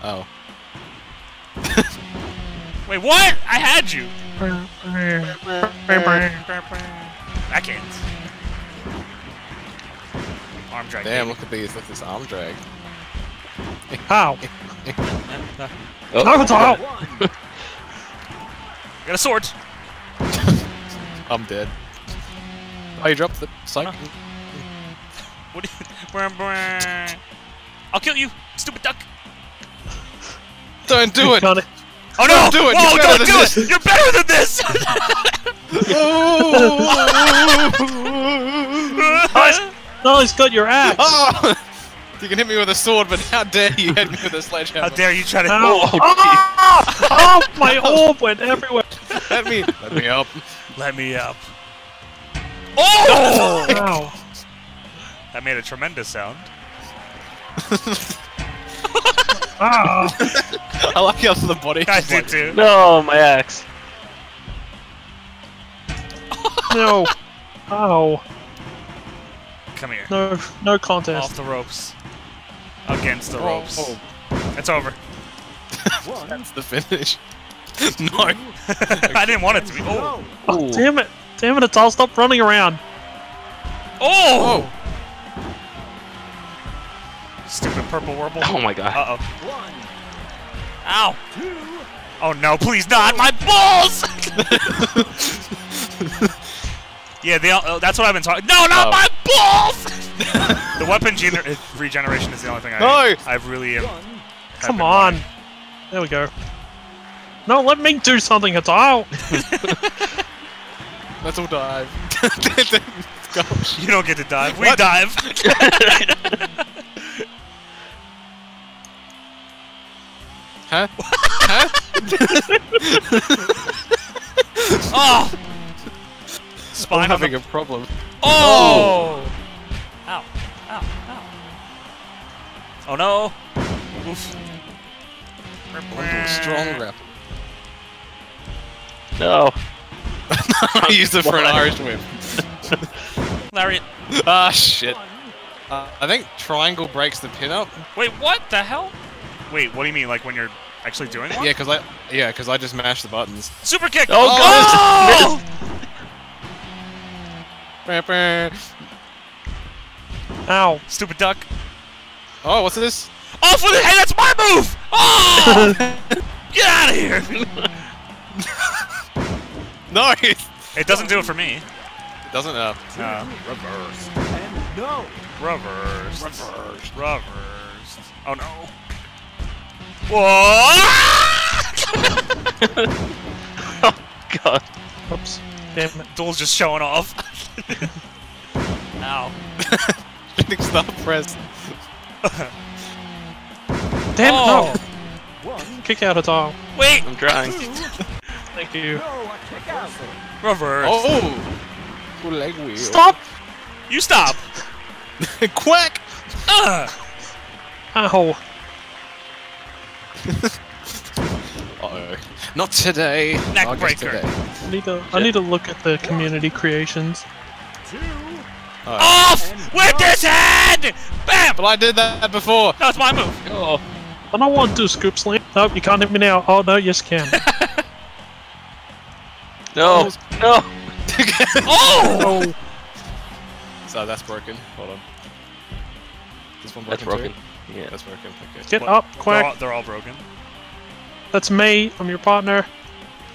Oh. Wait, what? I had you. Backhands. Arm drag. Damn, baby. look at these. Look at this arm drag. How? Oh, No, it's out. Got a sword. I'm dead. Oh, you dropped the psych. What? do you- I'll kill you, stupid duck. Don't do it! Got it. Oh no! Don't do it, Whoa, you're better don't than do this. it! You're better than this! oh! No, he's got your axe. Oh! You can hit me with a sword, but how dare you hit me with a sledgehammer? How dare you try to? Ow. Oh, Ah! oh, my orb went everywhere. Let me, let me up. Let me up. Oh! Ow. that made a tremendous sound. Ah. I like how the body. I did like- too. no, my axe. No. Ow. Come here. No, no contest. Off the ropes. Against the Oh, ropes. oh, It's over. that's the finish. no. I didn't want it to be. Oh! Oh, damn it. Damn it, it's all stop running around. Oh! Stupid purple warble. Oh my god. Uh oh. Ow! Oh no, please not! My balls! Yeah, they all, oh, that's what I've been talking. No, not Oh. my balls! the weapon gener- regeneration is the only thing I No! I've really um, have Come been on. wanting. There we go. No, let me do something. It's out. Let's all dive. You don't get to dive. We What? dive. Huh? huh? oh! I'm having the- a problem. Oh! Ow! Ow! Ow! Oh no! Oof. I'm strong grapple. No. I used it for an Irish whip. Lariat. Ah, shit. Uh, I think triangle breaks the pin up. Wait, what the hell? Wait, what do you mean? Like when you're actually doing one? Yeah, cause I yeah, cause I just mashed the buttons. Super kick! Oh, Oh! Bah, bah. Ow. Stupid duck. Oh, what's this? Oh, for the hey, that's my move! Oh! Get out of here! No, it It doesn't do it for me. It doesn't. Uh, Uh, Reverse. And no. reversed. Reversed. Reversed. Oh no. Whoa! oh, God. Oops. Damn it. Duel's just showing off. Ow. spinning star press. Damn Oh. no. Kick out a tile. Wait! I'm trying. Thank you. No, a kick out. Reverse. Oh, oh, Good leg wheel. Stop! You stop! Quack. Ugh. Ow. Uh-oh. Not today. Neck I today. I need to I need to look at the community creations. Oh. Off with this head! Bam! But I did that before. That's my move. Oh. I don't want to scoop slam. Nope, you can't hit me now. Oh no, yes you can. No. No. Oh! oh, so that's broken. Hold on. This one broken. That's broken. broken. too? Yeah. That's broken. Okay. get What? up, They're quack. all, they're all broken. That's me. I'm your partner.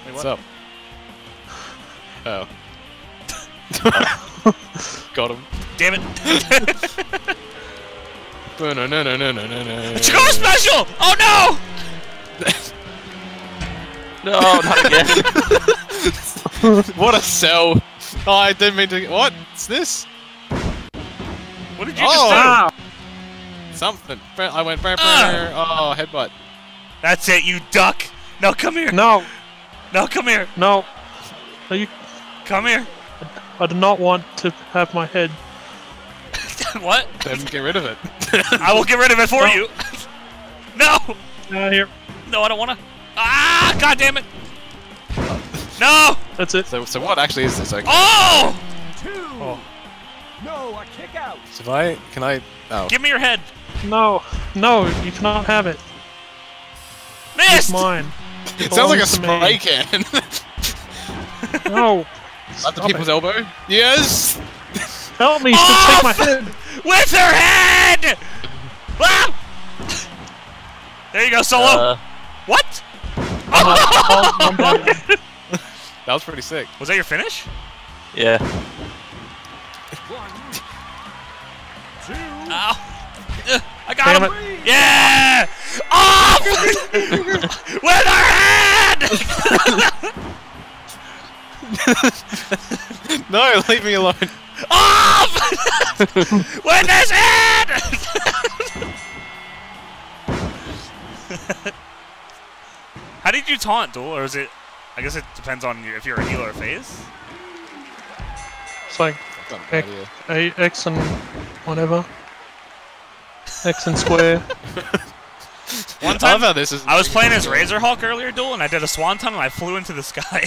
Wait, What's up? Oh. Got him. Damn it. No, no, no, no, no, no, no, no. Chikara special! Oh no! No, not again. what a sell! Oh, I didn't mean to. What? What's this? What did you Oh! just do? Ah! Something. I went. Brr, brr. Ah. Oh, headbutt. That's it, you duck! No, come here! No, No, come here! no. No, you. Come here! I do not want to have my head. what? Then get rid of it. I will get rid of it for you. no! Uh, here. No, I don't wanna. Ah! God damn it! No! That's it. so, so what actually is this? Okay. Oh! Two. Oh. No, a kick out. So if I can I oh Give me your head. No, no, you cannot have it. It's mine. it sounds like a belongs to me. spray can. No. At the people's it. elbow. Yes. Help me! She'll Off! take my head. With her head! Ah! There you go, Solo. Uh, what? Oh, That was pretty sick. Was that your finish? yeah. One. Two. Ow. Ugh, I got Damn him. it. Yeah! Off! With her head! No, leave me alone. Off! With his head! How did you taunt, Duel? Or is it... I guess it depends on you, if you're a healer or phase. It's like Got no a X and whatever. X and square. One I love time, how this is. I was playing as Razorhawk earlier, Duel, and I did a swanton and I flew into the sky.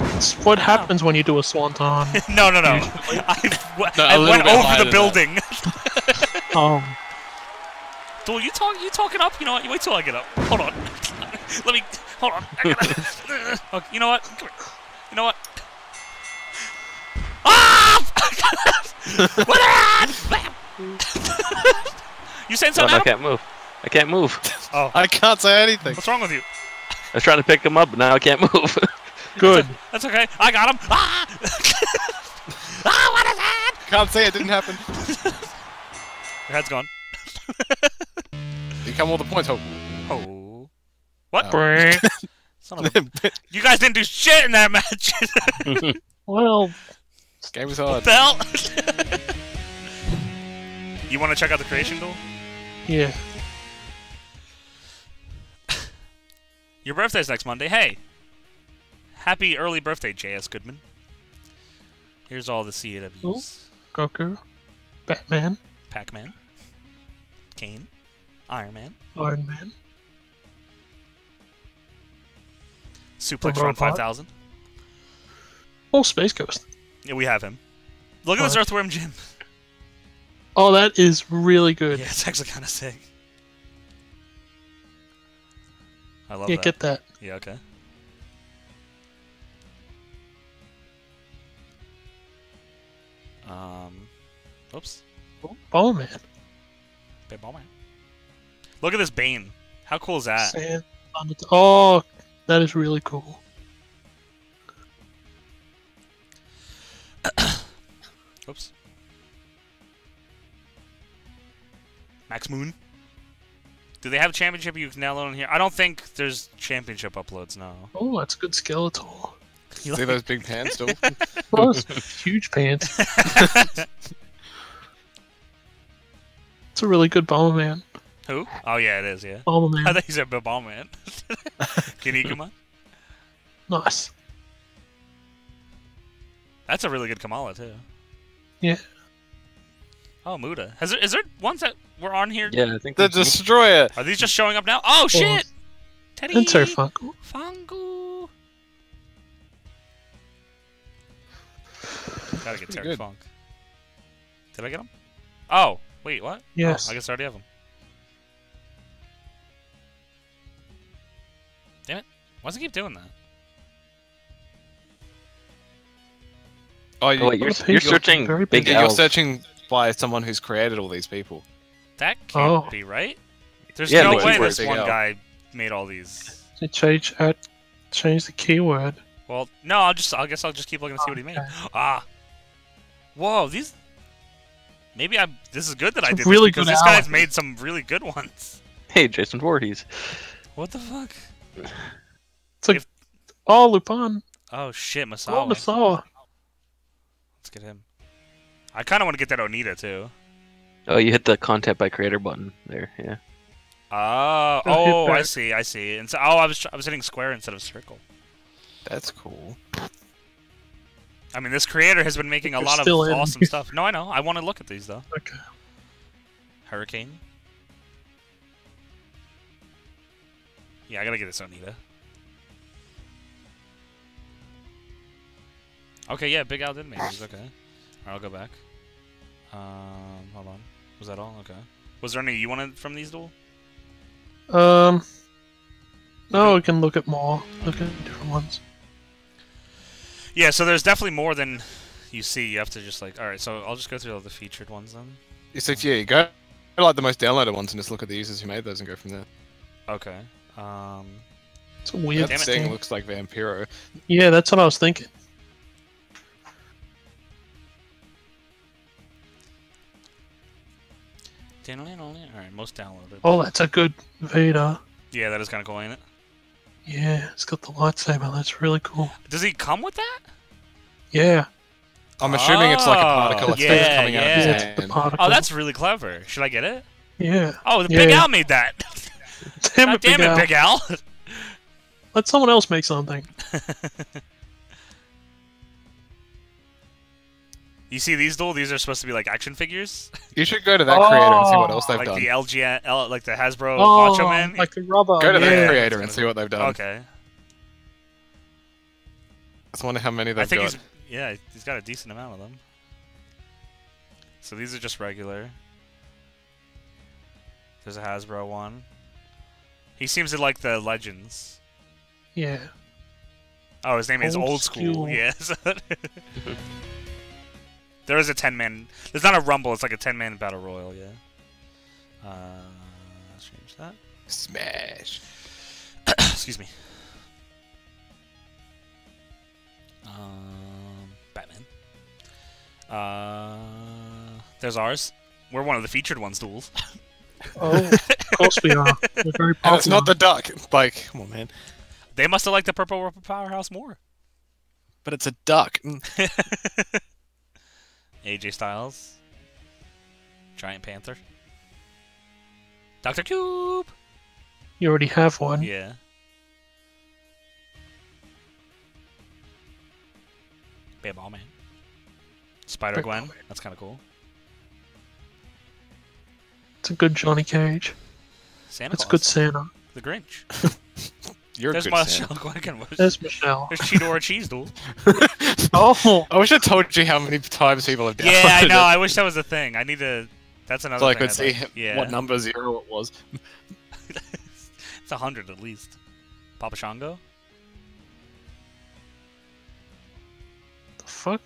It's what happens when you do a swanton. no, no, no. I, w- No, a I little went over the building. Oh, Duel, you talk, you talking up? You know what? You wait till I get up. Hold on. Let me. Hold on. I gotta. okay, you know what? Come here. You know what? Ah! what that? you saying No, something? I can't move. I can't move. Oh, I can't say anything. what's wrong with you? I was trying to pick him up, but now I can't move. good. That's okay. I got him. Ah! ah! What is that? Can't say it didn't happen. Your head's gone. You come all the points. Oh. Oh. What? Brrr. Son of a... You guys didn't do shit in that match. well, this game is hard. Bell. You want to check out the creation duel? yeah. Your birthday's next Monday. Hey. Happy early birthday, J.S. Goodman. Here's all the CAWs. Goku, Batman, Pac-Man. Kane. Iron Man. Iron Man. Suplex Run 5000. Oh, Space Ghost. Yeah, we have him. Look at this What? Earthworm Jim. Oh, that is really good. Yeah, it's actually kind of sick. I love Yeah, that. get that. Yeah, okay. Um, oops. Oh man. Big ball man. Look at this Bane. How cool is that? Sand. Oh, that is really cool. Oops. Max Moon. Do they have a championship you can download on here? I don't think there's championship uploads. now. Oh, that's a good Skeletor. You See like- those big pants still? Oh, huge pants. It's a really good Bomberman. Who? Oh yeah, it is. Yeah. I Bomberman. thought you said Ball Man. Kinnikuman. Nice. That's a really good Kamala too. Yeah. Oh, Muda. Has there, is there ones that were on here? yeah, I think the that's me. destroyer. Are these just showing up now? Oh, oh. shit! Teddy. Enter Funko. Fungu. Gotta get pretty Terry. Funk. Did I get him? Oh, wait, what? Oh, yes. Oh, I guess I already have him. Damn it. Why does it keep doing that? Oh, you, Oh, wait, you're, What a you're searching Very Big big. you're searching by someone who's created all these people. That can't Oh. be right. There's Yeah, no the way this one L. guy made all these. They change add, change the keyword. Well, no, I'll just. I guess I'll just keep looking to see what he made. Ah. Whoa, these. Maybe I. This is good that I It's a did really this because good this guy's made some really good ones. Hey, Jason Voorhees. What the fuck? It's like, If- oh, Lupin. Oh shit, Oh, Misawa. Misawa. Let's get him. I kind of want to get that Onita too. Oh, you hit the content by creator button there. Yeah. Oh, Oh, I see, I see. And so, oh, I was, I was hitting square instead of circle. That's cool. I mean, this creator has been making a lot of in. awesome stuff. No, I know. I want to look at these though. Okay. Hurricane. Yeah, I gotta get this Onita. Okay, yeah, Big Al did make these. Okay. Alright, I'll go back. Um, hold on. Was that all? Okay. Was there any you wanted from these duel? Um. No, we can look at more. Look at different ones. Yeah, so there's definitely more than you see. You have to just like, all right. So I'll just go through all the featured ones then. So if yeah, you go go like the most downloaded ones and just look at the users who made those and go from there. Okay. Um, It's a weird That thing thing. looks like Vampiro. Yeah, that's what I was thinking. All right, most downloaded. Oh, that's a good Vader. Yeah, that is kind of cool, ain't it? Yeah, it's got the lightsaber. That's really cool. Does he come with that? Yeah. I'm assuming it's like a oh, particle Oh, effect yeah, coming out of his yeah. It's the hand. particle. Oh, that's really clever. Should I get it? Yeah. Oh, the Yeah, Big yeah. Al made that. Damn God it, Big damn it, Al. Big Al. Let someone else make something. you see these duel? These are supposed to be like action figures, You should go to that creator and see what Oh, else they've like done. the LG, L, like the Hasbro oh, Macho Man. like the rubber. Go to yeah. that creator and see what they've done. Okay, I just wonder how many I they've I think got. he's yeah, he's got a decent amount of them. So these are just regular. There's a Hasbro one. He seems to like the Legends. Yeah. Oh, his name is Old Old School. School. Yes. there is a ten man. There's not a rumble. It's like a ten man battle royal. Yeah. Uh, let's change that. Smash. Excuse me. Um, Batman. Uh, there's ours. We're one of the featured ones, duels. Oh, of course we are. We're very And it's not the duck. Like, come on, man. They must have liked the Purple Purple Powerhouse more. But it's a duck. AJ Styles. Giant Panther. Dr. Cube! You already have one. Yeah. Bam Ball Man. Spider Gwen. That's kind of cool. It's a good Johnny Cage. Santa It's a good Santa. The Grinch. You're There's good, Michelle Sam. Quacken. There's Michelle. There's Cheetor Cheese Duel. Oh, I wish I told you how many times people have downloaded Yeah, I know. it. I wish that was a thing. I need to. That's another So I could I'd see like- Yeah. what number zero it was. it's a hundred at least. Papa Shango. the fuck?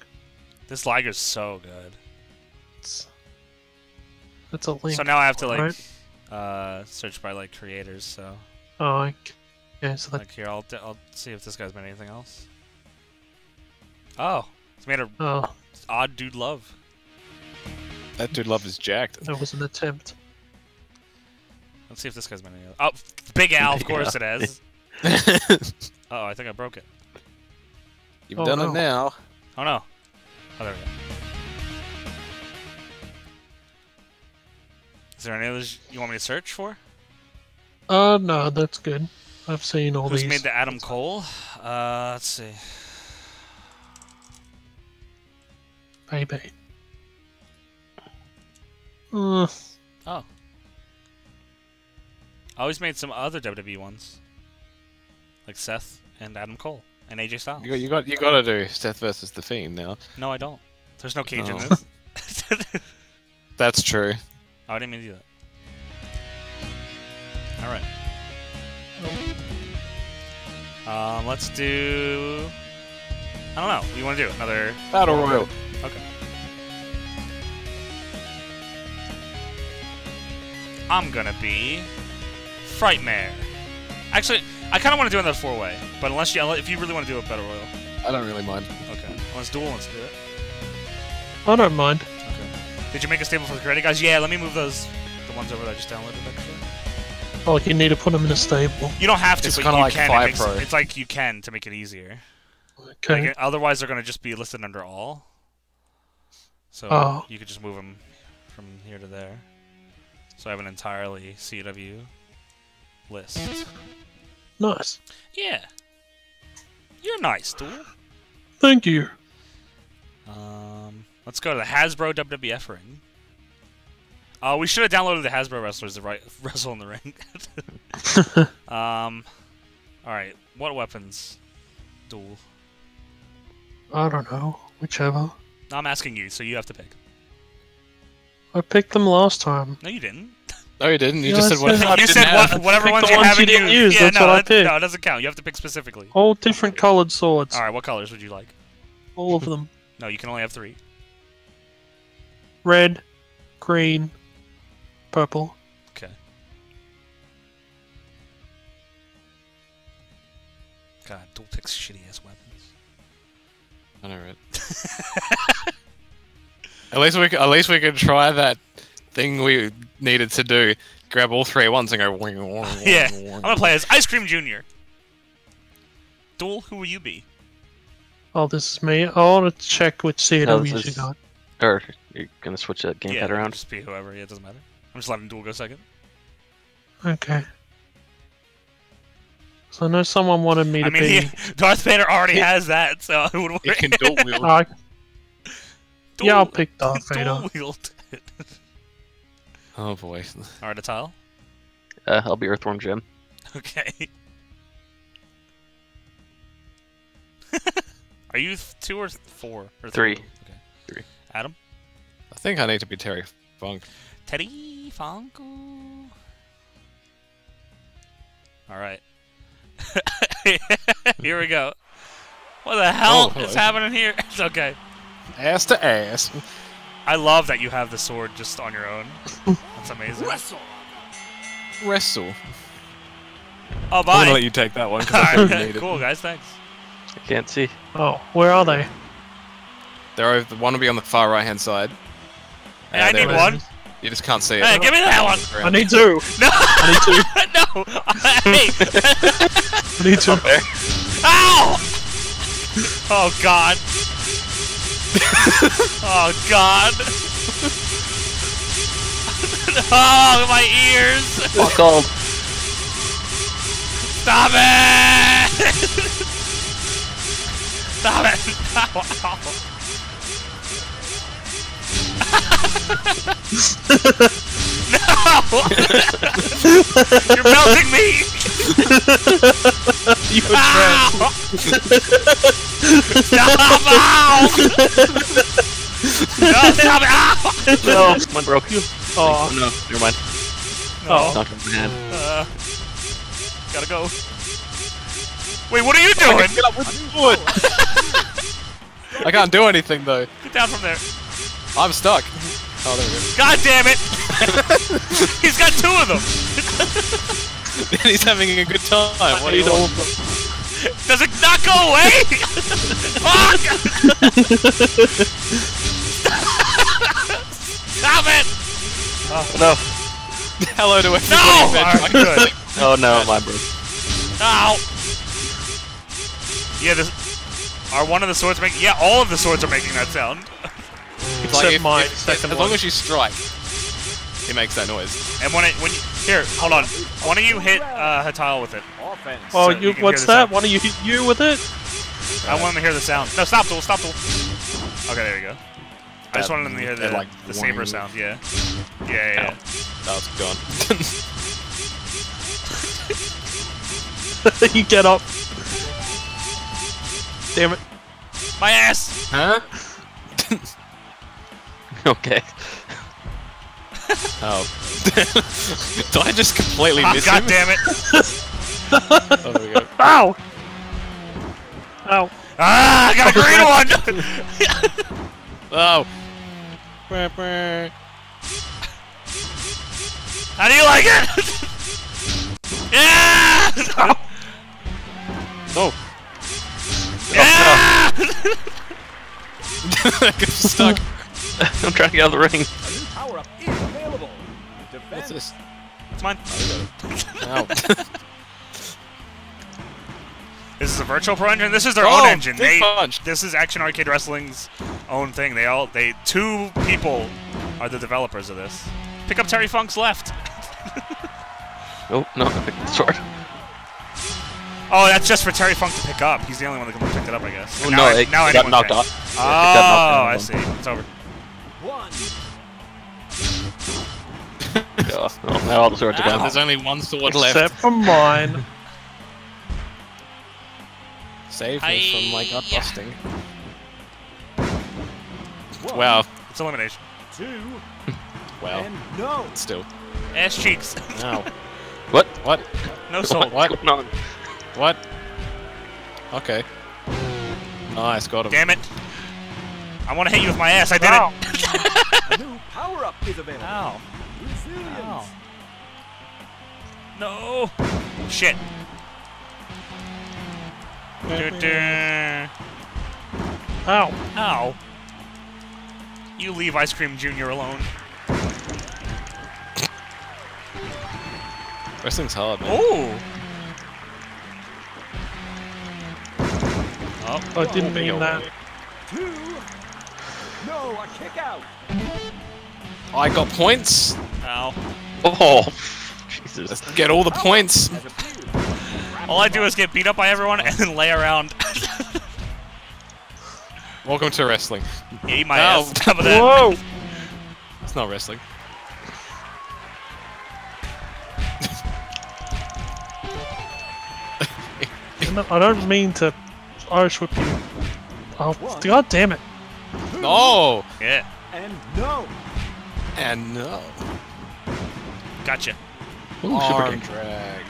This Liger's so good. It's, that's a link. So now I have to like right? uh, search by like creators. So Oh, I- yeah. So that. like here, I'll I'll see if this guy's made anything else. Oh, it's made a Oh, odd dude love. That dude love is jacked. that was an attempt. Let's see if this guy's made any. Oh, Big Al, of course it is. it oh, I think I broke it. You've Oh, done no. it now. Oh no. Oh, there we go. Is there any others you want me to search for? Uh, no, that's good. I've seen all Who's these. made the Adam Cole? Uh, let's see. Baby. Uh, Oh. I always made some other WWE ones. Like Seth and Adam Cole and AJ Styles. You got, you got, you got to do Seth versus the Fiend now. No, I don't. There's no cage in Oh. this. That's true. oh, I didn't mean to do that. Alright. Um, let's do... I don't know. What do you want to do? Another... Battle Royal. Okay. I'm gonna be Frightmare. Actually, I kind of want to do another four-way, but unless you, if you really want to do a battle royal, I don't really mind. okay. Let's duel. Let's do it. I don't mind. Okay. Did you make a stable for the credit guys? Yeah. Let me move those, the ones over that I just downloaded. Actually, Oh, you need to put them in a stable. you don't have to, It's but kinda you like can. Fire it makes, Pro. It's like you can to make it easier. Okay. Like, otherwise, they're gonna just be listed under all. So Oh. you could just move them from here to there. So I have an entirely CW list. Nice. Yeah. You're nice, dude. Thank you. Um, let's go to the Hasbro WWF ring. Uh, we should have downloaded the Hasbro wrestlers to right, wrestle in the ring. um, all right. What weapons? Duel. I don't know. Whichever. No, I'm asking you, so you have to pick. I picked them last time. No, you didn't. No, you didn't. You Yeah, just I said what said- I you didn't said what, whatever ones the you ones haven't you didn't used. use, Yeah, that's no, what I picked. no, it doesn't count. You have to pick specifically. All different colored swords. All right, what colors would you like? All of them. No, you can only have three. Red, green, purple. Okay. God, dual picks shitty ass weapons. I know, right? at least we, c- at least we could try that thing we needed to do. Grab all three at once and go. Wing, wing, wing, Yeah, wing. I'm gonna play as Ice Cream Junior. Duel, who will you be? Oh, this is me. I want to check which CWs No, oh, this you is- got. Or you're gonna switch that gamepad yeah, around? Just be whoever. Yeah, it doesn't matter. I'm just letting Duel go second. Okay. So I know someone wanted me to I mean, be. he, Darth Vader already has that, so I would. It can dual wield. I, Duel- yeah, I'll pick Darth Vader. dual Vader. wield. Oh boy. All right, a tile. Uh, I'll be Earthworm Jim. Okay. Are you two or four? Or three. Three. Okay. Three. Adam? I think I need to be Terry Funk. Teddy Funko. All right. here we go. What the hell Oh, is happening here? It's okay. Ass to ass. I love that you have the sword just on your own. That's amazing. Wrestle. Oh, I'm gonna let you take that one because I think right, need it. cool, guys. Thanks. I can't see. Oh, where are they? They're over, the one will be on the far right hand side. Hey, Uh, I need over- one. You just can't see it. Hey, give me that one. I need two. No, I need two. no. hey. I need two. Ow! Oh God! oh God! oh, my ears! All called. Stop it! Stop it! Ow, ow. No! You're melting me! You were Ow! Stop! Ow! No, stop it! Ow! No, mine broke. Oh, Oh no, never mind. oh. Knocked on my hand. Uh, gotta go. Wait, what are you doing? Get up with the wood. I can't do anything though. Get down from there. I'm stuck. Oh, there we God damn it! He's got two of them. go. He's having a good time. What do you need all want? Does it not go away? Fuck! Stop it! Oh, no. Hello to everybody. No! Ben. Alright, good. Oh no, my bro. Ow! Yeah, this. Are one of the swords making? Yeah, all of the swords are making that sound. It's Except if- my if- second as one. long as you strike, it makes that noise. And when it when you here, hold on. Why don't you hit uh, Hatal with it? Offense. Oh, So you, you what's that? Why don't you hit you with it? I want them to hear the sound. No, stop, Duel, stop, Duel. Okay, there you go. I just That- wanted them to hear the, like the saber sound. Yeah. Yeah, yeah. yeah. It's gone. you get up. Damn it. My ass! huh? Okay. Oh. Did I just completely Oh, miss God him? damn it! Oh, there we go. Ow! Ow. Ah, I got a green one! Oh. Brr, brr. How do you like it? yeah! Oh. yeah! I got stuck. I'm trying to get out of the ring. Power-up is available. Defend What's this? It's mine. Ow. This is a virtual pro engine. This is their Oh, own engine. They, punch. this is Action Arcade Wrestling's own thing. They all, they, two people are the developers of this. Pick up Terry Funk's left. Oh no, I picked the sword. Oh, that's just for Terry Funk to pick up. He's the only one that can pick it up, I guess. Well, now no, I, it now got knocked off. Oh, Yeah, it got knocked oh, down I see. It's over. Yeah. Oh, now all the swords are gone. There's only one sword Except left. for mine. Save me from my gut Hi-ya. busting. Wow. It's elimination. Two, Wow. and no. Still. Ass cheeks. no. What? What? no soul. What? What's going on? What? Okay. Nice, got him. Damn it. I want to hit you with my ass. I did Ow. it. A new power-up is available. Ow. Resilience. Ow. No. Shit. Du-du. Ow. Ow. You leave Ice Cream Jr. alone. Wrestling's hard, man. Ooh. Oh. I didn't mean that. Two. No, a kick out. I got points. Ow. Oh, Jesus. Let's get all the points. All I do is get beat up by everyone and then lay around. Welcome to wrestling. Eat my Ow. ass. Top of that. Whoa! It's not wrestling. I don't mean to Irish whip you. Oh, god damn it. No! Yeah. And no. And no. Gotcha. Ooh, Arm kick. drag.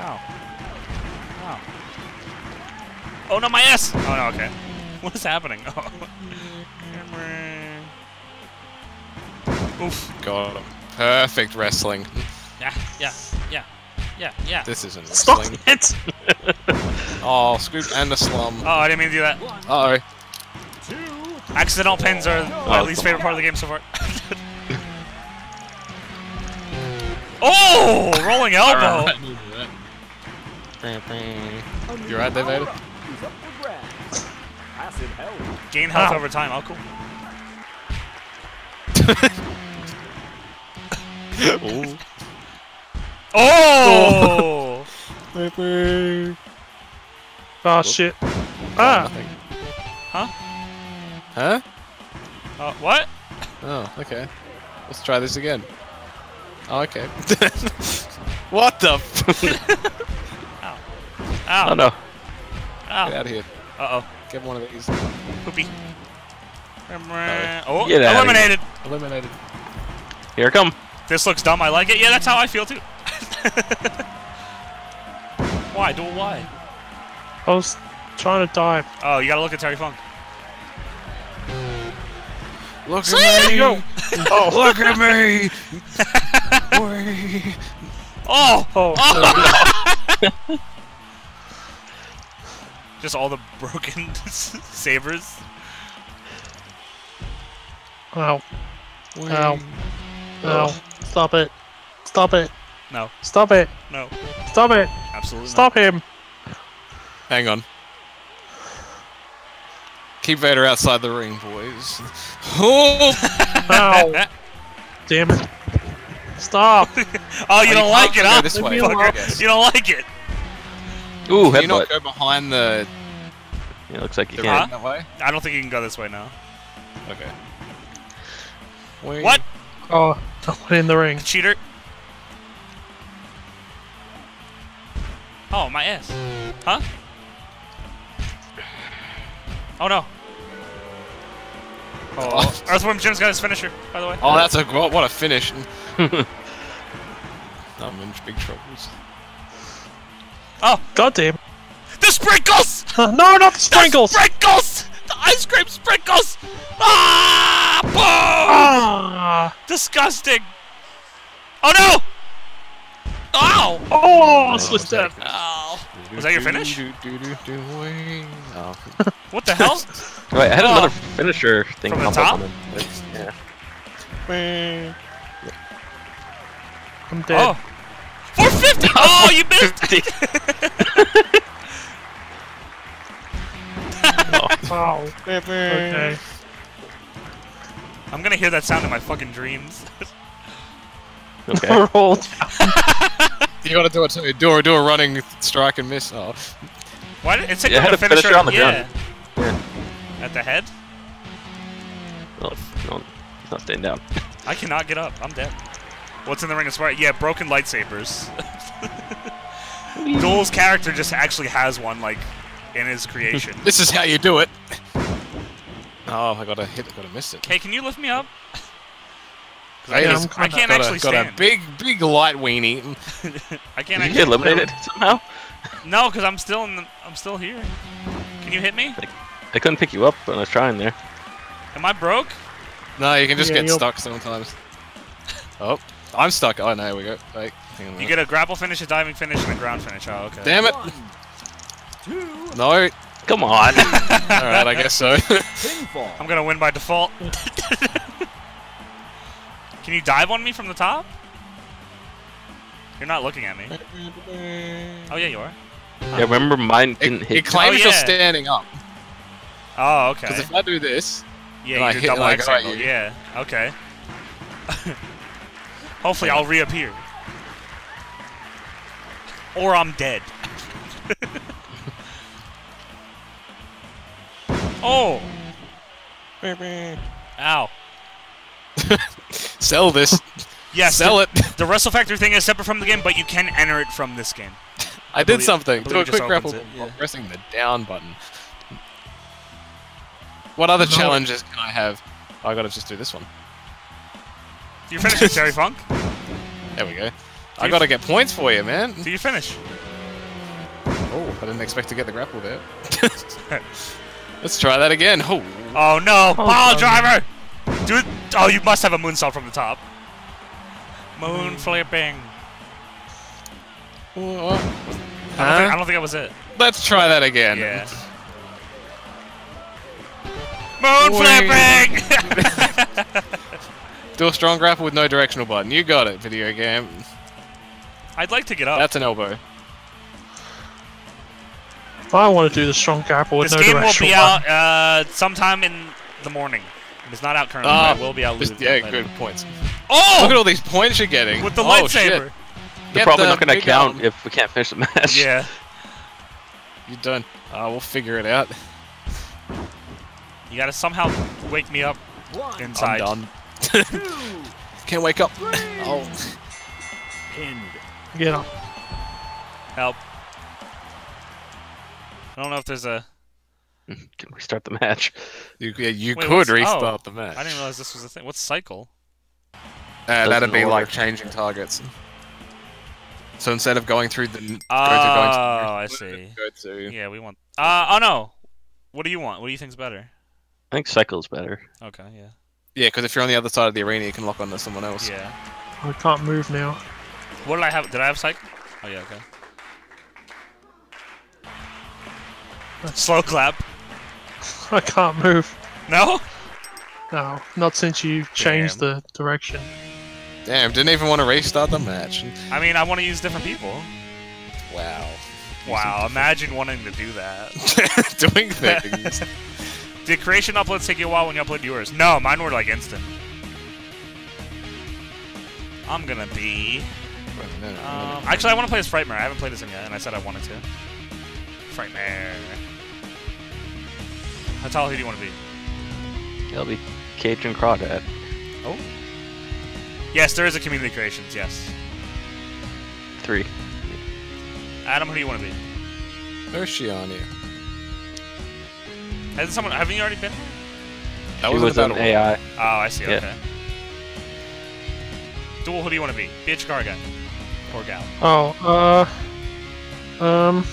Ow. Ow. Oh no, my ass! Oh no, okay. What is happening? Oh. Oof. Got him. Perfect wrestling. Yeah, yeah, yeah, yeah, yeah. This isn't wrestling. Stop wrestling. it! Oh, scoop and a slum. Oh, I didn't mean to do that. Uh oh. Two. Accidental pins are my Oh, least come favorite part of the game so far. oh, rolling elbow. A new You right there, Vader? power-up is up for grabs. Passive held. Gain health Ow. over time. Oh, cool. Ooh. Oh! Oh shit. Ah! Huh? Huh? Uh, what? Oh, okay. Let's try this again. Oh, okay. what the? F- Ow. Oh no. Get Ow. out of here. Uh oh. Get one of these. Poopy. Oh, Get outta eliminated. Eliminated. Here I come. This looks dumb. I like it. Yeah, that's how I feel too. why? Do why? I was trying to dive. Oh, you gotta look at Terry Funk. Look See? at me! Go! Oh, look at me! Oh! Oh, oh. Just all the broken sabers. ow. Ow. Ow. Stop it. Stop it. No, Stop it. no, Stop it. absolutely Stop him. Hang on. Keep Vader outside the ring, boys. Oh! Ow. Damn it. Stop. Oh, you Oh, don't like it, go huh? this way, Fucker. I. You don't like it. Ooh, Can you not go behind the, Yeah, looks like you the can. ring that way? I don't think you can go this way now. Okay. Wing. What? Oh, don't in the ring. Cheater. Oh, my ass. Huh? Oh no. Oh, Earthworm Jim's got his finisher, by the way. Oh, that's a what, what a finish. I'm in big troubles. Oh, God damn. the sprinkles! No, not the sprinkles! The sprinkles! The ice cream sprinkles! Ah! Boom! Ah! Disgusting! Oh no! Ow! Oh, Swiss step. Ow! Was that your finish? Do, do, do, do, wing. Oh. What the hell? Wait, I had Oh. another finisher thing From the top? up. Yeah. I'm dead. Oh. 450! Oh, you missed! Oh. oh okay. I'm gonna hear that sound in my fucking dreams. Okay. Roll. Did You gotta do it too. Do a, do a running strike and miss. Oh. Why did it said Yeah, you I had had to to finish finish it on the yeah. ground. At the head? No, no, he's not staying down. I cannot get up. I'm dead. What's in the ring of fire? Yeah, broken lightsabers. Duel's character just actually has one, like, in his creation. This is how you do it. Oh, I gotta hit. I gotta miss it. Hey, can you lift me up? 'Cause Hey, I, it's can't, I can't got actually a, got a big, big light weenie. I can't Did you get eliminated somehow? No, because I'm still in. The, I'm still here. Can you hit me? I couldn't pick you up when I was trying there. Am I broke? No, you can just Yeah, get stuck sometimes. Oh, I'm stuck. Oh, no, here we go. Wait, hang on You get a grapple finish, a diving finish, and a ground finish. Oh, okay. Damn it! One, two, No. Come on. Alright, I guess so. pinfall. I'm gonna win by default. Can you dive on me from the top? You're not looking at me. Oh yeah, you are. yeah, remember mine didn't it, hit. it claims Oh, you're standing up. Oh, okay. Because if I do this, Yeah, I you hit double like angle. Yeah. Okay. Hopefully, I'll reappear. Or I'm dead. oh. Ow. sell this. Yes. sell the, it. The Wrestle Factor thing is separate from the game, but you can enter it from this game. I did believe- something. I Do a quick grapple opens it, while yeah. pressing the down button. What other No. challenges can I have? Oh, I gotta just do this one. Do you finish it, Terry Funk? There we go. I gotta get points for you, man. Do you finish? Oh, I didn't expect to get the grapple there. Let's try that again. Oh, Oh no, oh, ball no. driver! Dude, oh, you must have a moonsault from the top. Moon flipping. oh, I don't, think, I don't think that was it. Let's try that again. Yeah. Moon flipping! Do a strong grapple with no directional button. You got it, video game. I'd like to get up. That's an elbow. I want to do the strong grapple with this no game will be button. out uh, sometime in the morning. It's not out currently, Ah, but it will be out Just, later. yeah, later. good points. Oh! Look at all these points you're getting. With the oh, shit. lightsaber. They're Get probably the not going to count arm. if we can't finish the match. Yeah. You're done. Uh, we'll figure it out. You gotta somehow wake me up inside. I'm done. Can't wake up. three. Oh. Pinned. Get up. Help. I don't know if there's a. Can we start the match? You, yeah, you Wait, could restart oh, the match. I didn't realize this was a thing. What's cycle? Uh, that'd be order. like changing targets. So instead of going through the go to Oh, going to I see. go to Yeah, we want. Uh, oh no. What do you want? What do you think's better? I think cycle's better. Okay, yeah. yeah, because if you're on the other side of the arena, you can lock onto someone else. Yeah. I can't move now. What did I have? Did I have cycle? Oh yeah, okay. Slow clap. I can't move. No? No, not since you changed the direction. Damn, didn't even want to restart the match. I mean, I want to use different people. Wow. Wow, imagine wanting to do that. Doing things. Did creation uploads take you a while when you upload yours? No, mine were like instant. I'm gonna be. Um, actually, I want to play as Frightmare. I haven't played this one yet, and I said I wanted to. Frightmare. Natal, who do you want to be? It'll be Cajun Crawdad. Oh. Yes, there is a community creations. Yes. Three. Adam, who do you want to be? Oceania. Hasn't someone? Haven't you already been? That She was, was an AI. Oh, I see. Yeah. Okay. Duel, who do you want to be? Be a Chikara guy. Or gal. Oh, uh, um,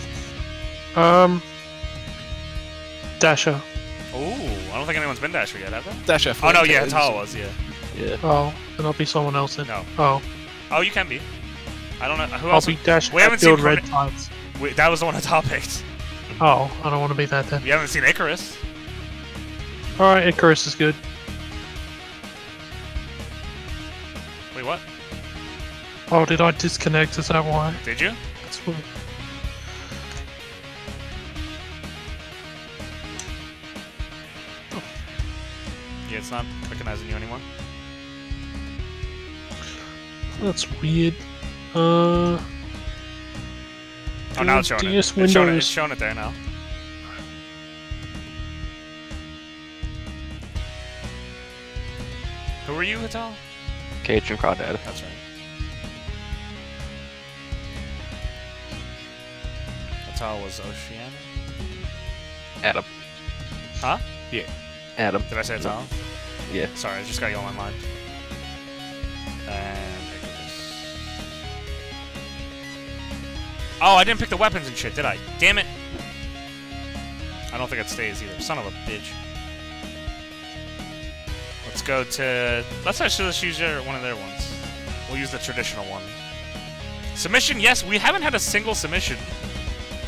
um, Dasher. Ooh, I don't think anyone's been Dasher yet, have they? Dash F. Oh no, yeah, Hatala was, yeah. Yeah. Oh, then I'll be someone else then. No. Oh, Oh, you can be. I don't know who I'll else. be Dasher. we haven't Hatfield seen Red Chron- Tides. Wait, that was the one Hatala picked. Oh, I don't want to be that then. You haven't seen Icarus. All right, Icarus is good. Wait, what? Oh, did I disconnect? Is that why? Did you? That's weird. Yeah, it's not recognizing you anymore. That's weird. Uh, Oh, now it's showing it. It's showing it. It's showing it there now. Who were you, Hital? Cajun Crawdad. That's right. Hital was Oceania. Adam. Huh? Yeah. Adam. Did I say Hital? Yeah. Sorry, I just got you on my mind. And Oh, I didn't pick the weapons and shit, did I? Damn it! I don't think it stays either. Son of a bitch. Let's go to. Let's actually just use one of their ones. We'll use the traditional one. Submission, yes, we haven't had a single submission.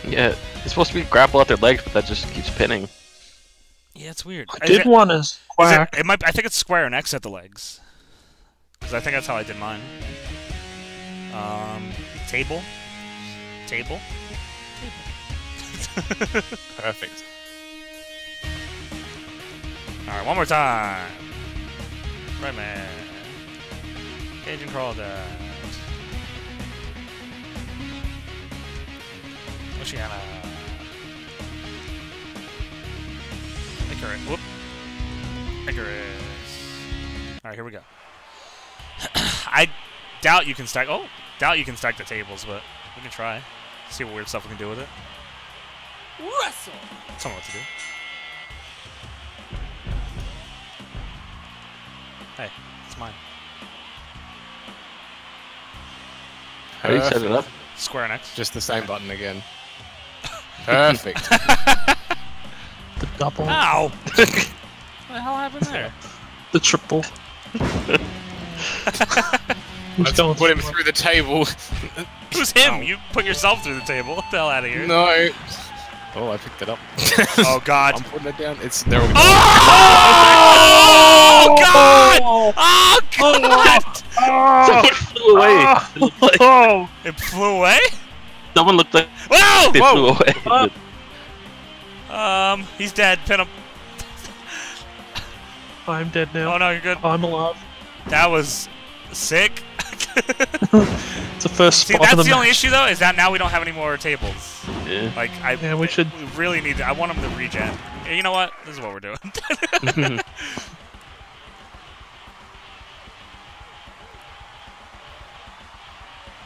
Yeah. It's supposed to be grapple at their legs, but that just keeps pinning. Yeah, it's weird. I did it- one as Is it, it might. I think it's square and X at the legs. Because I think that's how I did mine. Um, table, table, table. Perfect. All right, one more time. Right man. And crawl that. Oceana. Icarus. Whoop. Icarus. All right, here we go. I doubt you can stack. Oh, doubt you can stack the tables, but we can try. See what weird stuff we can do with it. Wrestle. Tell me what to do. Hey, it's mine. How do you set it up? Square and X. Just the same button again. Perfect. The double. Ow! what the hell happened there? The triple. Who's Let's going put him through the table. Who's him? Ow. You put yourself through the table. Get the hell out of here. no. Oh, I picked it up. Oh god. I'm putting it down. It's there. We go. Oh god! Oh god! Someone flew away. Ah! It looked like- Oh! It flew away? Someone looked like Whoa! they Whoa. flew away. Um, he's dead. Pin him. I'm dead now. Oh no, you're good. I'm alive. That was sick. It's the first See, spot that's the, the, only issue though, is that now we don't have any more tables. Yeah. Like I, Yeah, we should- we really need. To, I want them to regen. You know what? This is what we're doing.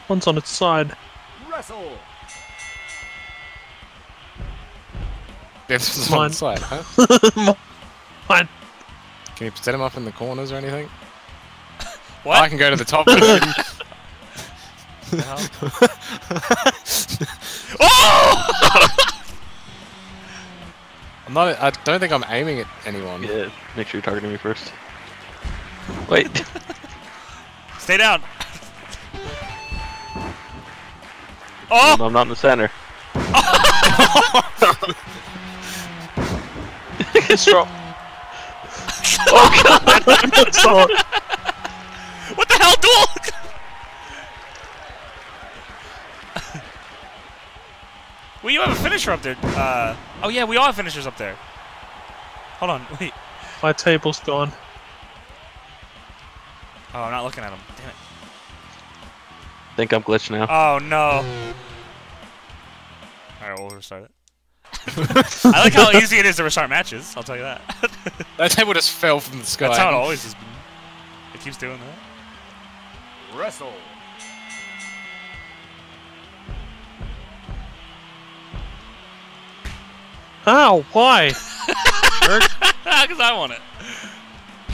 One's on its side. Wrestle! This is Mine. on the side, huh? Mine. Can you set him up in the corners or anything? What? I can go to the top. the hell? oh! I'm not. I don't think I'm aiming at anyone. yeah. Make sure you're targeting me first. Wait. Stay down. Oh! I'm not in the center. It's wrong. Oh god! Sorry. Hell, duel? well, you have a finisher up there. Uh, oh yeah, we all have finishers up there. Hold on, wait. My table's gone. Oh, I'm not looking at him. Damn it. think I'm glitched now. Oh no. All right, we'll restart it. I like how easy it is to restart matches. I'll tell you that. That table just fell from the sky. That's how it always has been. It keeps doing that. Wrestle! Ow! Why? Because I want it.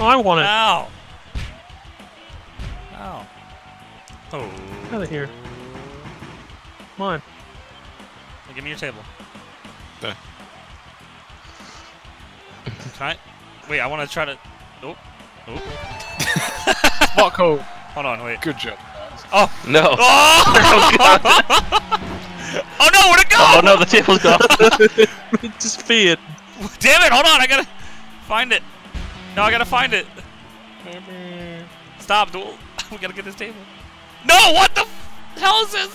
I want it. Ow. Ow. Oh. Out of here. Mine. Hey, give me your table. There. Can I? Wait, I want to try to. Nope. Nope. Spot call. Hold on, wait. Good job. Oh. No. Oh! oh no, where'd it go? Oh no, the table's gone. It disappeared. Damn it! Hold on, I gotta find it. No, I gotta find it. Stop, duel. we gotta get this table. No, what the f- hell is this?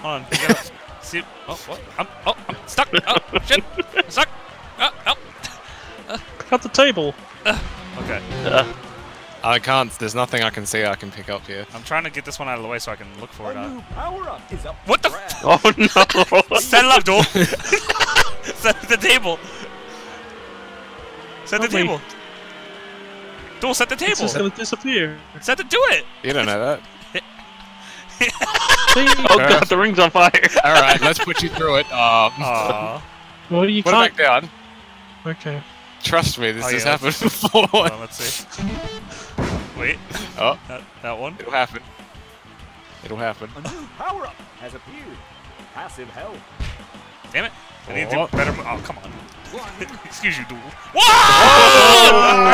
Hold on. we gotta see. Oh, what? I'm, oh, I'm stuck. Oh, shit. I'm stuck. Oh, oh. Pick up the table. Uh, Okay. Uh, I can't. There's nothing I can see I can pick up here. I'm trying to get this one out of the way so I can look for it. A Uh, power up is up. What the f- Oh no! set it up, Duel. set the table. Set the Help me. table. Duel, set the It's table. just gonna disappear. Set the do it. You don't know that. See? Oh god, the ring's on fire. All right, let's put you through it. Uh, Aw. Well, you put it can't. back down. Okay. Trust me, this Oh, has yeah, happened before. Hold on, let's see. Wait, Oh, that, that one. it'll happen. It'll happen. A new power up has appeared. Passive health. Damn it. I need to do Oh. better. Oh, come on. Excuse you, Duel. Whoa!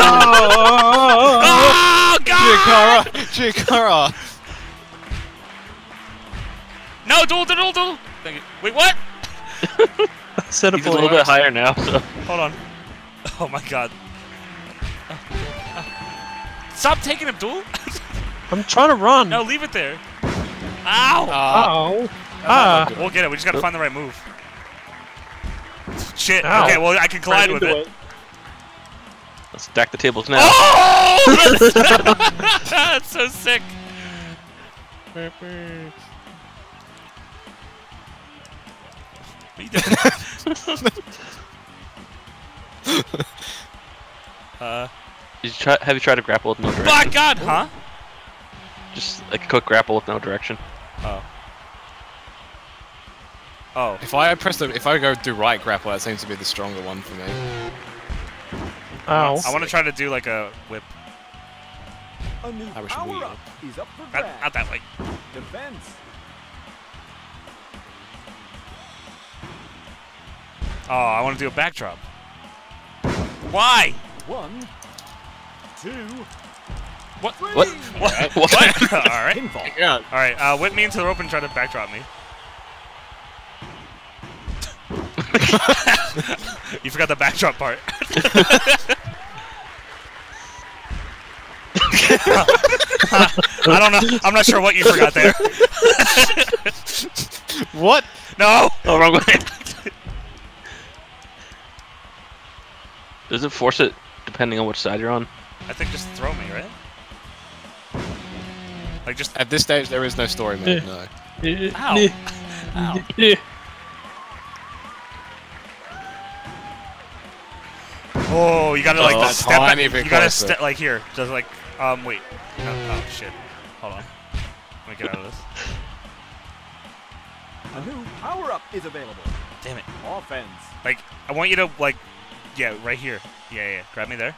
Oh, oh God! Chikara! Chikara! No, Duel, Duel, Duel. Thank you. Wait, what? Set up a little bit higher now, so Hold on. Oh my god. Stop taking him, Duel. I'm trying to run. no, leave it there. Ow! Uh, Oh. Ah. we'll get it. We just gotta find the right move. Shit. Ow. Okay, well I can collide with Into it. let's stack the tables now. Oh! That's, that's so sick. Uh, Did you try, have you tried to grapple with no direction? my God, huh? Just like a quick grapple with no direction. Oh. Oh. if I press the, if I go do right grapple, that seems to be the stronger one for me. Oh. I want to try to do like a whip. A new I wish we- power up is up for Not, not that way. Defense. Oh, I want to do a backdrop. Why? One. Two. What? Three. What? What? What? what? All right. Yeah. All right. Uh, whip me into the rope and try to backdrop me. you forgot the backdrop part. I don't know. I'm not sure what you forgot there. What? No. Oh, wrong way. Does it force it depending on which side you're on? I think just throw me, right? Like just. At this stage, there is no story mode. No. Ow. Ow. Yeah. Oh, you gotta like Oh, step back. tiny bit You gotta closer. step like here. Just like um wait. No, oh shit. Hold on. Let me get out of this. A new power up is available. Damn it. Offense. Like I want you to like yeah right here. Yeah yeah. Grab me there.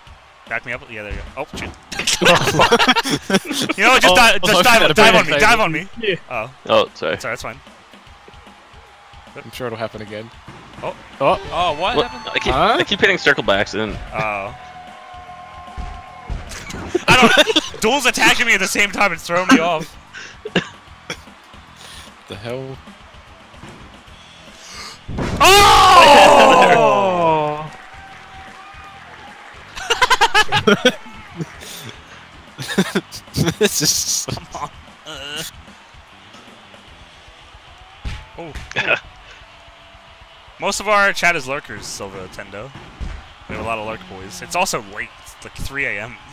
Back me up. Yeah there you go. Oh shit. you know what? Just, Oh, dive, oh, just I dive, dive on me. it. Dive on me. Yeah. Oh, Oh, sorry. sorry. That's fine. I'm sure it'll happen again. Oh. Oh. Oh, what, What? happened? I keep, Huh? I keep hitting circle by accident. Oh. I don't. Duel's attacking me at the same time. It's throwing me off. The hell? Oh! this is. Come on. Uh. Oh. Most of our chat is lurkers, Silva Tendo. We have a lot of lurk boys. It's also late. It's like 3 a.m.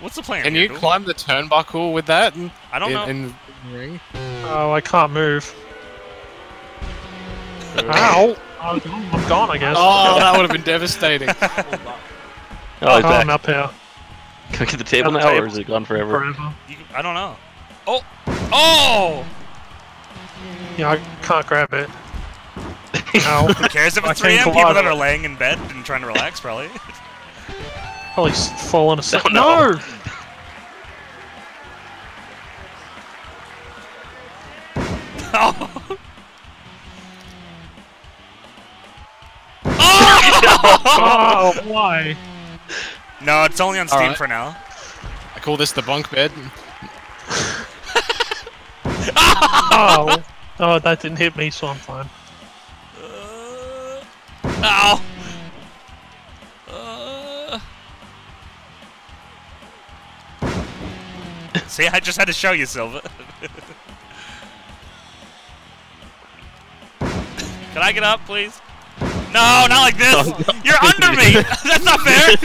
What's the plan? Can here, you Duel? climb the turnbuckle with that? In, I don't in, know. in the ring? Oh, I can't move. Ow. I'm gone, I'm gone, I guess. Oh, that would have been devastating. Oh, he's Oh, I'm back. up here Can we get the table Got the now, or is it gone forever? forever. You, I don't know. Oh! Oh! Yeah, I can't grab it. Ow. Who cares if I it's 3 can't a.m.? People that are laying in bed and trying to relax, probably. Probably s- fallen asleep. Oh, no. no! oh! Oh, why? No, it's only on Steam Alright. for now. I call this the bunk bed. Oh. Oh, that didn't hit me, so I'm fine. Uh, ow! Uh. See, I just had to show you, Silver. Can I get up, please? No, not like this! Oh, no. You're under me! That's not fair!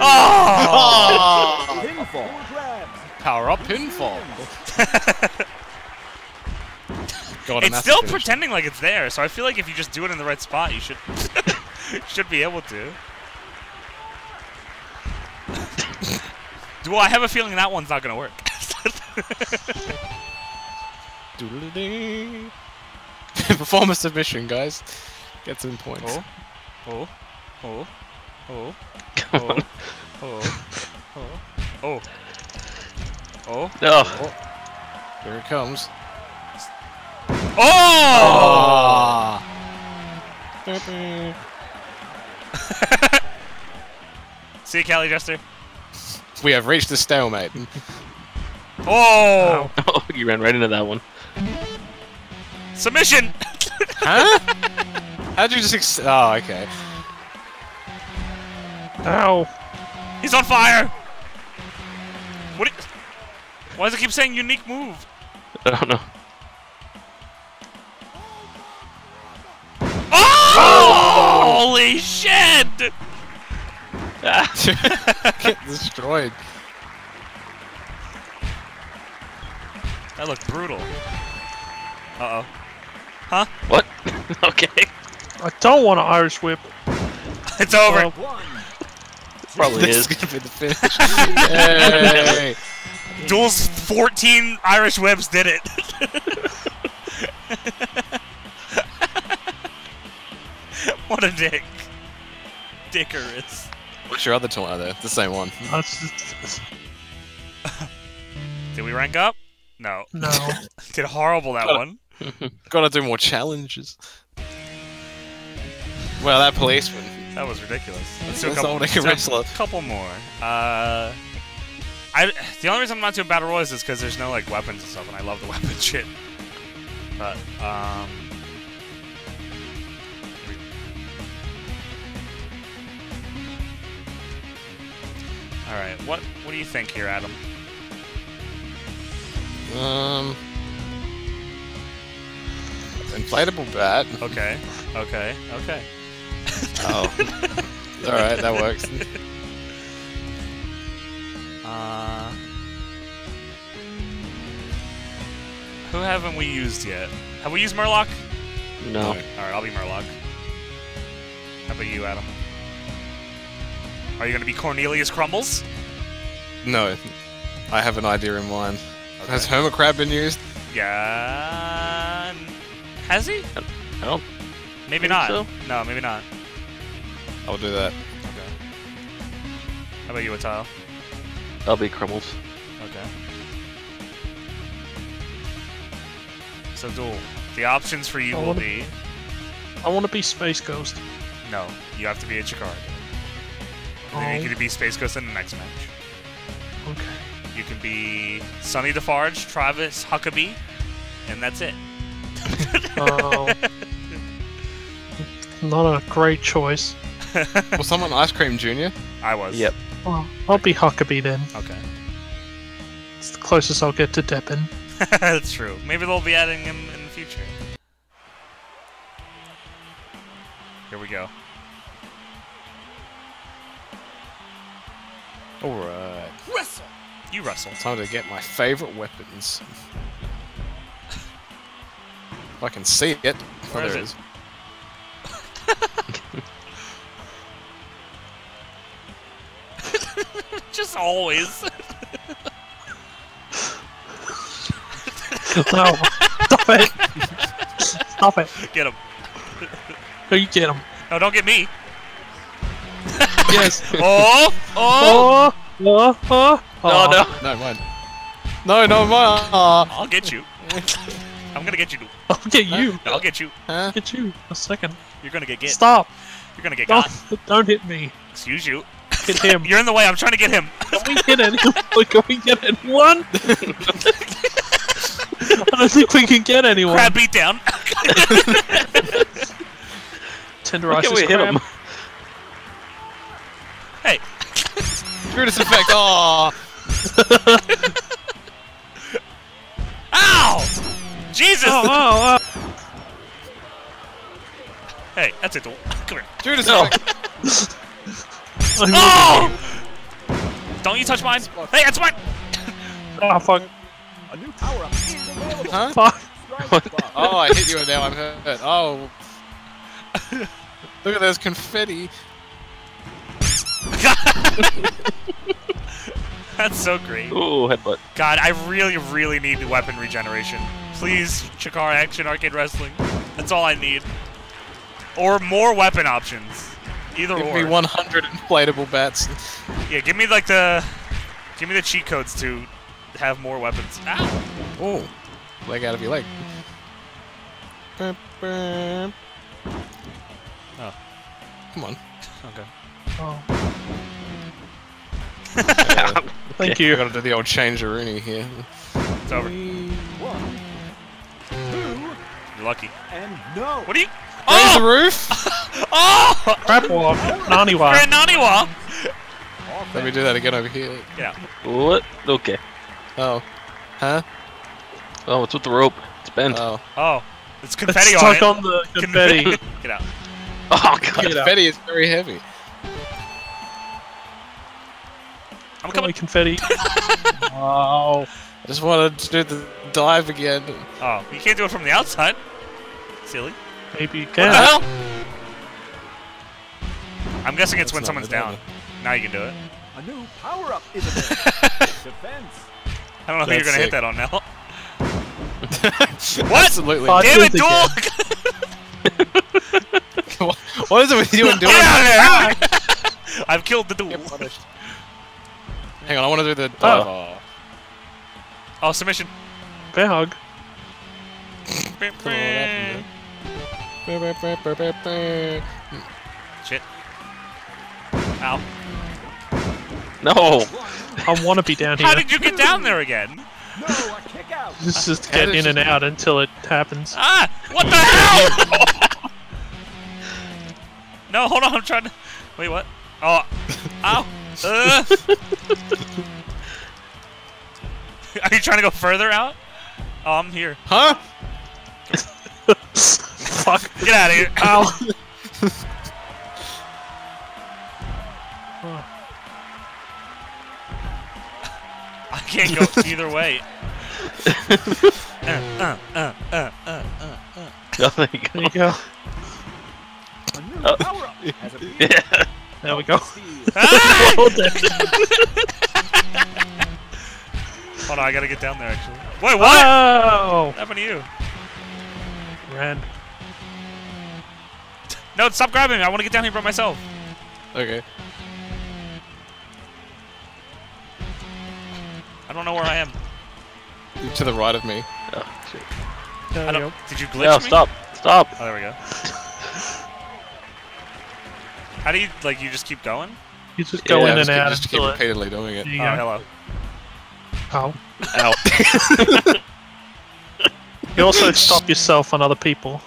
Oh! Pinfall. Power up pinfall. God, It's still finish. pretending like it's there, so I feel like if you just do it in the right spot, you should should be able to. well, I have a feeling that one's not gonna work. Doodle-dee. Perform a submission, guys. Get some points. oh, oh, oh, oh, Come on. oh, oh, oh, oh, Oh, oh. Here it comes. oh! See you, Callie Jester. We have reached a stalemate. Oh, oh, you ran right into that one. submission. huh? How'd you just ex- Oh, okay. Ow. He's on fire. What? do- Why does it keep saying unique move? I don't know. Oh! Holy shit! Get destroyed. That looked brutal. Uh oh. Huh? What? okay. I don't want an Irish whip. It's over. Well, One. Probably This is. is gonna be the finish. Yay! Duel's 14 Irish whips did it. what a dick. Dickerous. What's your other taunt there? The same one. Did we rank up? No. no. Did horrible that one. Gotta do more challenges. Well, that policeman. That was ridiculous. Let's do a couple, let's do a couple more. Uh, I the only reason I'm not doing battle royals is because there's no like weapons and stuff, and I love the weapon shit. But um, all right, what what do you think here, Adam? Um. Inflatable bat. Okay, okay, okay. Oh. Alright, that works. Uh, who haven't we used yet? Have we used Murloc? No. All right, I'll be Murloc. How about you, Adam? Are you gonna be Cornelius Crummels? No. I have an idea in mind. Has Okay. Hermit been used? Yeah. Has he? I don't. Maybe not. so. No, maybe not. I'll do that. Okay. How about you, Atile? I'll be Crummels. Okay. So, Duel, the options for you I will wanna- be I want to be Space Ghost. no, you have to be a Chikara. Oh, And then you can be Space Ghost in the next match. okay. You can be Sonny Defarge, Travis Huckabee, and that's it. Oh. Not a great choice. Was someone Ice Cream Jr.? I was. Yep. Well, I'll be Huckabee then. Okay. It's the closest I'll get to Deppin. That's true. Maybe they'll be adding him in the future. Here we go. Alright. Wrestle! You wrestle. Time to get my favorite weapons. If I can see it. Oh, Where is there it? it is. Just always. No! Stop it! Stop it! get him. No, you get him. No, don't get me. Yes. Oh, oh! Oh! Oh! Oh! Oh! No, no. No, mine. No, no, mine. Aw. I'll get you. I'm gonna get you. I'll get you. I'll get you. Huh? Get you. A second. You're gonna get get. Stop! You're gonna get Don't, got. don't hit me. Excuse you. Hit him. You're in the way. I'm trying to get him. Can we get anyone? Can we get anyone? I don't think we can get anyone. Crab beat down. Tenderize Why can't we this hit crab. him? hey. Brutus effect. Oh. Ow! Jesus! Oh, oh, oh, Hey, that's it. Duel. Come here. Judas No. effect. oh. Oh! Don't you touch mine. Hey, that's mine. Oh fuck! A new power up is available. Huh? Fuck! Oh, I hit you and now I'm hurt. Oh. Look at those confetti. That's so great. Ooh, headbutt. God, I really, really need the weapon regeneration. Please, Chikara Action Arcade Wrestling. That's all I need. Or more weapon options. Either Give or. me 100 inflatable bats. Yeah, give me like the, give me the cheat codes to have more weapons. Ah! Ow! Oh, leg out of your leg. Burp, burp. Oh. Come on. Okay. Oh, thank I you. gotta do the old change Rooney here. It's over. One, two, You're lucky. and no. What are you? Raise the Oh! roof! Oh! Crap walk, Naniwa. Grand Naniwa! Let me do that again over here. Yeah. What? Okay. Oh. Huh? Oh, it's with the rope. It's bent. Oh. Oh. It's It's confetti on stuck it. on the confetti. Get out. oh god. Get out. Confetti is very heavy. I'm Come on, coming. confetti. wow. I just wanted to do the dive again. Oh, you can't do it from the outside. Silly. Maybe you What the hell? I'm guessing it's That's when someone's Madonna. down. Now you can do it. A new power up is available. Defense. I don't know who you're gonna hit that on now. what? Absolutely. Fuck. Damn it, Duel Duel! what is it with you and doing? Get out of there! Ah! I've killed the duel. Hang on, I want to do the dive. Oh. Oh, submission. Bear hug. Shit. Ow. No. I want to be down here. How did you get down there again? No, a kick out. Just, just How get in and out until it happens. Ah! What the hell? no, hold on. I'm trying to. Wait, what? Oh. Ow. Uh. Are you trying to go further out? Oh, I'm here. Huh? Fuck. Get out of here. Ow. I can't go either way. uh, uh, uh, uh, uh, uh. Oh, there you There go. you go. Oh. power up. Yeah. There we go. Steel. Ah! Hold it. Hold on, I gotta get down there actually. Wait, what? Oh! What happened to you? Ran. No, stop grabbing me. I want to get down here by myself. Okay. I don't know where I am. You're to the right of me. Oh, shit. There I don't. go. Did you glitch No, me? stop. Stop. Oh, there we go. How do you like? You just keep going? You just go Yeah, in and out just keep until it. repeatedly doing it. There Oh, go. hello. Ow. Ow. You also stop yourself on other people.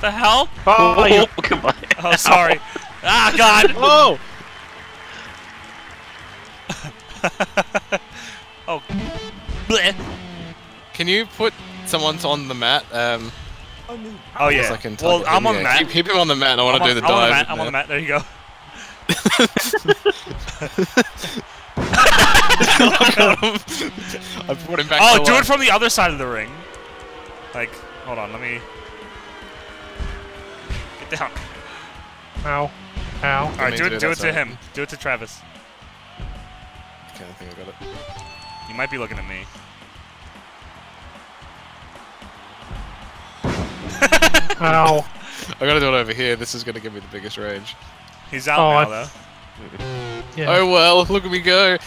The hell? Oh, you- Oh, goodbye. Oh, sorry. ah, God. Oh! Oh. Bleh. Can you put someone on the mat? Um, Oh power yeah. I can Well, I'm on the mat. Keep, keep him on the mat. I want I'm to on, do the I'm on the dive. mat. I'm on the mat. There you go. I brought him back. Oh, do life. it from the other side of the ring. Like, hold on. Let me get down. Ow. Ow. All right, me do do it. Do it to him. Do it to Travis. Okay, I think I got it. You might be looking at me. Ow. I gotta do it over here. This is gonna give me the biggest rage. He's out Oh, now, I- though. Yeah. Oh well, look at me go.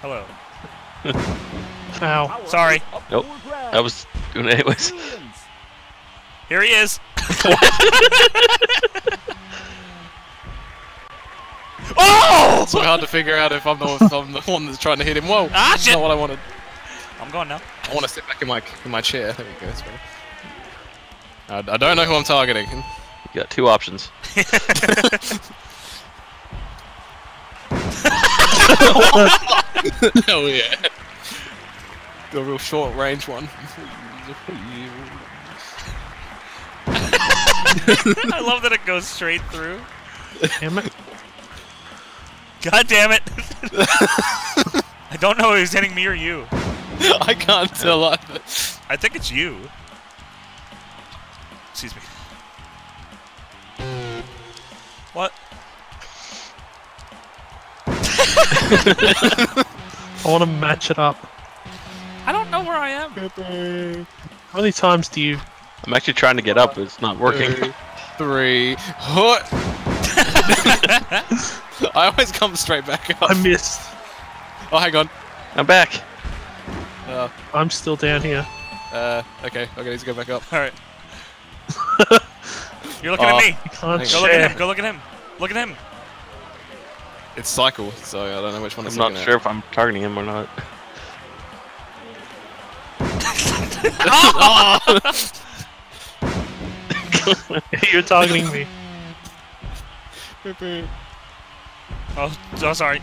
Hello. Ow. Sorry. Nope. for grabs. I was doing it anyways. Millions. Here he is. oh! So hard to figure out if I'm the, if I'm the one that's trying to hit him. Whoa! Ah, That's shit! not what I wanted. I'm going now. I want to sit back in my in my chair. There we go. That's better. I, I don't know who I'm targeting. You got two options. oh yeah. The real short range one. I love that it goes straight through. Damn it. God damn it! I don't know if he's hitting me or you. I can't tell either. I think it's you. Excuse me. What? I want to match it up. I don't know where I am. How many times do you? I'm actually trying to get up, but it's not working. Two, three. Hut. I always come straight back up. I missed. Oh, hang on. I'm back. Uh, I'm still down here. uh, okay, okay, need to go back up. All right. You're looking Oh. at me. Can't Go look at him. Go look at him. Look at him. It's cycle, so I don't know which one it's I'm not looking sure if I'm targeting him or not. You're targeting me. Oh, oh sorry.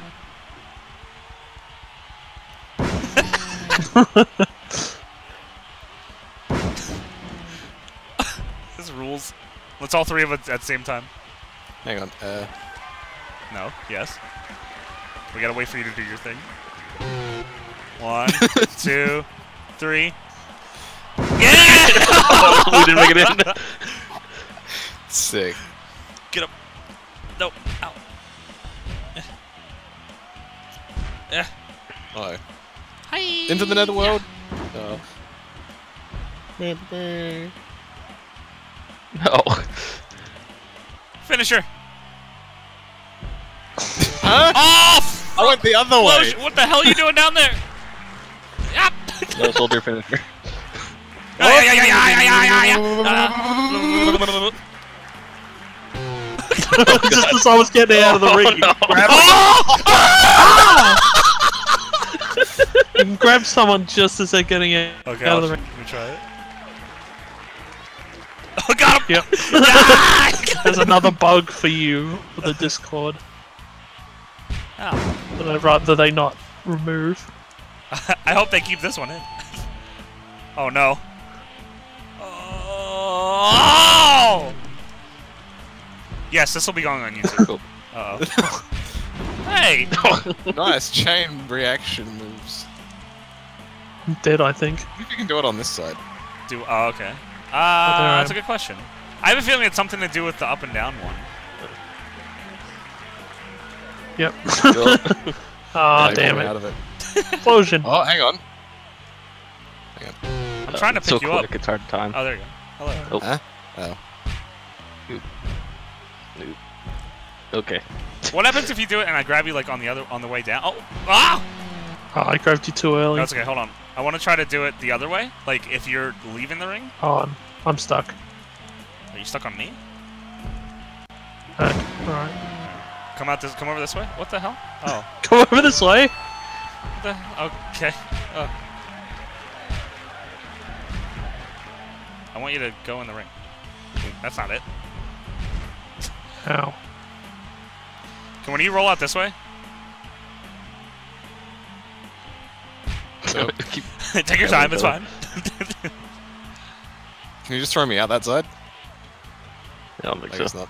this rules. Let's all three of us at the same time. Hang on. Uh, No. Yes. We gotta wait for you to do your thing. One, two, three. Yeah! we didn't make it in. Sick. Get up. No. Ow. Eh. Yeah. Oh. Hi. Into the netherworld. Oh. No. Finisher. Huh? Oh! I went the other way. What the hell are you doing down there? Yep. No soldier finisher. Yeah. Just as I was getting out of the ring, you no. grab, you grab someone just as they're getting out, Okay, out of the let ring. me try it. Oh, got him! Yep. Ah! There's another bug for you for the Discord Ow. that I'd rather they not remove. I hope they keep this one in. Oh no. Oh! Yes, this will be going on YouTube. Cool. Uh oh. hey! nice chain reaction moves. I'm dead, I think. I think you can do it on this side. Do oh okay. Uh, I that's a good question. I have a feeling it's something to do with the up and down one. Yep. Cool. Ah, Yeah, damn it. Out of it. Explosion. Oh, hang on. I'm trying to Uh, so pick you up. quick, It's hard to time. Oh, there you go. Hello. Huh? Oh. Okay. What happens if you do it and I grab you like on the other on the way down? Oh, ah! Oh, I grabbed you too early. No, okay. Hold on. I want to try to do it the other way. Like if you're leaving the ring. Oh, I'm, I'm stuck. Are you stuck on me? Okay, alright. Come out this. Come over this way. What the hell? Oh. Come over this way. What the, okay. Oh. I want you to go in the ring. That's not it. Ow. Can when you roll out this way? So, Keep- Take your time. It's fine. can you just throw me out that side? I don't think I so. guess not.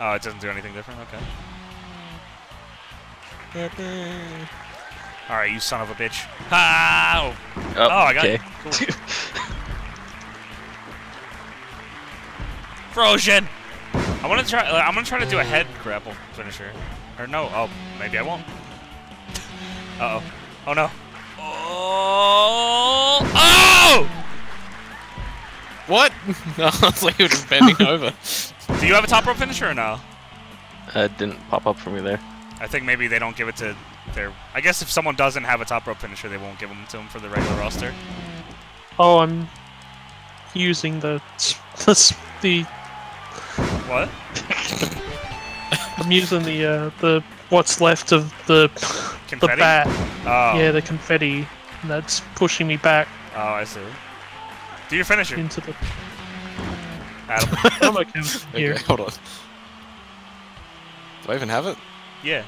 oh, it doesn't do anything different. Okay. All right, you son of a bitch. Ah! Oh, Oh, I got okay. it. Cool. Frozen. I want to try. Uh, I'm gonna try to do a head grapple finisher. Or no? Oh, maybe I won't. Uh oh. Oh no. Oh! Oh! What? no, it's like you were just bending over. Do you have a top rope finisher or no? Uh, didn't pop up for me there. I think maybe they don't give it to their. I guess if someone doesn't have a top rope finisher, they won't give them to them for the regular roster. Oh, I'm using the the, the What? I'm using the uh, the what's left of the the bat. Oh. Yeah, the confetti. And that's pushing me back Oh, I see. Do you finish it? into the. Adam. I'm okay with Okay, here. hold on. Do I even have it? yeah.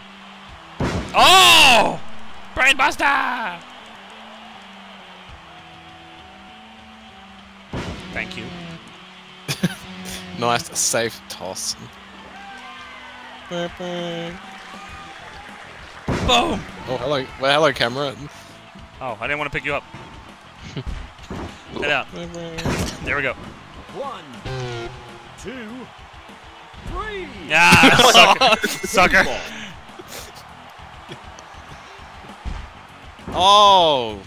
Oh! Brainbuster! Thank you. Nice, safe toss. Boom! Oh, hello. Well, hello, camera. Oh, I didn't want to pick you up. Head out. There we go. One, two, three. Ah, sucker. sucker. Oh!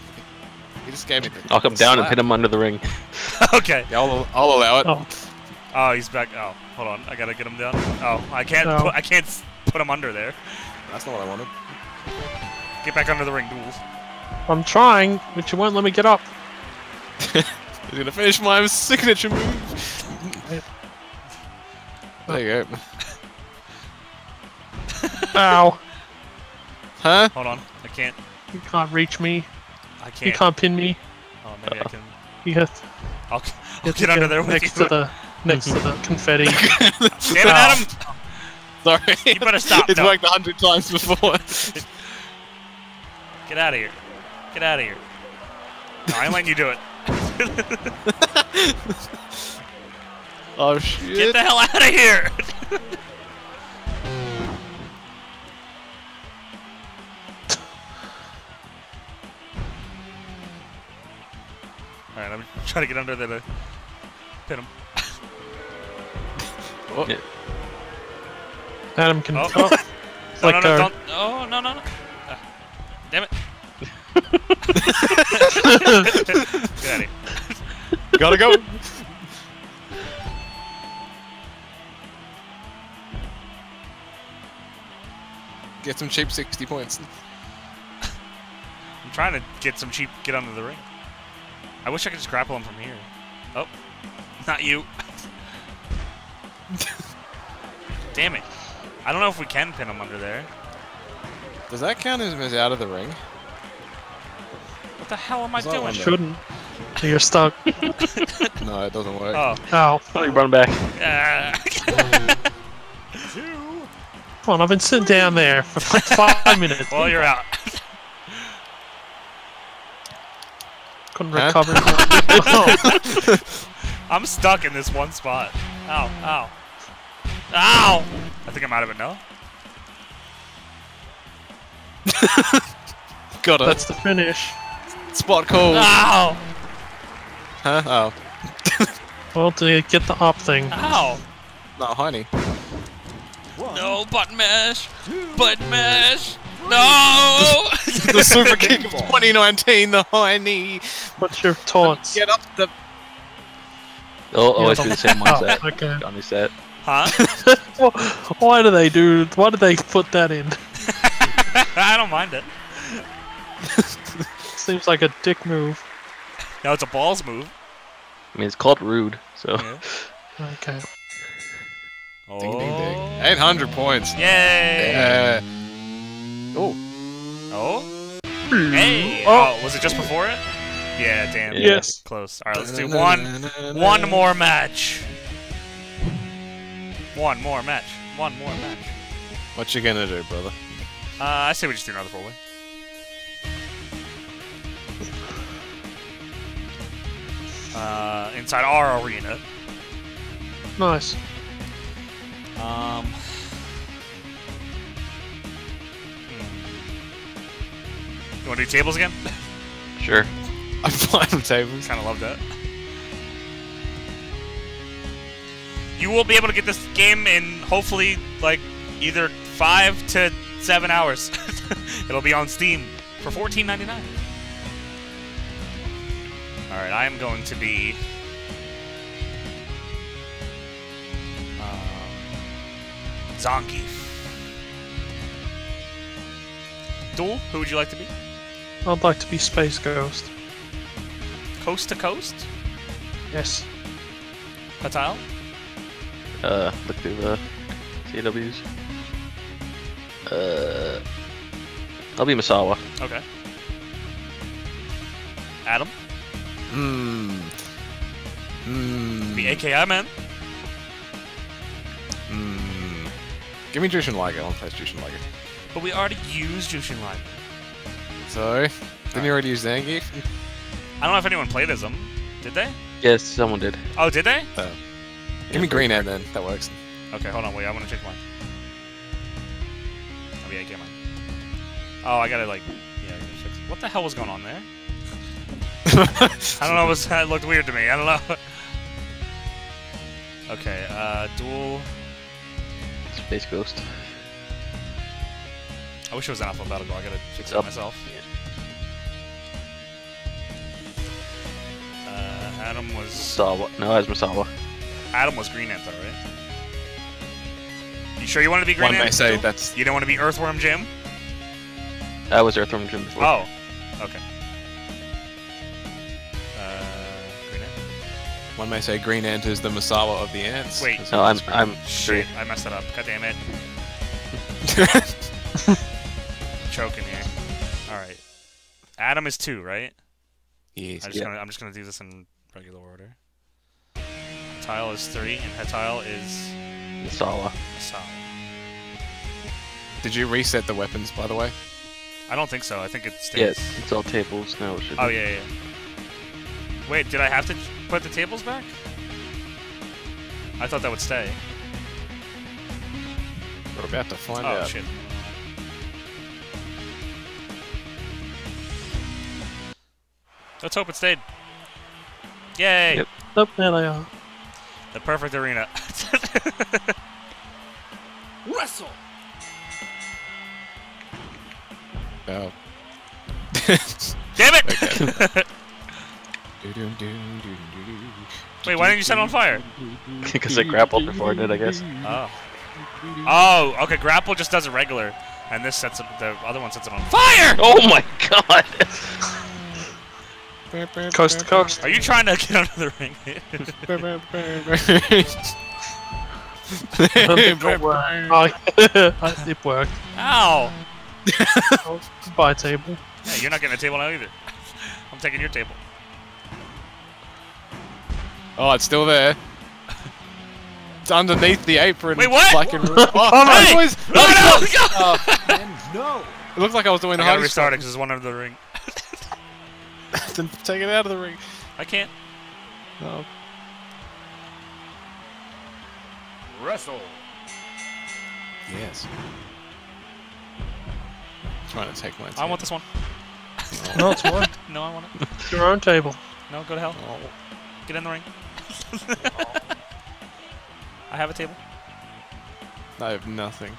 He just gave me the. I'll come down and hit him under the ring. okay. Yeah, I'll, I'll allow it. Oh, Oh, he's back. Oh, hold on. I gotta get him down. Oh, I can't. No. Put, I can't put him under there. That's not what I wanted. Get back under the ring, duels. I'm trying, but you won't let me get up. He's gonna finish my signature move. There you go. Ow! Huh? Hold on. I can't. You can't reach me. I can't. You can't pin me. Oh, maybe I can. You have, I'll, you I'll have to get under there with next you. to the next to the mm-hmm. confetti. Damn it, ah. Adam! Sorry. You better stop, it's no. worked a hundred times before. Get out of here. Get out of here. No, I ain't letting you do it. oh shit. Get the hell out of here! Alright, I'm trying to get under there to pin him. Oh, Yeah. Adam can. Oh. Oh, No, let no, no, go. don't. Oh, no, no, no. Ah, damn it. get out. Gotta go. Get some cheap 60 points. I'm trying to get some cheap, get under the ring. I wish I could just grapple him from here. Oh, not you. Damn it. I don't know if we can pin him under there. Does that count as as out of the ring? What the hell am I Is that doing? one Shouldn't. You're stuck. No, it doesn't work. Oh, Ow. Oh, you run back. Two. Come on, I've been sitting down there for like five minutes. well, you're out. Couldn't Huh? recover. oh, I'm stuck in this one spot. Ow, ow. Ow! I think I'm out of it now. Got it. that's the finish. spot call. Ow! Huh? Oh. Well, to get the op thing. Ow! No, honey. One, No button mash! Button mash! No! the super kick of 2019, the high knee. What's your taunts? Get up the. They'll always Yeah, be the same Oh, mindset. okay. Johnny said. Huh? Why do they do? Why do they put that in? I don't mind it. Seems like a dick move. No, it's a balls move. I mean, it's called rude, so. Yeah. Okay. Oh. Ding, ding, ding. 800 points. Yay! Uh, oh, Oh? Hey! Oh. Oh, was it just before it? Yeah, damn. Yes. Close. Alright, let's do one one more match. One more match. One more match. What you gonna do, brother? Uh, I say we just do another four way. Uh, inside our arena. Nice. Um. hmm. You want to do tables again? Sure. I'm fine with tables. kind of love that. You will be able to get this game in hopefully like either five to seven hours. It'll be on Steam for $14.99. All right, I am going to be. Um, Zonky. Duel, who would you like to be? I'd like to be Space Ghost. Coast to coast? Yes. Patal? Uh, look through the CWs. Uh, I'll be Misawa. Okay. Adam? Hmm. Hmm. Be AKI man? Hmm. Give me Jushin Liger. I want to play Jushin Liger. But we already used Jushin Liger. So, didn't you already use Zangief? I don't know if anyone played as him. Did they? Yes, someone did. Oh, did they? Give me Green Ant then. That works. Okay, hold on, wait, I want to check mine. I'll be AKI man. Oh, I gotta like, yeah. I gotta fix What the hell was going on there? I don't know. It, was, it looked weird to me. I don't know. okay. Uh, dual. Space Ghost. I wish it was in alphabetical. I gotta fix it Up. myself. Uh, Adam was Sawa. No, as Misawa. Adam was Green Anther, right? You sure you want to be Green One may Anther? say still? that's You don't want to be Earthworm Jim? That was Earthworm Jim before. Oh, okay. Uh, Green Ant. one may say Green Ant is the Misawa of the ants. Wait. 'cause No, I'm I'm Shit, I messed it up. God damn it. Choking here. Alright. Adam is two, right? yes. I just gonna, I'm just gonna do this in regular order. Tile is three, and Hetile is Misawa. solid. Did you reset the weapons, by the way? I don't think so. I think it Yeah, stays. it's all tables now. It should Oh be. yeah, yeah. Wait, did I have to put the tables back? I thought that would stay. We're about to find Oh out. shit. Let's hope it stayed. Yay! Yep. Nope, there they are. The perfect arena. Wrestle! Oh. Damn it! Wait, why didn't you set it on fire? Because I grappled before I did, I guess. Oh. Oh, okay. Grapple just does it regular, and this sets it. The other one sets it on fire. Oh my god! Coast to coast. Are you trying to get under the ring? it worked. Oh, Ow! Buy a table. Yeah, you're not getting a table now either. I'm taking your table. oh, it's still there. It's underneath the apron. Wait, what? Like in... oh, Hey! boys! No, oh, no, no! Oh. And no! It looked like I was doing I the gotta hardest. restart it because there's one under the ring. Then take it out of the ring. I can't. No. Wrestle! Yes. Trying to take my. I want this one. No, it's mine. No, I want it. It's your own table. No, go to hell. Oh. Get in the ring. I have a table. I have nothing.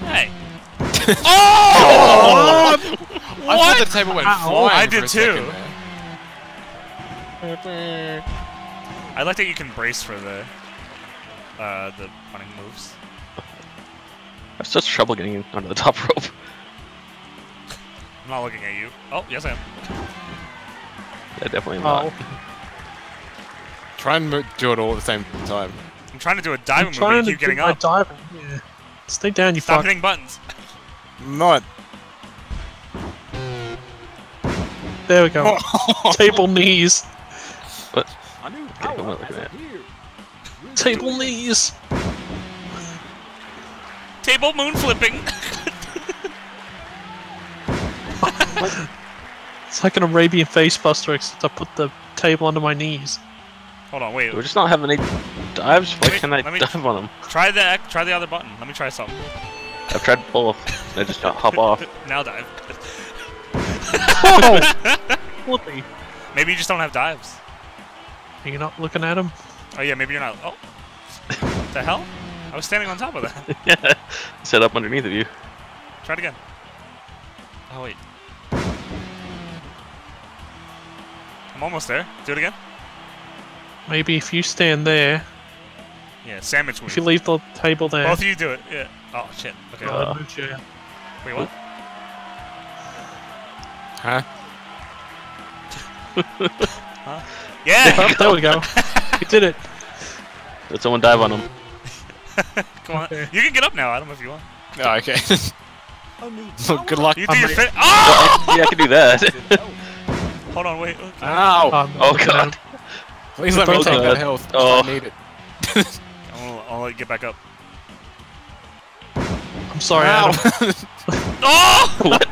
Hey. oh! I thought what? the table went Ow. flying I for did a too. I like that you can brace for the uh, the running moves. I have such trouble getting under the top rope. I'm not looking at you. Oh, yes I am. Yeah, definitely not. Oh, Try and do it all at the same time. I'm trying to do a I'm diving move, but trying you to keep do getting my up. diving. Yeah. Stay down, you Stop fuck. hitting buttons. Not. There we go. Table knees. A new what am I up looking at? Table knees. Table moon flipping. It's like an Arabian face buster, except I put the table under my knees. Hold on, wait. We're just not having any dives. Why me- can't I let me- dive on them? Try the try the other button. Let me try something. I've tried both. I just got hop off. Now dive. Oh! Flippy. Maybe you just don't have dives. Are you not looking at him? Oh yeah, maybe you're not. Oh, what the hell? I was standing on top of that. yeah, set up underneath of you. Try it again. Oh wait. I'm almost there. Do it again. Maybe if you stand there, Yeah, sandwich move. if you leave the table there. Both of you do it. Yeah. Oh shit. Okay. uh, Uh, move you wait, what? Huh? Yeah. there we go. You did it. Let someone dive on them. Come on. Okay. You can get up now, Adam, if you want. Oh, okay. A new well, good luck. You do I'm your ready. fit. Oh! yeah, I can do that. Hold on, wait. Okay. Ow! Um, Oh, looking at God. Please let me Oh, take God. that health. Oh. I need it. I'll, I'll let you get back up. I'm sorry, Ow. Adam. Oh! what?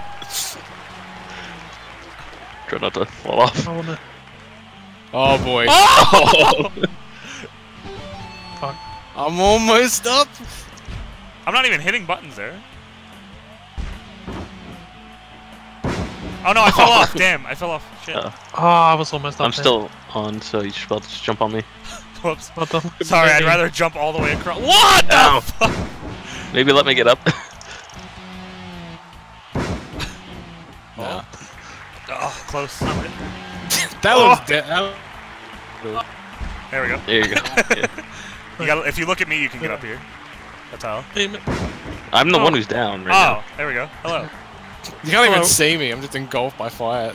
Try not to fall off. I wanna. Oh boy. Oh! Fuck. I'm almost up. I'm not even hitting buttons there. Oh no, I fell off. Damn, I fell off. Shit. Uh, Oh, I was almost up I'm there. still on, so you should probably just jump on me. Whoops. What the? Sorry, I'd rather jump all the way across. What the Ow. fuck? Maybe let me get up. Nah. Oh, close. That was dead. That There we go. there you go. Yeah. You got. If you look at me, you can get up here. That's how. I'm the Oh. one who's down right Oh, now. there we go. Hello. You can't Hello. even see me. I'm just engulfed by fire.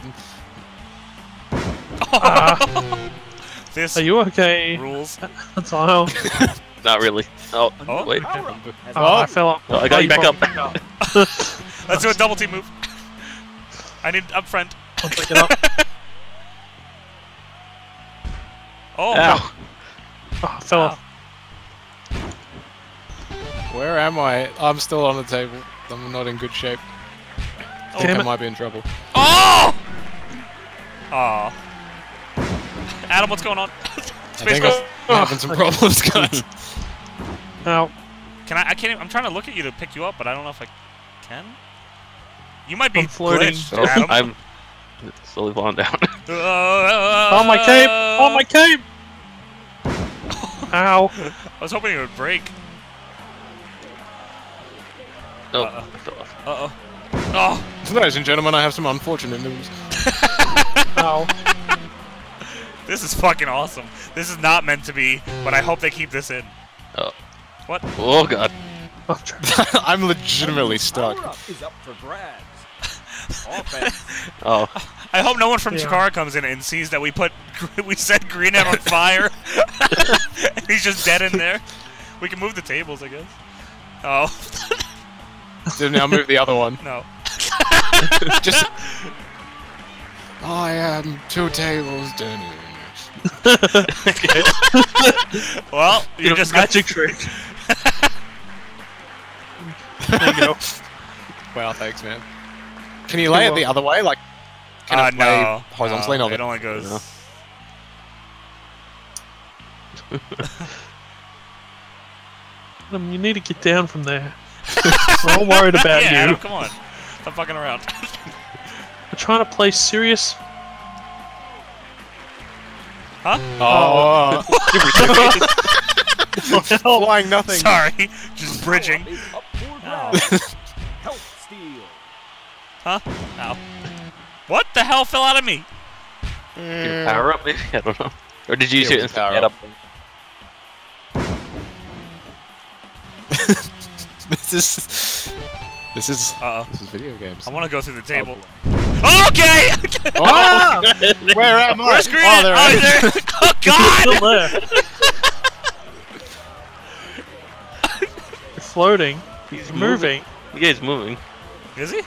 Ah, This are you okay? rules. That's all. Not really. Oh, Oh. wait. Power-up has Oh, I fell off. Oh, I got oh, you back brought up. me back Let's do a double team move. I need up front. I'll pick it up. Oh, Ow. Oh, I fell off. Where am I? I'm still on the table. I'm not in good shape. Oh. I think I might be in trouble. Oh! Aw. Adam, what's going on? I think I'm having some problems, guys. Ow. Can I? I can't. Even, I'm trying to look at you to pick you up, but I don't know if I can. You might be I'm floating. glitched, Oh, Adam. I'm slowly falling down. oh my cape! Oh, my cape! Ow. I was hoping it would break. oh, Uh-oh. I fell off. Uh oh. Oh. Ladies and gentlemen, I have some unfortunate news. Ow. This is fucking awesome. This is not meant to be, but I hope they keep this in. Oh. What? Oh god. I'm I'm legitimately stuck. Is up for grabs. Oh, I hope no one from Yeah. Chikara comes in and sees that we put we set Greenhead on fire. and he's just dead in there. We can move the tables, I guess. Oh So now move the other one. no. Just. I am two tables down. Well, you Your just got magic trick. there you go. Wow, thanks, man. Can you lay it the other way? Like, can uh, it lay no, horizontally? no, No, it only goes. No. Adam, you need to get down from there. We're all worried about yeah, you. Adam, come on. Stop fucking around. We're trying to play serious. Huh? Oh, Help. flying nothing. Sorry, just bridging. Power-up is up for Ow. steal. Huh? Ow. What the hell fell out of me? your power up maybe? I don't know. Or did you use Yeah, it with and power get up. up? this is. This is. Uh oh. This is video games. I want to go through the table. Okay! Oh! Where am I? Where's Green? Oh, there oh, I there. oh God! Still there. You're floating. He's Moving. Yeah, he's moving. Is he?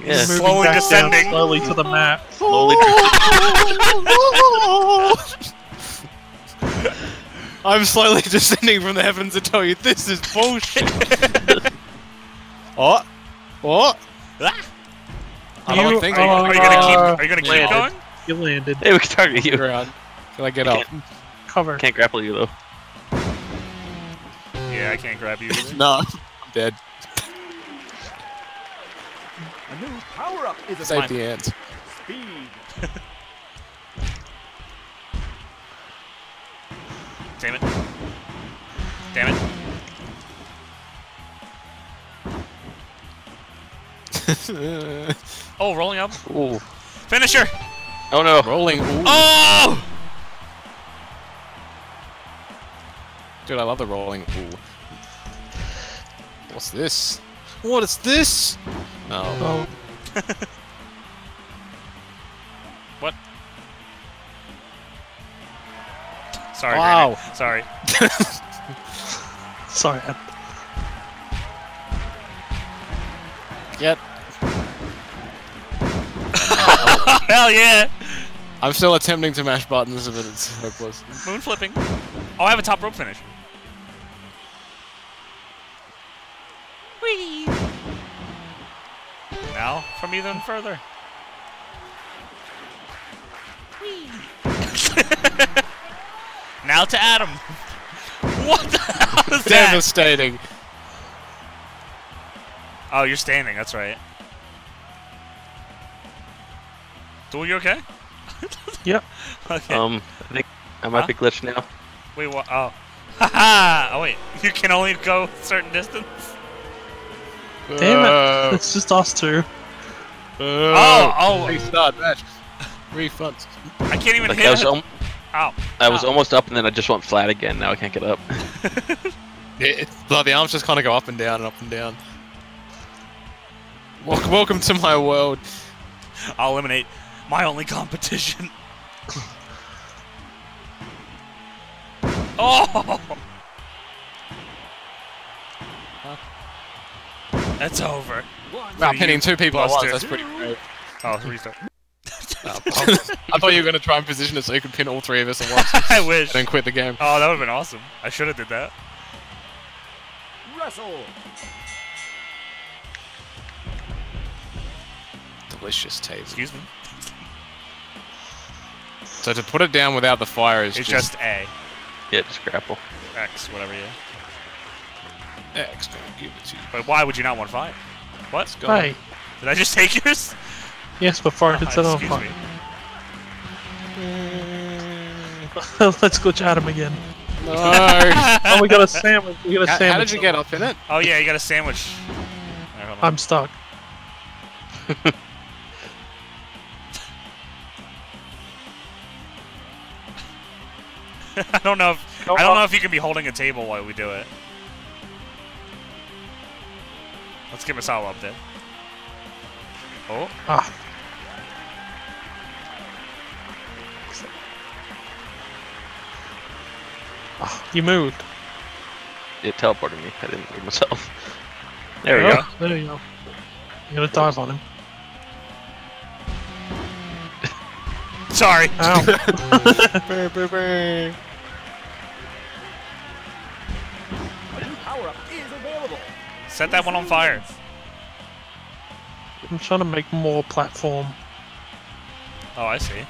Yeah. Moving Slowly back down descending. slowly to the map. Slowly. I'm slowly descending from the heavens to tell you this is bullshit. Oh, oh! Ah! I don't You think Are you, are- are you gonna keep? Are you gonna keep landed. going? You landed. hey, we can target you. ground. Can I get up? Cover. Can't grapple you though. Yeah, I can't grab you. No, I'm dead. A new power-up is Save upon the ants. speed. Damn it! Damn it! Oh, rolling up. Ooh. Finisher. Oh no. Rolling. Ooh. Oh! Dude, I love the rolling. Ooh. What's this? What is this? Oh. Oh, What? Sorry. Wow. Granny. Sorry. sorry. I- Get. Hell yeah! I'm still attempting to mash buttons, but it's hopeless. Moon flipping. Oh, I have a top rope finish. Whee! Now, from even further. Whee! out to Adam. What the hell is that? Devastating. Oh, you're standing. That's right. Duel, you okay? Yep. Okay. Um, I think I might Huh? be glitched now. wait, what? Oh. Haha! oh, wait. You can only go a certain distance? Damn Uh, it. It's just us two. Oh, oh. Restart match. Refunds. I can't even Like hit I was, it. Ow. I was Ow. almost up and then I just went flat again. Now I can't get up. Yeah, it's like the arms just kind of go up and down and up and down. Welcome, welcome to my world. I'll eliminate my only competition. oh! That's over. Wow, you pinning two people oh, at once, that's pretty great. Oh, restart. Oh, I thought you were going to try and position it so you could pin all three of us at once I wish. and then quit the game. Oh, that would have been awesome. I should have did that. Wrestle. Delicious taste. Excuse me. So to put it down without the fire is It's just, just A. Yeah, just grapple. X, whatever you. X. Gonna give it to you. But why would you not want five? What? Go. Hey. Did I just take yours? Yes, before I could set on Excuse fire. Let's go chat him again. No. Oh, we got a sandwich. We got a how, sandwich. how did you get up in it? Oh yeah, you got a sandwich. Alright, hold on. I'm stuck. I don't know if Go I don't know if you can be holding a table while we do it. Let's get Masala up there. Oh, Ah. Ah, you moved. It teleported me. I didn't move myself. There we There you go. go. There you go. I'm gonna dive on him. Sorry. Ow. A new power-up is available. Set that one on fire. I'm trying to make more platform. Oh, I see.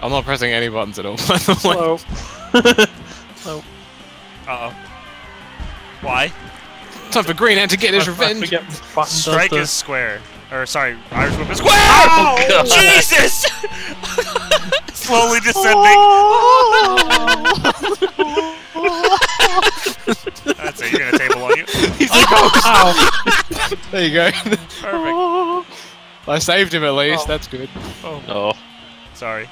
I'm not pressing any buttons at all. by the. Hello. oh, Uh oh. Why? Time for Green Ant to get his I, I revenge. forget what button does Strike the- is square. Or sorry, Irish whip is square. Oh, God. Jesus! Slowly oh. descending. That's it. You're gonna table on you. He's like, oh, Ow! there you go. Perfect. I saved him at least. Oh. That's good. Oh, Oh, sorry.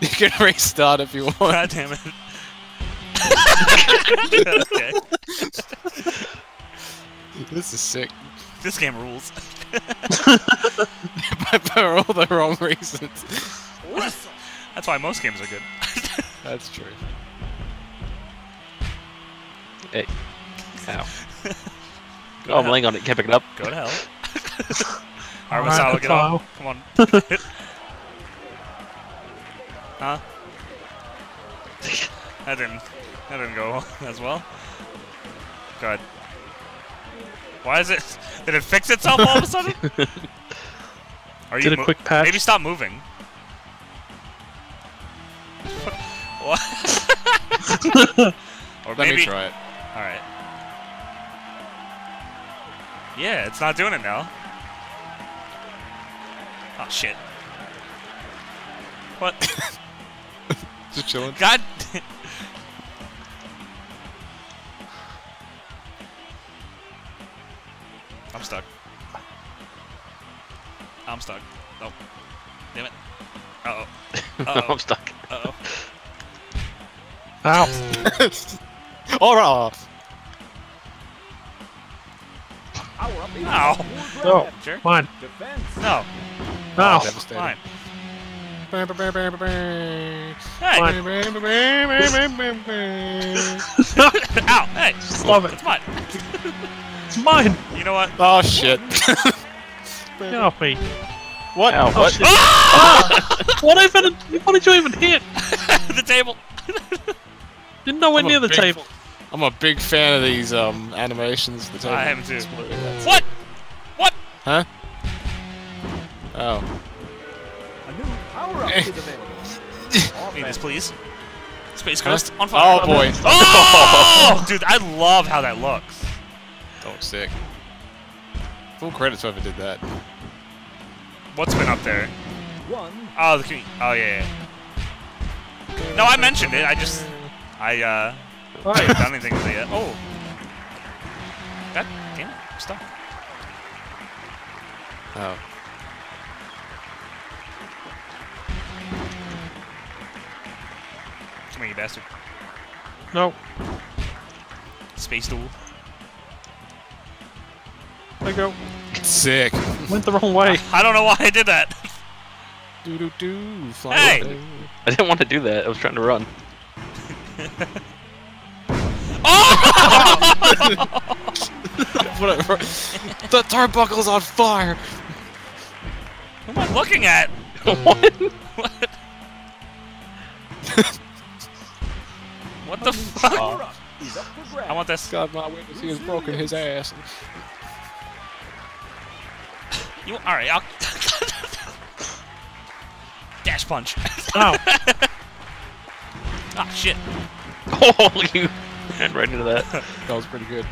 You can restart if you want. God damn it. okay. This is sick. This game rules. but for all the wrong reasons. That's why most games are good. That's true. hey. Ow. Go Oh, I'm laying on it. Can't pick it up. Go to hell. Alright, Alright, Masala, get up. Masala. Come on. huh? That didn't. That didn't go as well. Good. Why is it? Did it fix itself all of a sudden? Are Did a mo- quick patch. Maybe stop moving. what? or Let maybe. me try it. All right. Yeah, it's not doing it now. Oh shit. What? Just chilling. God. I'm stuck. I'm stuck. Oh. Damn it. Uh oh. Uh oh. I'm stuck. Uh oh. Ow! Alright. Power-up Ow. Oh, Sure. mine. Defense. No. Ow! Devastating. Fine. Hey. Hey. Fine. Ow. Hey. Love it. It's mine. It's mine. You know what? oh shit. Get off me. what? Ow, Oh, what? shit. Ah! What even? What did you even hit? the table. Didn't nowhere I'm near the big- table. I'm a big fan of these um animations. The table. I am too. What? What? Huh? Oh. A new power-up is available. Need Space, please. Space Ghost on fire. Oh boy. Oh, dude, I love how that looks. Oh, sick. Full credit to whoever did that. What's been up there? One. Oh, the commu- Oh yeah. yeah. No, I mentioned it. I just, I uh, I haven't done anything with it yet. Oh. God damn it! I'm stuck. Oh. Come here, you bastard. No, Space duel. I go. Sick. Went the wrong way. I don't know why I did that. Do do do. Fly Hey! away. I didn't want to do that. I was trying to run. Oh! Whatever. the turnbuckle's on fire. Who am I looking at? what? What? what the fuck? Power up is up for grabs. I want this. God, my witness, he has broken his ass. You all right? I'll dash punch. Ow. Ah shit. Oh, you ran right into that. That was pretty good.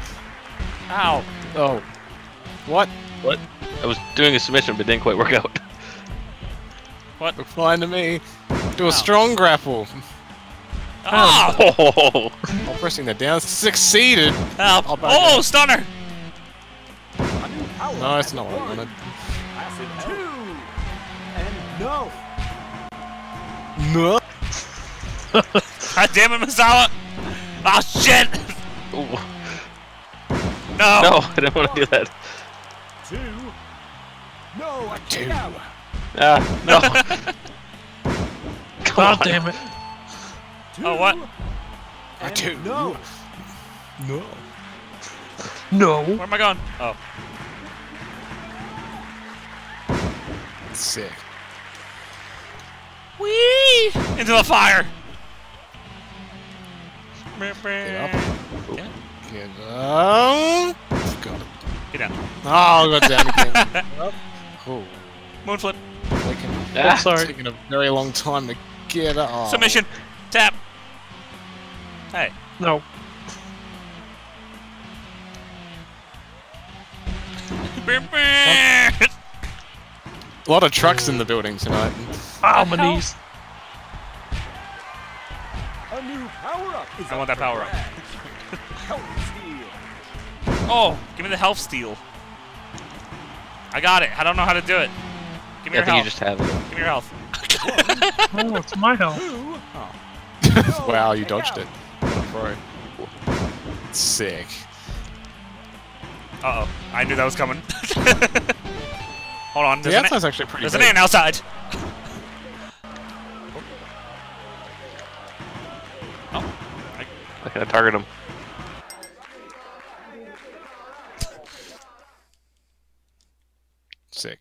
Ow. Oh. What? What? I was doing a submission, but didn't quite work out. What? Look fine to me. Do a strong grapple. Ah! Oh, While pressing the down. Succeeded. Help! Oh, stunner! A new power No, it's not what I one. wanted. Acid two. And no. No. God damn it, Misawa! Ah shit! Ooh. No! no, I didn't want to do that. Two. No, I Two. can't. Ah, no. Come God on. damn it. Two. Oh, what? And two. No. No. No. Where am I going? Oh. Sick. Whee! Into the fire! Get up. Yeah. Get up. Got it. Get down. Oh, I got down again. oh. Moonflip. Taking, Ah, Sorry. taking a very long time to get up. Oh. Submission. Tap. Hey. No. A lot of trucks in the building tonight. Ow, my knees. A new power up is I want that for power up. grabs. Health steal. Oh, give me the health steal. I got it. I don't know how to do it. Give me I your think you health. just have it. Give me your health. Oh, it's my health. Oh. wow, you dodged it. What a pro. Sick. Uh oh. I knew that was coming. Hold on. There's, The an, outside's actually pretty there's an ant outside. Oh. oh. I can target him. Sick.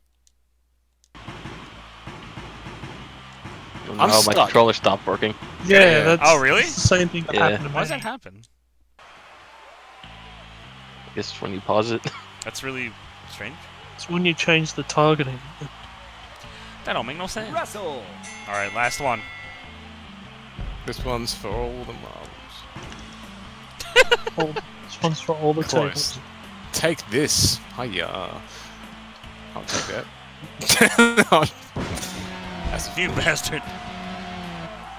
Oh, I'm no, my controller stopped working. Yeah, Yeah. that's Oh, really? the same thing that Yeah. happened to Why does me. that happen? I guess when you pause it. That's really strange. It's when you change the targeting. That don't make no sense. Wrestle. All right, last one. This one's for all the marbles. All, this one's for all the Close. tables. Take this. Hiya. I'll take that. That's You bastard.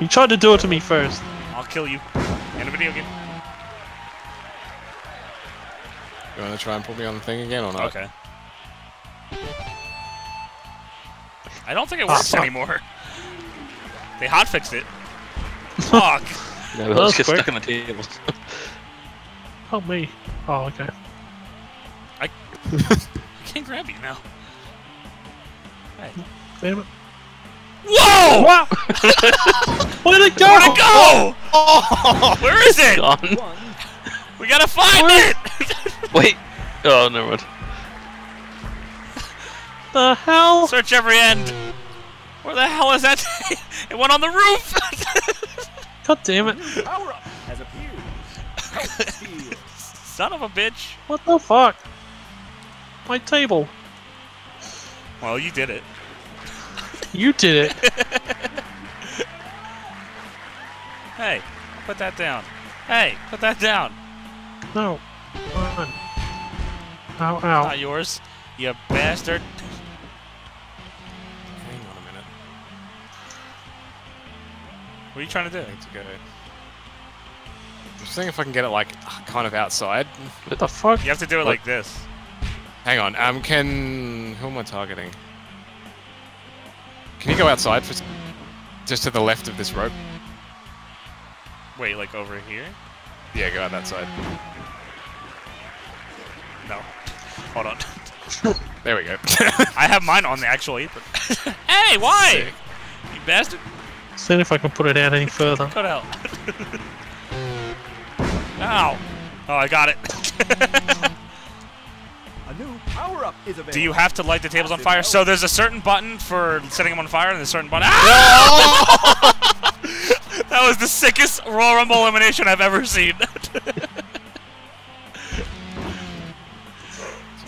You tried to do it to me first. I'll kill you. In a video game. You want to try and put me on the thing again or not? Okay. I don't think it ah, works fuck. anymore. They hotfixed it. Fuck. No, That was let's get quick. stuck in the tables. Help me. Oh, okay. I can't grab you now. Hey. Damn it. Whoa! Wow! Where'd it go? Where'd it go? Oh, Where is it? Gone. We gotta find it! Wait. Oh, never mind. The hell? Search every end. Where the hell is that? it went on the roof! God damn it. Power up has appeared. Son of a bitch. What the fuck? My table. Well, you did it. You did it. Hey, put that down. Hey, put that down. No. Come on. Ow, ow. Not yours, you bastard. What are you trying to do? I need to go. I'm just seeing if I can get it like kind of outside. What the fuck? You have to do it What? like this. Hang on. Um, can who am I targeting? Can you go outside for just to the left of this rope? Wait, like over here? Yeah, go out that side. No. Hold on. There we go. I have mine on the actual apron. hey, why? Sick. You bastard. Seeing if I can put it out any further. Cut out. Ow. Oh, I got it. A new power-up is available. Do you have to light the tables on fire? So there's a certain button for setting them on fire, and there's a certain button. Ah! that was the sickest Royal Rumble elimination I've ever seen.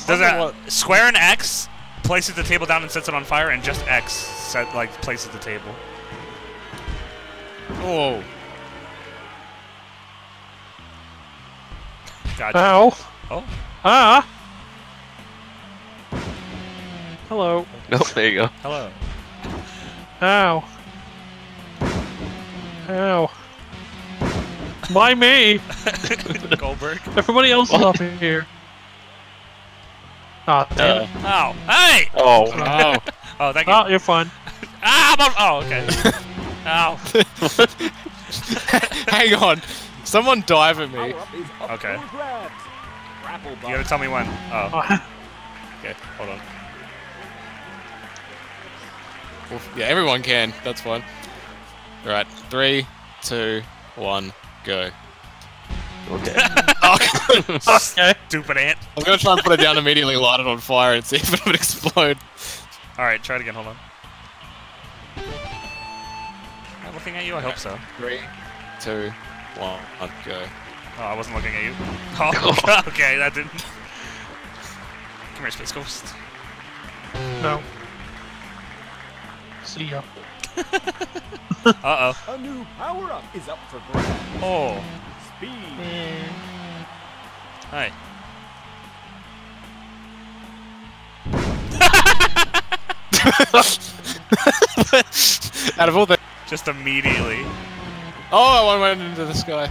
Does that square and X places the table down and sets it on fire, and just X set like places the table. Oh, Gotcha. Ow. Oh, Ah. Hello. Nope, there you go. hello. Ow. Ow. Why me? Goldberg. Everybody else is up here. Ah, damn Uh, it. Ow. Hey. oh, oh. Oh, thank you. Oh, you're fine. Ah, I'm on- oh, okay. Ow. Hang on. Someone dive at me. Power-up is up Okay. for grabs. Grapple You button. gotta tell me when. Oh, Oh, okay. Hold on. Oof. Yeah, everyone can. That's fine. All right, three, two, one, go. okay. Oh. okay. Stupid ant. I'm gonna try and put it down immediately, light it on fire, and see if it would explode. All right, try it again. Hold on. Am I looking at you? I hope so. Three, two, one, go. Oh, I wasn't looking at you. Oh, okay, that didn't. Come here, Space Ghost. No. See ya. Uh oh. A new power-up is up for grabs. oh. Oh. Speed. Hi. Out of all the. Just immediately. Oh, one went into the sky.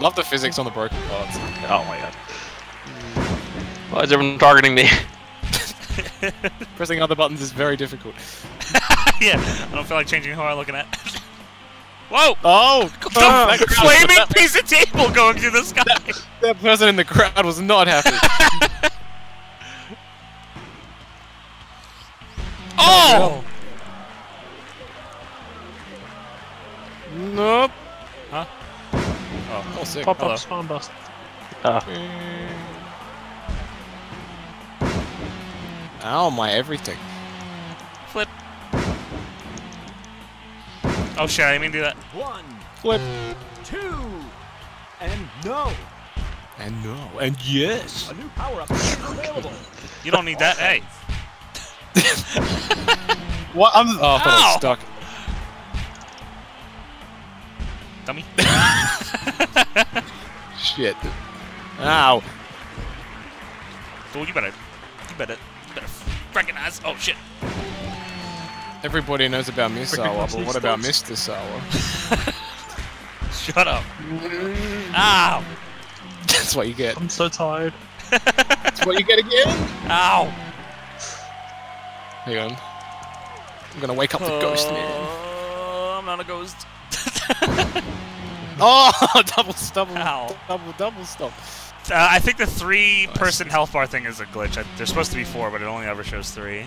Love the physics on the broken parts. Oh my god. Why is everyone targeting me? Pressing other buttons is very difficult. yeah, I don't feel like changing who I'm looking at. Whoa! Oh! The oh, that, crowd- flaming piece of table going through the sky. that person in the crowd was not happy. Oh! oh. Nope. Huh? Oh, oh sick. Pop Hello. up spawn bust. Ah, Ow, my everything. Flip. Oh shit, I didn't mean to do that. One, Flip. two, and no. And no. And yes. A new power-up is available. You don't need that. Hey. What? I'm. Oh, I thought I Ow. was stuck. Dummy. Shit. Ow. Dude, you better. You better. You better recognize. Oh shit. Everybody knows about Miss Freaking but what about. Mr. Sawa? Shut up. Ow. That's what you get. I'm so tired. That's what you get again. Ow. Hang on. I'm gonna wake up the ghost man. Oh, I'm not a ghost. Oh, double, double, Ow. double, double stop. Uh, I think the three-person health bar thing is a glitch. I, there's supposed to be four, but it only ever shows three.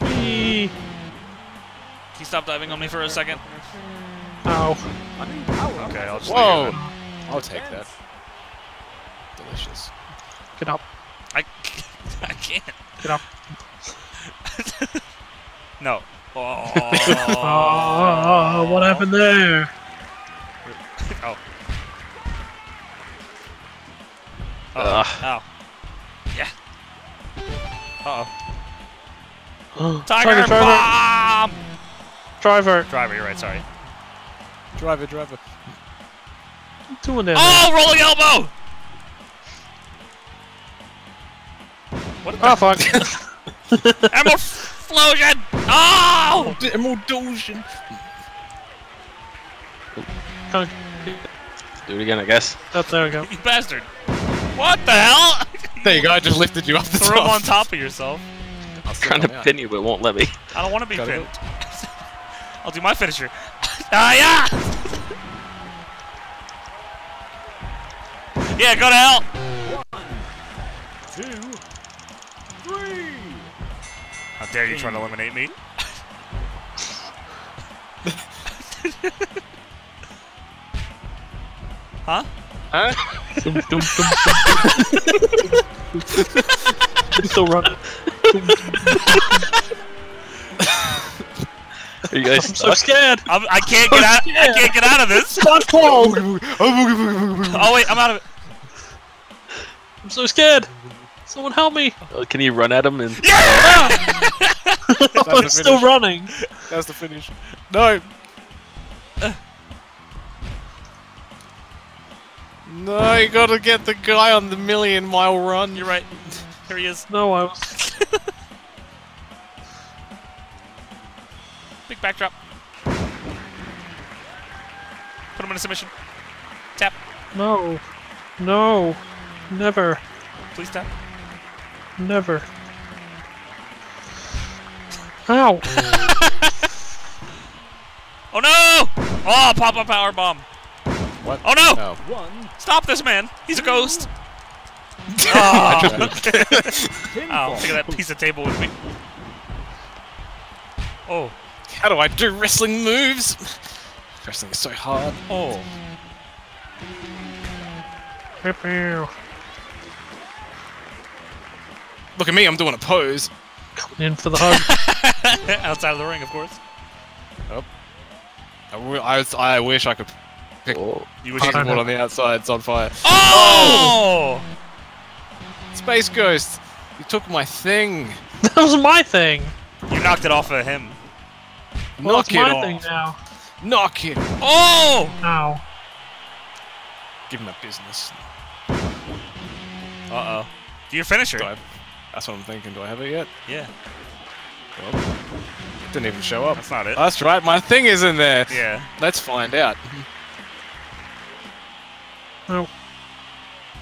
Whee! Can you stop diving on me for a second? Ow. A new power-up Okay, I'll just Whoa. leave it. I'll take that. Delicious. Get up. I, I can't. Get up. No. Oh. Oh, what happened there? Oh. Ugh. Oh. Ow. Yeah. Uh oh. Tiger Tiger driver. bomb! Driver. Driver, you're right, sorry. Driver, driver. Doing that. Oh, rolling elbow! What Oh the fuck! Explosion! Oh! Emulsion. oh, Do it again, I guess. oh, there we go. You bastard! What the hell? There you go. I just lifted you off the Throw him top. on top of yourself. I'll sit Trying to pin you, but it won't let me. I don't want to be Gotta pinned. I'll do my finisher. ah, yeah! yeah, go to hell! Two, three. How dare you try to eliminate me? huh? Huh? Dum, dum, dum, dum. I'm still running. Are you guys I'm so scared. I'm, I can't get out. I can't get out of this. Stop fall. Oh wait, I'm out of it. I'm so scared. Someone help me. Uh, Can you run at him and I'm the still running. That's the finish. No. No, you gotta get the guy on the million mile run. You're right. Here he is. No, I was. Big backdrop. Put him in a submission. Tap. No. No. Never. Please tap. Never. Ow. Oh no! Oh, pop up power bomb. What? Oh no! No. One. Stop this man. He's a ghost. oh, I ah. Ow, Pinfall. look at that piece of table with me. Oh, How do I do wrestling moves? Wrestling is so hard. oh. Look at me, I'm doing a pose. Coming in for the hug. Outside of the ring, of course. I, I I wish I could pick Oh, You wish I you don't one on the outside. It's on fire. Oh! Space Ghost, you took my thing. that was my thing. You knocked it off of him. Well, Knock it's it my off. thing now. Knock it. Oh! Ow. Give him a business. Uh oh. Do your finisher. Do I, that's what I'm thinking. Do I have it yet? Yeah, Well, didn't even show up. that's not it. That's right, my thing is in there. Yeah. Let's find out. No,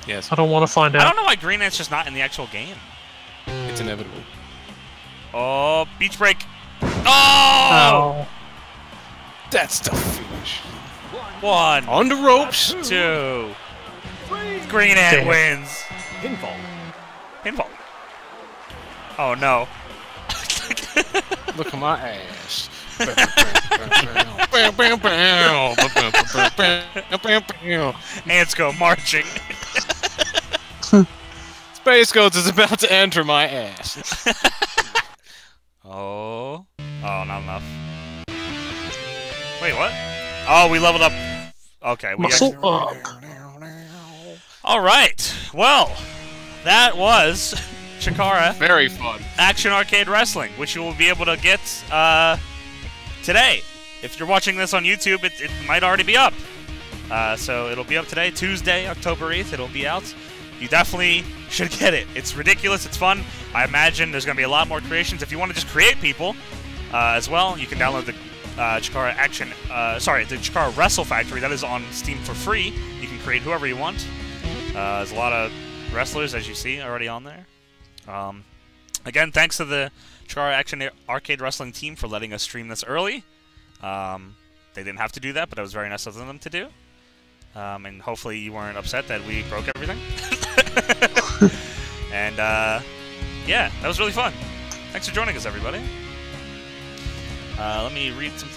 Yes, I don't want to find out. I don't know why Green Ant's just not in the actual game. it's inevitable. Oh, beach break. Oh! Ow. That's the finish. One, On the ropes. two. Three. Green Ant Damn. wins. Pinfall. Pinfall. Oh no. Look at my ass. Ants go marching. Space Ghost is about to enter my ass. Oh. Oh, not enough. Wait, what? Oh, we leveled up. Okay, we Muscle actually- up. All right. Well, that was Chikara Very fun. Action Arcade Wrestling, which you will be able to get uh, today. If you're watching this on YouTube, it, it might already be up. Uh, so it'll be up today, Tuesday, October 8th. It'll be out. You definitely should get it. It's ridiculous. It's fun. I imagine there's going to be a lot more creations. If you want to just create people uh, as well, you can download the uh, Chikara Action. Uh, sorry, the Chikara Wrestle Factory. That is on Steam for free. You can create whoever you want. Uh, there's a lot of wrestlers, as you see, already on there. Um, again, thanks to the Chikara Action Arcade Wrestling team for letting us stream this early. Um, they didn't have to do that, but it was very nice of them to do. Um, and hopefully you weren't upset that we broke everything. and uh, yeah, that was really fun. Thanks for joining us, everybody. Uh, let me read some things.